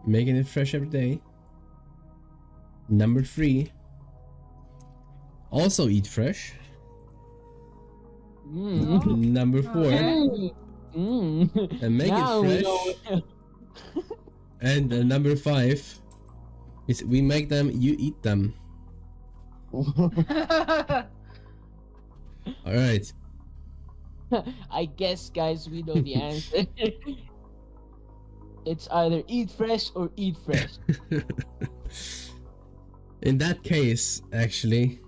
making it fresh every day. Number three, also eat fresh. Mm. Number four, Okay. Mm. and make Now it fresh. And uh, number five is we make them, you eat them. All right. I guess, guys, we know the answer. it's either eat fresh or eat fresh. In that case, actually,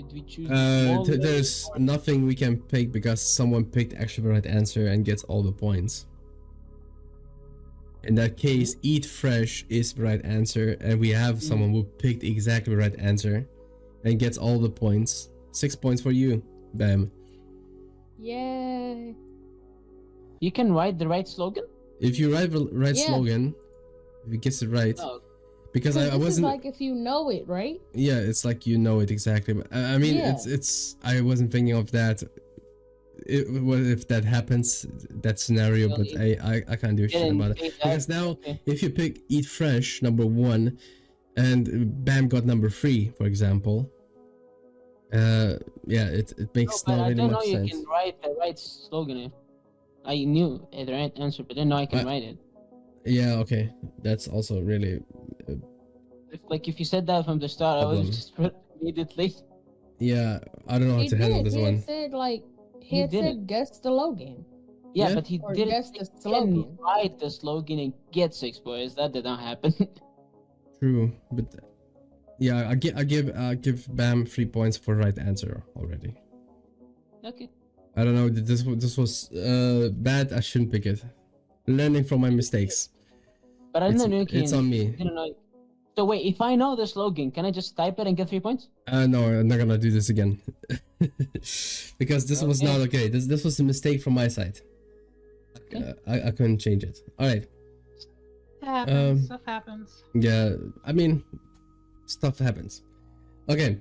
Should we choose? uh, th- there's or- nothing we can pick because someone picked actually the right answer and gets all the points. In that case, eat fresh is the right answer, and we have someone who picked exactly the right answer and gets all the points. Six points for you, Bam. Yay. You can write the right slogan. If you write the right Yeah. slogan, if you gets it right, Oh, because I, I wasn't. like if you know it, right? yeah, it's like you know it exactly. I I mean, Yeah. it's it's. I wasn't thinking of that. It, what if that happens? That scenario, but I, I I can't do shit about it because now Okay. if you pick eat fresh number one, and Bam got number three, for example. Uh, yeah, it it No, makes but not I don't know you sense. can write the right slogan. I knew the right answer, but I didn't know I can Uh, write it. Yeah, okay, that's also really If, like if you said that from the start, I would have just wrote immediately. yeah. I don't know how he to handle did. this he had one. said like he, He had said didn't. guess the Logan. Yeah, Yeah. but he Or didn't guess the slogan. didn't write the slogan and get six boys. That did not happen. True, but yeah, I give I give I give Bam three points for right answer already. okay. I don't know. This this was uh bad. I shouldn't pick it. Learning from my mistakes. But I It's, didn't know you it's on me. didn't know. So wait, if I know the slogan, can I just type it and get three points? Uh, no, I'm not gonna do this again. because this was not okay. This this was a mistake from my side. Okay. Uh, I I couldn't change it. All right. Happens. Um, Stuff happens. Yeah. I mean, stuff happens. Okay.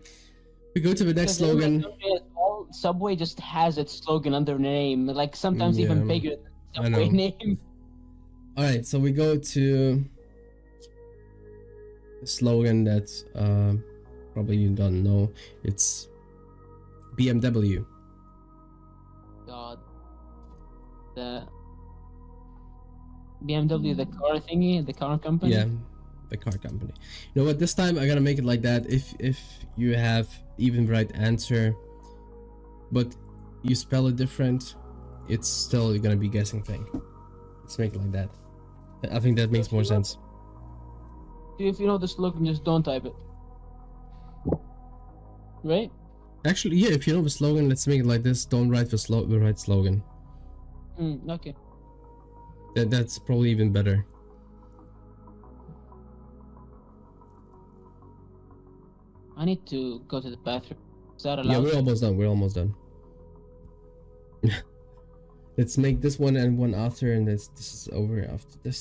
We go to the next Because in my slogan. country Subway just has its slogan under name, like sometimes Yeah, even bigger than I Subway name. All right, so we go to the slogan that uh, probably you don't know. It's BMW. God. The BMW, the car thingy, the car company. Yeah, the car company. You know what? This time I'm gonna make it like that. If if you have even right answer, but you spell it different, it's still gonna be guessing thing. Let's make it like that. I think that makes more sense. If you know the slogan, just don't type it. Right? Actually, yeah. If you know the slogan, let's make it like this. Don't write the slow the right slogan. Mm, okay. That that's probably even better. I need to go to the bathroom. Is that allowed? Yeah, we're almost done. We're almost done. let's make this one and one after, and this this is over after this.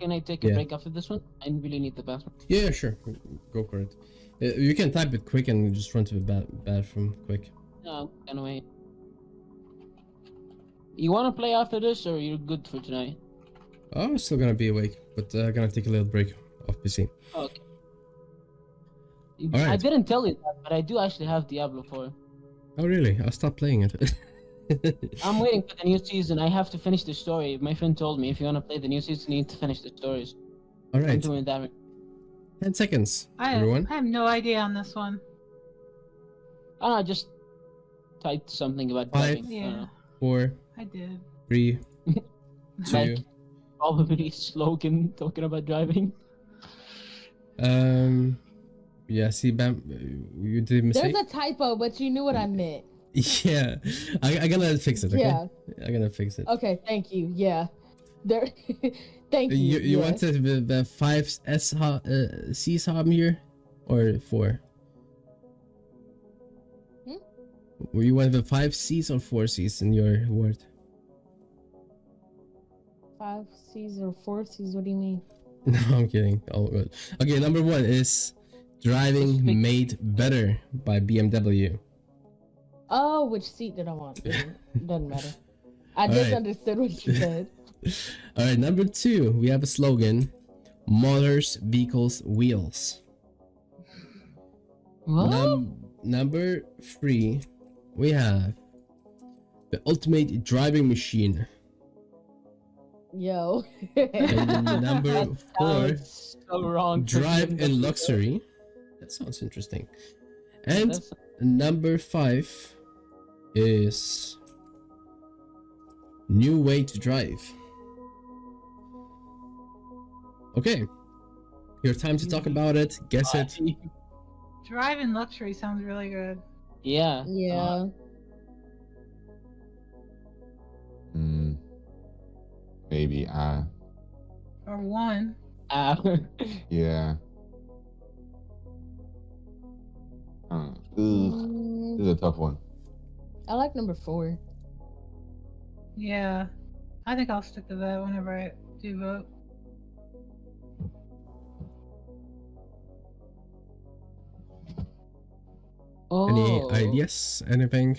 Can I take a Yeah. break after this one? I really need the bathroom. Yeah, sure. Go for it. Uh, You can type it quick and just run to the ba- bathroom quick. No, anyway. You want to play after this, or you're good for tonight? Oh, I'm still gonna be awake, but uh, gonna take a little break off PC. Okay. I Alright. didn't tell you that, but I do actually have Diablo 4. Oh, really? I'll stop playing it. I'm waiting for the new season. I have to finish the story. My friend told me if you want to play the new season, you need to finish the stories. All right. I'm right, doing that. right- ten seconds, I have, everyone. I have no idea on this one. I don't I just typed something about Five. driving. Yeah, know. Four, I did. three, two. Like- Probably slogan talking about driving. Um, yeah. See, Bam, you did mistake. There's a typo, but you knew what I meant. Yeah, I, I'm gonna fix it. Okay, Yeah. I'm gonna fix it. Okay, thank you. Yeah. There. thank you. You you yeah. wanted the, the five S uh, here, or four? Hmm? Were you want the five C's or four C's in your word? five C's or four C's? What do you mean? No, I'm kidding. Oh, good. Okay, number one is driving made better by BMW. Oh, which seat did I want? Doesn't, matter. I All just right. understood what you said. All right, number two, we have a slogan: motors, vehicles, wheels. What? Num- number three, we have the ultimate driving machine. Yo. And number four, so wrong. drive in luxury. That sounds interesting. And number five is new way to drive. Okay, your time to talk about it. Guess it. Driving luxury sounds really good. Yeah. yeah. Hmm. maybe. I. Or one. Uh, Yeah. Uh, ugh, this is a tough one. I like number four. Yeah. I think I'll stick to that whenever I do vote. oh. Any ideas? Anything?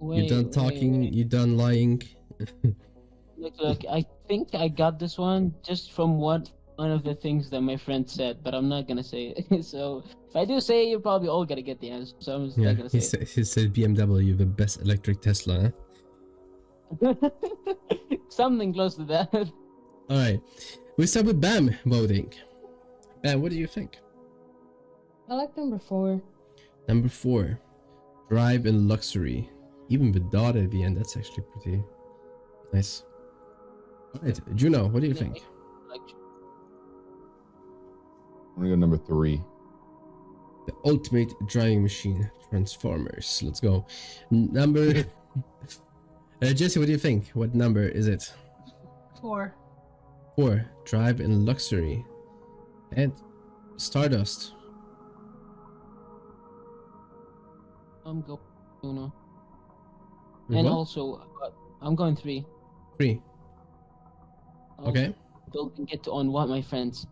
Wait, you done wait, talking? wait. You done lying? Look, look, I think I got this one just from what one of the things that my friend said, but I'm not gonna say it. so if I do say it, you're probably all gonna get the answer. So I'm just Yeah, not gonna he say said, he said BMW, the best electric Tesla. Huh? Something close to that. All right, we start with Bam voting. Bam, what do you think? I like number four. Number four, drive in luxury. Even with dot at the end, that's actually pretty nice. All right, Juno, what do you Yeah, think? I'm gonna go number three. The ultimate driving machine, Transformers. Let's go. Number. uh, Jesse, what do you think? What number is it? Four. Four, drive in luxury. And Stardust. I'm going Uno. With And what? also, uh, I'm going three. Three. Also Okay. Building it on what my friends.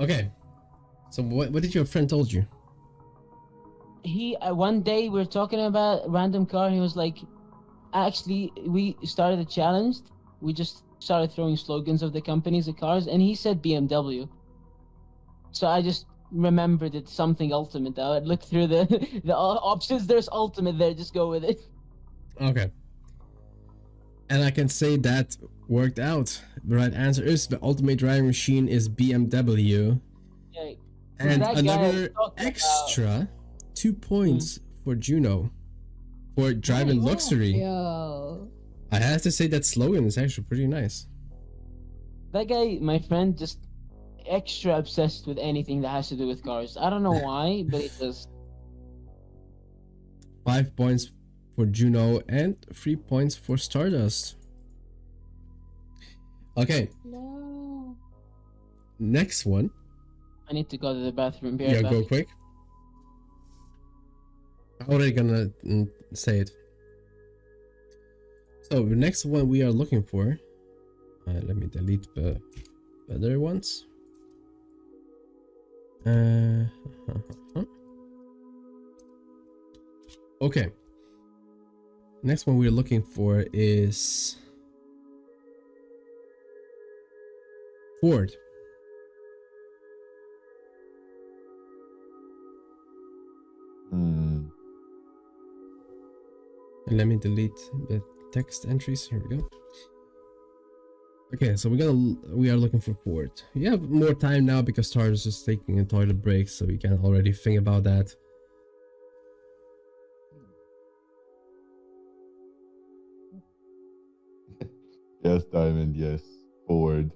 Okay. So what what did your friend told you? he uh, one day we were talking about random car and he was like actually we started a challenge we just started throwing slogans of the companies, the cars, and he said BMW. So I just remembered it's something ultimate. I would look through the the options. There's ultimate there. Just go with it. Okay. And I can say that worked out. The right answer is the ultimate driving machine is BMW. Yeah, And another talked about- extra two points hmm. for Juno for driving Nice. luxury. Yo. I have to say that slogan is actually pretty nice. that guy, my friend, just extra obsessed with anything that has to do with cars. I don't know why, but it was Five points for Juno and three points for Stardust. Okay, No. next one. I need to go to the bathroom. Be Yeah, back. go quick. I'm already gonna mm, say it. So the next one we are looking for. Uh, let me delete the other ones. Uh, okay. Next one we're looking for is Ford. Hmm. Let me delete the text entries. Here we go. Okay, so we're gonna we are looking for Ford. We have more time now because Tar is just taking a toilet break, so we can already think about that. Yes, Diamond. Yes, Ford.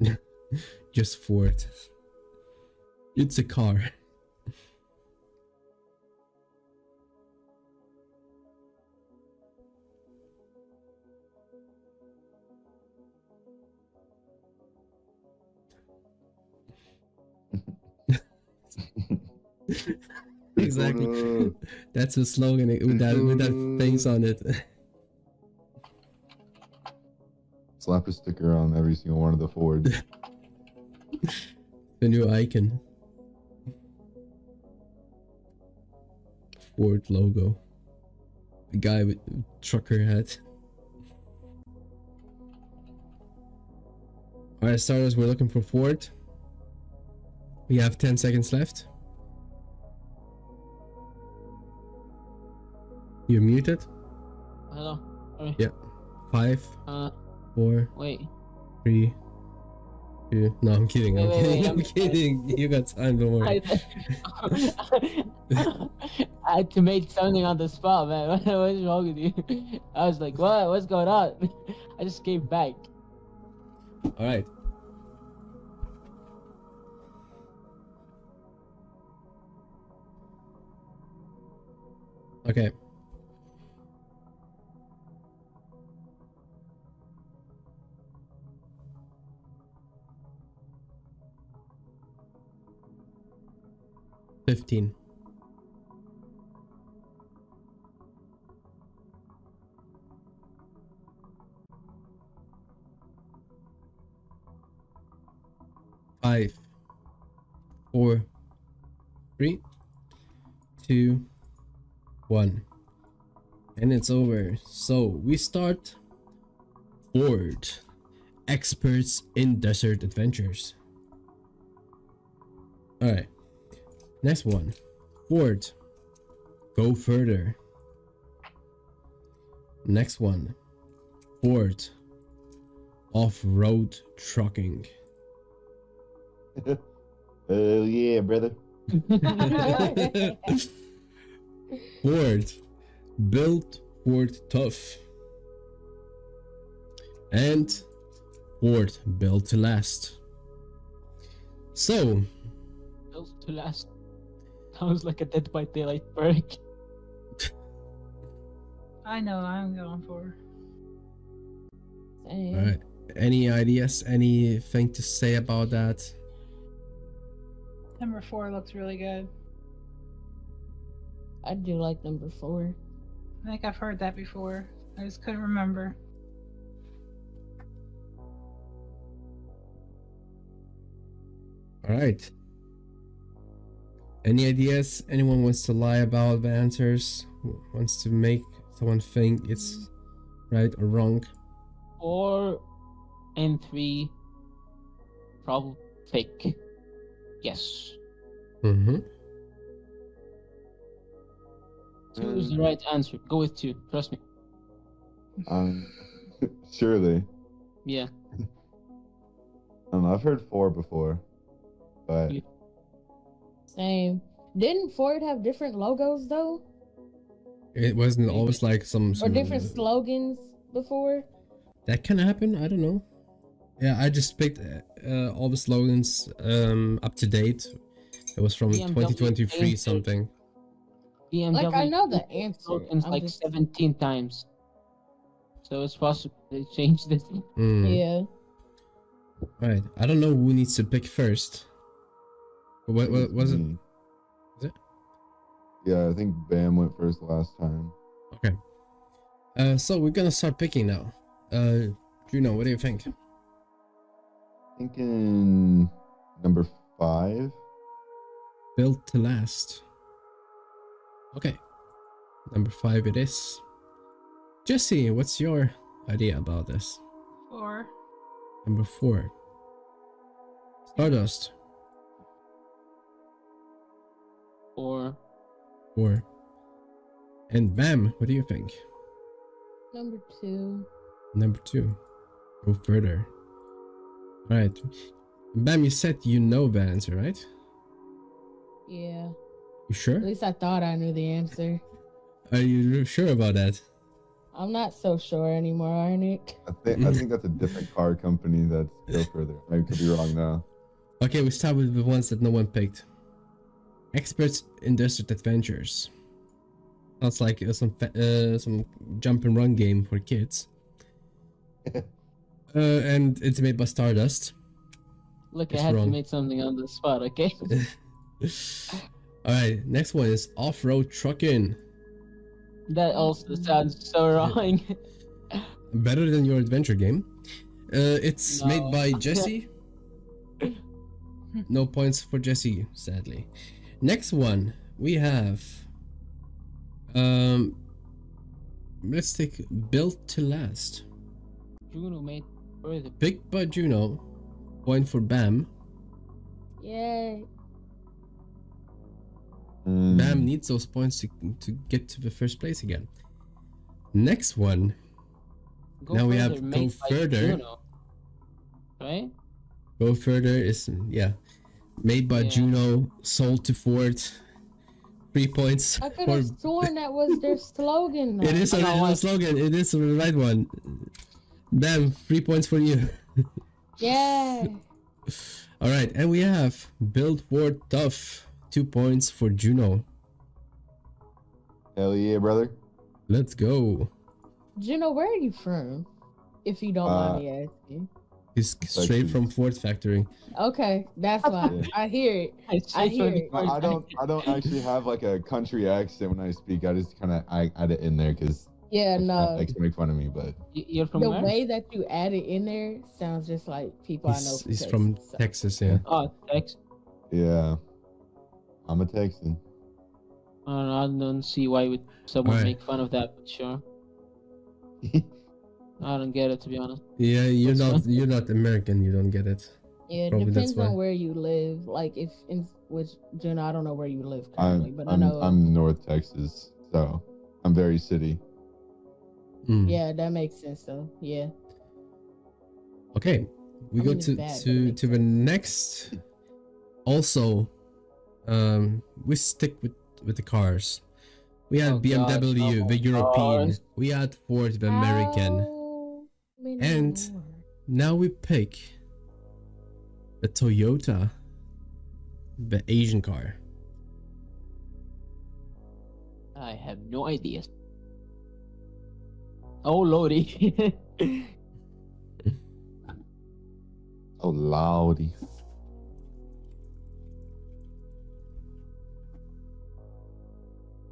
Just for it. It's a car. exactly. That's a slogan with that with that face on it. Slap a sticker on every single one of the Fords. the new icon. Ford logo. The guy with trucker hat. Alright, starters, we're looking for Ford. We have 10 seconds left. You're muted. Hello. Sorry. Yeah. Five, Uh, four, wait. three, two. No, I'm kidding. I'm Wait, wait, kidding. wait, I'm I'm- kidding. You got time. Don't worry. I, I had to make something on the spot, man. What's wrong with you? I was like, what? What's going on? I just came back. All right. Okay. Fifteen. Five, four, three, two, one. And it's over. So we start Ford, experts in desert adventures. Alright. Next one. Ford. Go further. Next one. Ford. Off-road trucking. Hell yeah, brother. Ford. Built Ford tough. And Ford built to last. So, Built to last. Sounds like a Dead by Daylight perk. I know I'm going for. Same. alright. Any ideas? Anything to say about that? Number four looks really good. I do like number four. I think I've heard that before. I just couldn't remember. Alright. Any ideas? Anyone wants to lie about the answers? Wants to make someone think it's right or wrong? Or and three probably fake. Yes. Mm-hmm. Two is the Um, right answer. Go with two. Trust me. Um, surely. Yeah. I don't know. I've heard four before, but Yeah. Same. Didn't Ford have different logos though, It wasn't always like some, or some different slogans before? that can happen. I don't know. Yeah, I just picked uh, all the slogans um, up to date. It was from BMW 2023 painted- something. BMW Like I know the answer. slogans I'm like just- 17 times. So it's possible they changed it. Mm. Yeah. Right. I don't know who needs to pick first. What, what was it? Hmm. It? Yeah, I think Bam went first last time. Okay. Uh, so we're gonna start picking now. Uh, Juno, what do you think? Thinking number five. Built to last. Okay. Number five it is. Jesse, what's your idea about this? Four. Number four. Stardust. Or Four. And Bam, what do you think? Number two. Number two. Go further. Alright. Bam, you said you know the answer, right? Yeah. You sure? At least I thought I knew the answer. Are you sure about that? I'm not so sure anymore, Arnick. I think I think that's a different car company that's go further. I could be wrong now. Okay, we start with the ones that no one picked. Experts in Desert Adventures. Sounds like uh, some uh, some jump and run game for kids. uh, and it's made by Stardust. look, It's I had wrong. to make something on the spot, okay? All right, next one is off-road trucking. that also sounds so wrong. Better than your adventure game. Uh, it's made by Jesse. no points for Jesse, sadly. Next one we have. Um, let's take Built to Last. Juno made further. Picked by Juno. Point for Bam. Yay. Hmm. Bam needs those points to, to get to the first place again. Next one. Go Now we have Go Further. Juno. Right? Go further is yeah, made by Yeah. Juno, sold to Ford. Three points. I could for- have sworn that was their slogan. Though. is a I know it is a what- slogan. It is the right one. Bam, three points for you. Yeah. All right, and we have Build Ford Tough. Two points for Juno. Hell yeah, brother. Let's go. Juno, where are you from? If you don't Uh, mind me asking. He's straight from Ford Factory. Okay, that's why Yeah. I hear it. I, I hear it. I, I don't I don't actually have like a country accent when I speak. I just kind of I add it in there because Yeah, no. likes to make fun of me. But You're from The where? way that you add it in there sounds just like people I know. He's, he's from Texas, so. Texas, yeah. Oh, Texas. yeah, I'm a Texan. I don't, know, I don't see why would someone Alright. make fun of that, but sure. I don't get it to be honest. Yeah, you're not you're not American. You don't get it. Yeah, it Probably depends on where you live. Like if in which Jenna, I don't know where you live I'm currently, but I I'm, know. I'm North Texas, so I'm very city. Mm. Yeah, that makes sense though. Yeah. Okay, we I go mean, to bad, to to the next. Also, um, we stick with with the cars. We had Oh, BMW, gosh, the European. cars. We had Ford, the American. How many And- more? Now we pick the Toyota, the Asian car. I have no idea. Oh lordy. Oh, loudy.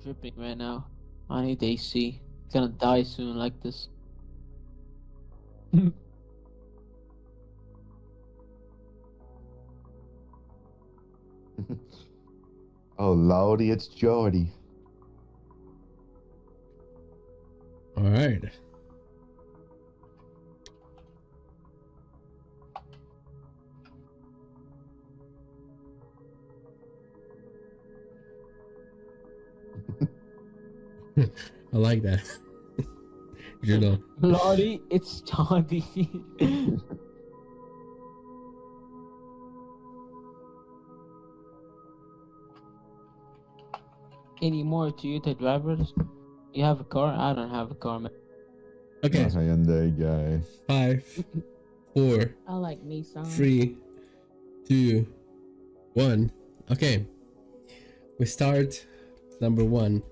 Dripping right now. I need AC. Gonna die soon like this. oh, Lordy, it's Jordy. All right. I like that. Juno. Lordy, it's Johnny. Any more Toyota drivers? You have a car? I don't have a car, man. Okay, Not Hyundai guy. five, four, I like Nissan. three, two, one. Okay. We start number one.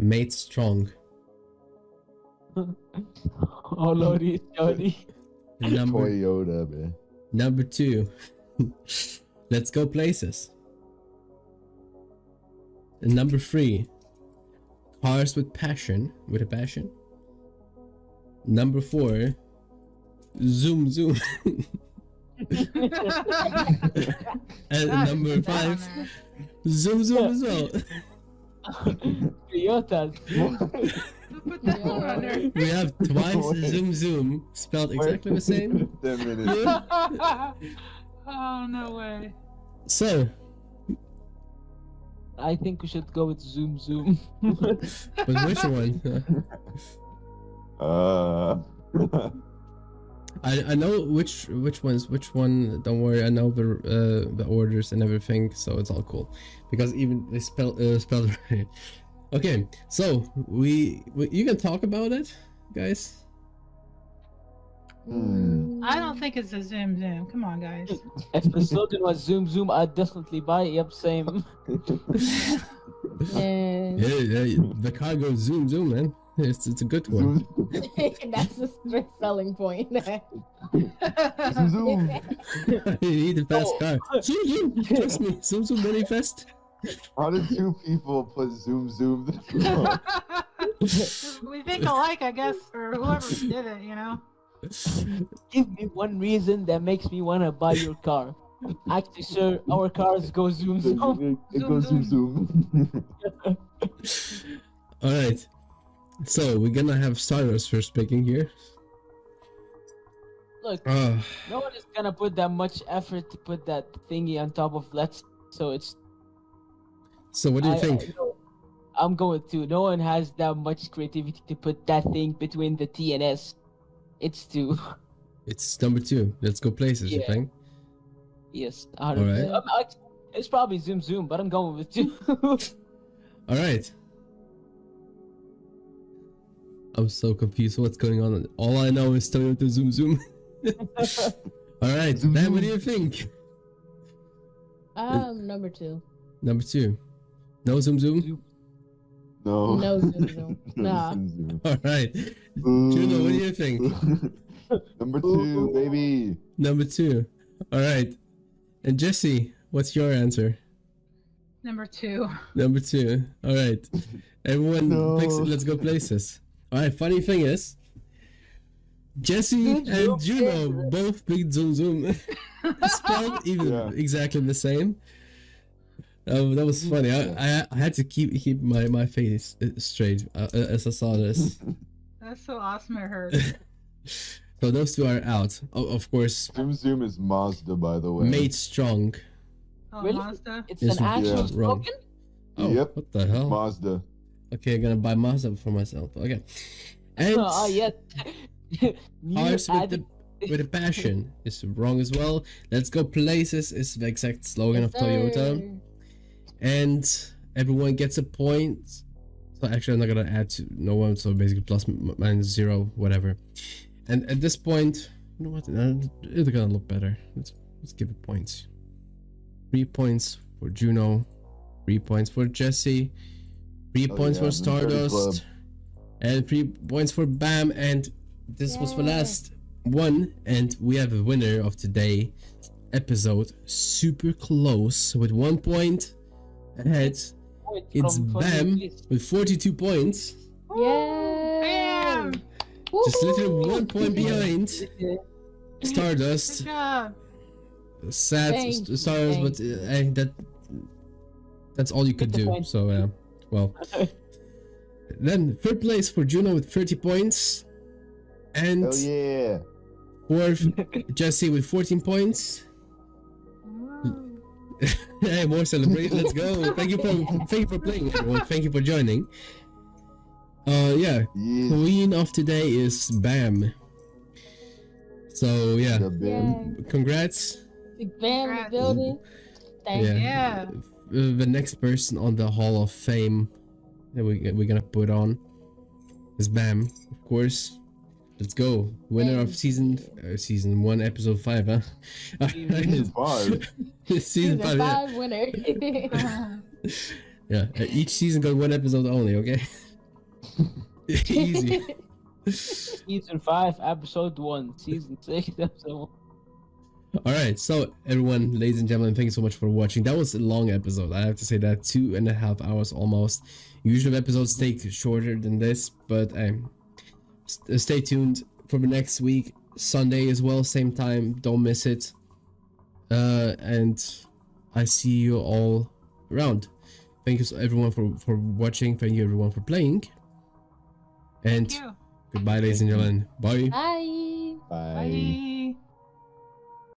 Made strong. oh Lordy, it's Johnny. Number Toyota, man. number two. Let's go places. And number three. Cars with passion. With a passion. Number four. Zoom zoom. and number Put that on five. there. Zoom zoom as well. Toyotas. Put that one on there. We have twice Wait. zoom zoom spelled exactly the same. Ten minutes. oh no way. So, I think we should go with Zoom Zoom. but which one? Uh, I I know which which ones which one. Don't worry, I know the uh, the orders and everything, so it's all cool. Because even they spell uh, spelled right. Okay, so we, we you can talk about it, guys. Hmm. I don't think it's a zoom zoom. Come on, guys. if the slogan was Zoom Zoom, I'd definitely buy it. Yep, same. And Yeah, yeah, the car goes zoom zoom, man. It's it's a good one. that's a strict selling point. Zoom, zoom. you need a fast Oh. car. Zoom zoom. Trust me, zoom zoom very fast. How did two people put zoom zoom? we think alike, I guess, or whoever did it, you know. Give me one reason that makes me want to buy your car. Actually, sir, our cars go Zoom Zoom. it goes zoom zoom. All right. So we're gonna have Cyrus first picking here. Look, Uh, no one is gonna put that much effort to put that thingy on top of Let's. So it's. so what do you I- think? I. I'm going to. No one has that much creativity to put that thing between the T and S. It's two. It's number two. Let's go places. You think? yes. All right. Um, I- it's probably Zoom Zoom, but I'm going with two. All right. I'm so confused. What's going on? All I know is Toyota Zoom Zoom. All right, Zoom Ben. What do you think? um, number two. Number two. No Zoom Zoom. No. No zoom zoom. Nah. Zoom, zoom. All right. Juno, what do you think? Number two, baby. Number two. All right. And Jesse, what's your answer? Number two. Number two. All right. Everyone, No. picks, let's go places. All right. Funny thing is, Jesse Zoom Zoom and Juno both picked Zoom Zoom. Spelled even Yeah. exactly the same. Um, that was funny. I, I I had to keep keep my my face uh, straight uh, uh, as I saw this. That's so awesome. It hurt. so those two are out. Oh, of course, Zoom zoom is Mazda, by the way. made strong. Oh, Really? Mazda. It's Yes, an actual yeah, wrong. slogan. Oh, Yep. what the hell? Mazda. Okay, I'm gonna buy Mazda for myself. Okay. And Oh, yes. Cars with the with a passion is wrong as well. Let's go places is the exact slogan of Toyota. And everyone gets a point. So actually I'm not gonna add to no one, so basically minus zero, whatever. And at this point, you know what? uh, It's gonna look better. Let's let's give it points. Three points for Juno, three points for Jesse, three Oh, points yeah, for the Dirty Club. Stardust, and three points for Bam. And this was the last one, and we have a winner of today episode. Super close with one point ahead. point It's from- from Bam with 42 points. Yeah. Bam! Just literally one point behind Stardust. Sad Thank st- you, Stardust, thank but uh, that that's all you could do. So yeah, well. Then third place for Juno with 30 points, and Hell yeah. fourth Jesse with 14 points, hey, more celebration. Let's go. Thank you for thank you for playing, everyone. Thank you for joining. Uh, yeah. Yeah. Queen of today is Bam. So yeah, Good congrats. Big Bam in the Congrats. building. Thank Yeah. you. Yeah. Uh, the next person on the Hall of Fame that we we're gonna put on is Bam, of course. Let's go, winner of season uh, season one, episode five, huh? Season five. season Season five. yeah. winner. Yeah, uh, each season got one episode only. Okay. Easy. Season 5, Episode 1. Season 6, Episode 1. All right, so everyone, ladies and gentlemen, thank you so much for watching. That was a long episode. I have to say that two and a half hours almost. Usually episodes take shorter than this, but um, st- stay tuned for the next week, Sunday as well, same time. Don't miss it. Uh, and I see you all around. Thank you so everyone for for watching. Thank you everyone for playing. And goodbye, ladies and gentlemen. Bye. Bye. Bye. Bye.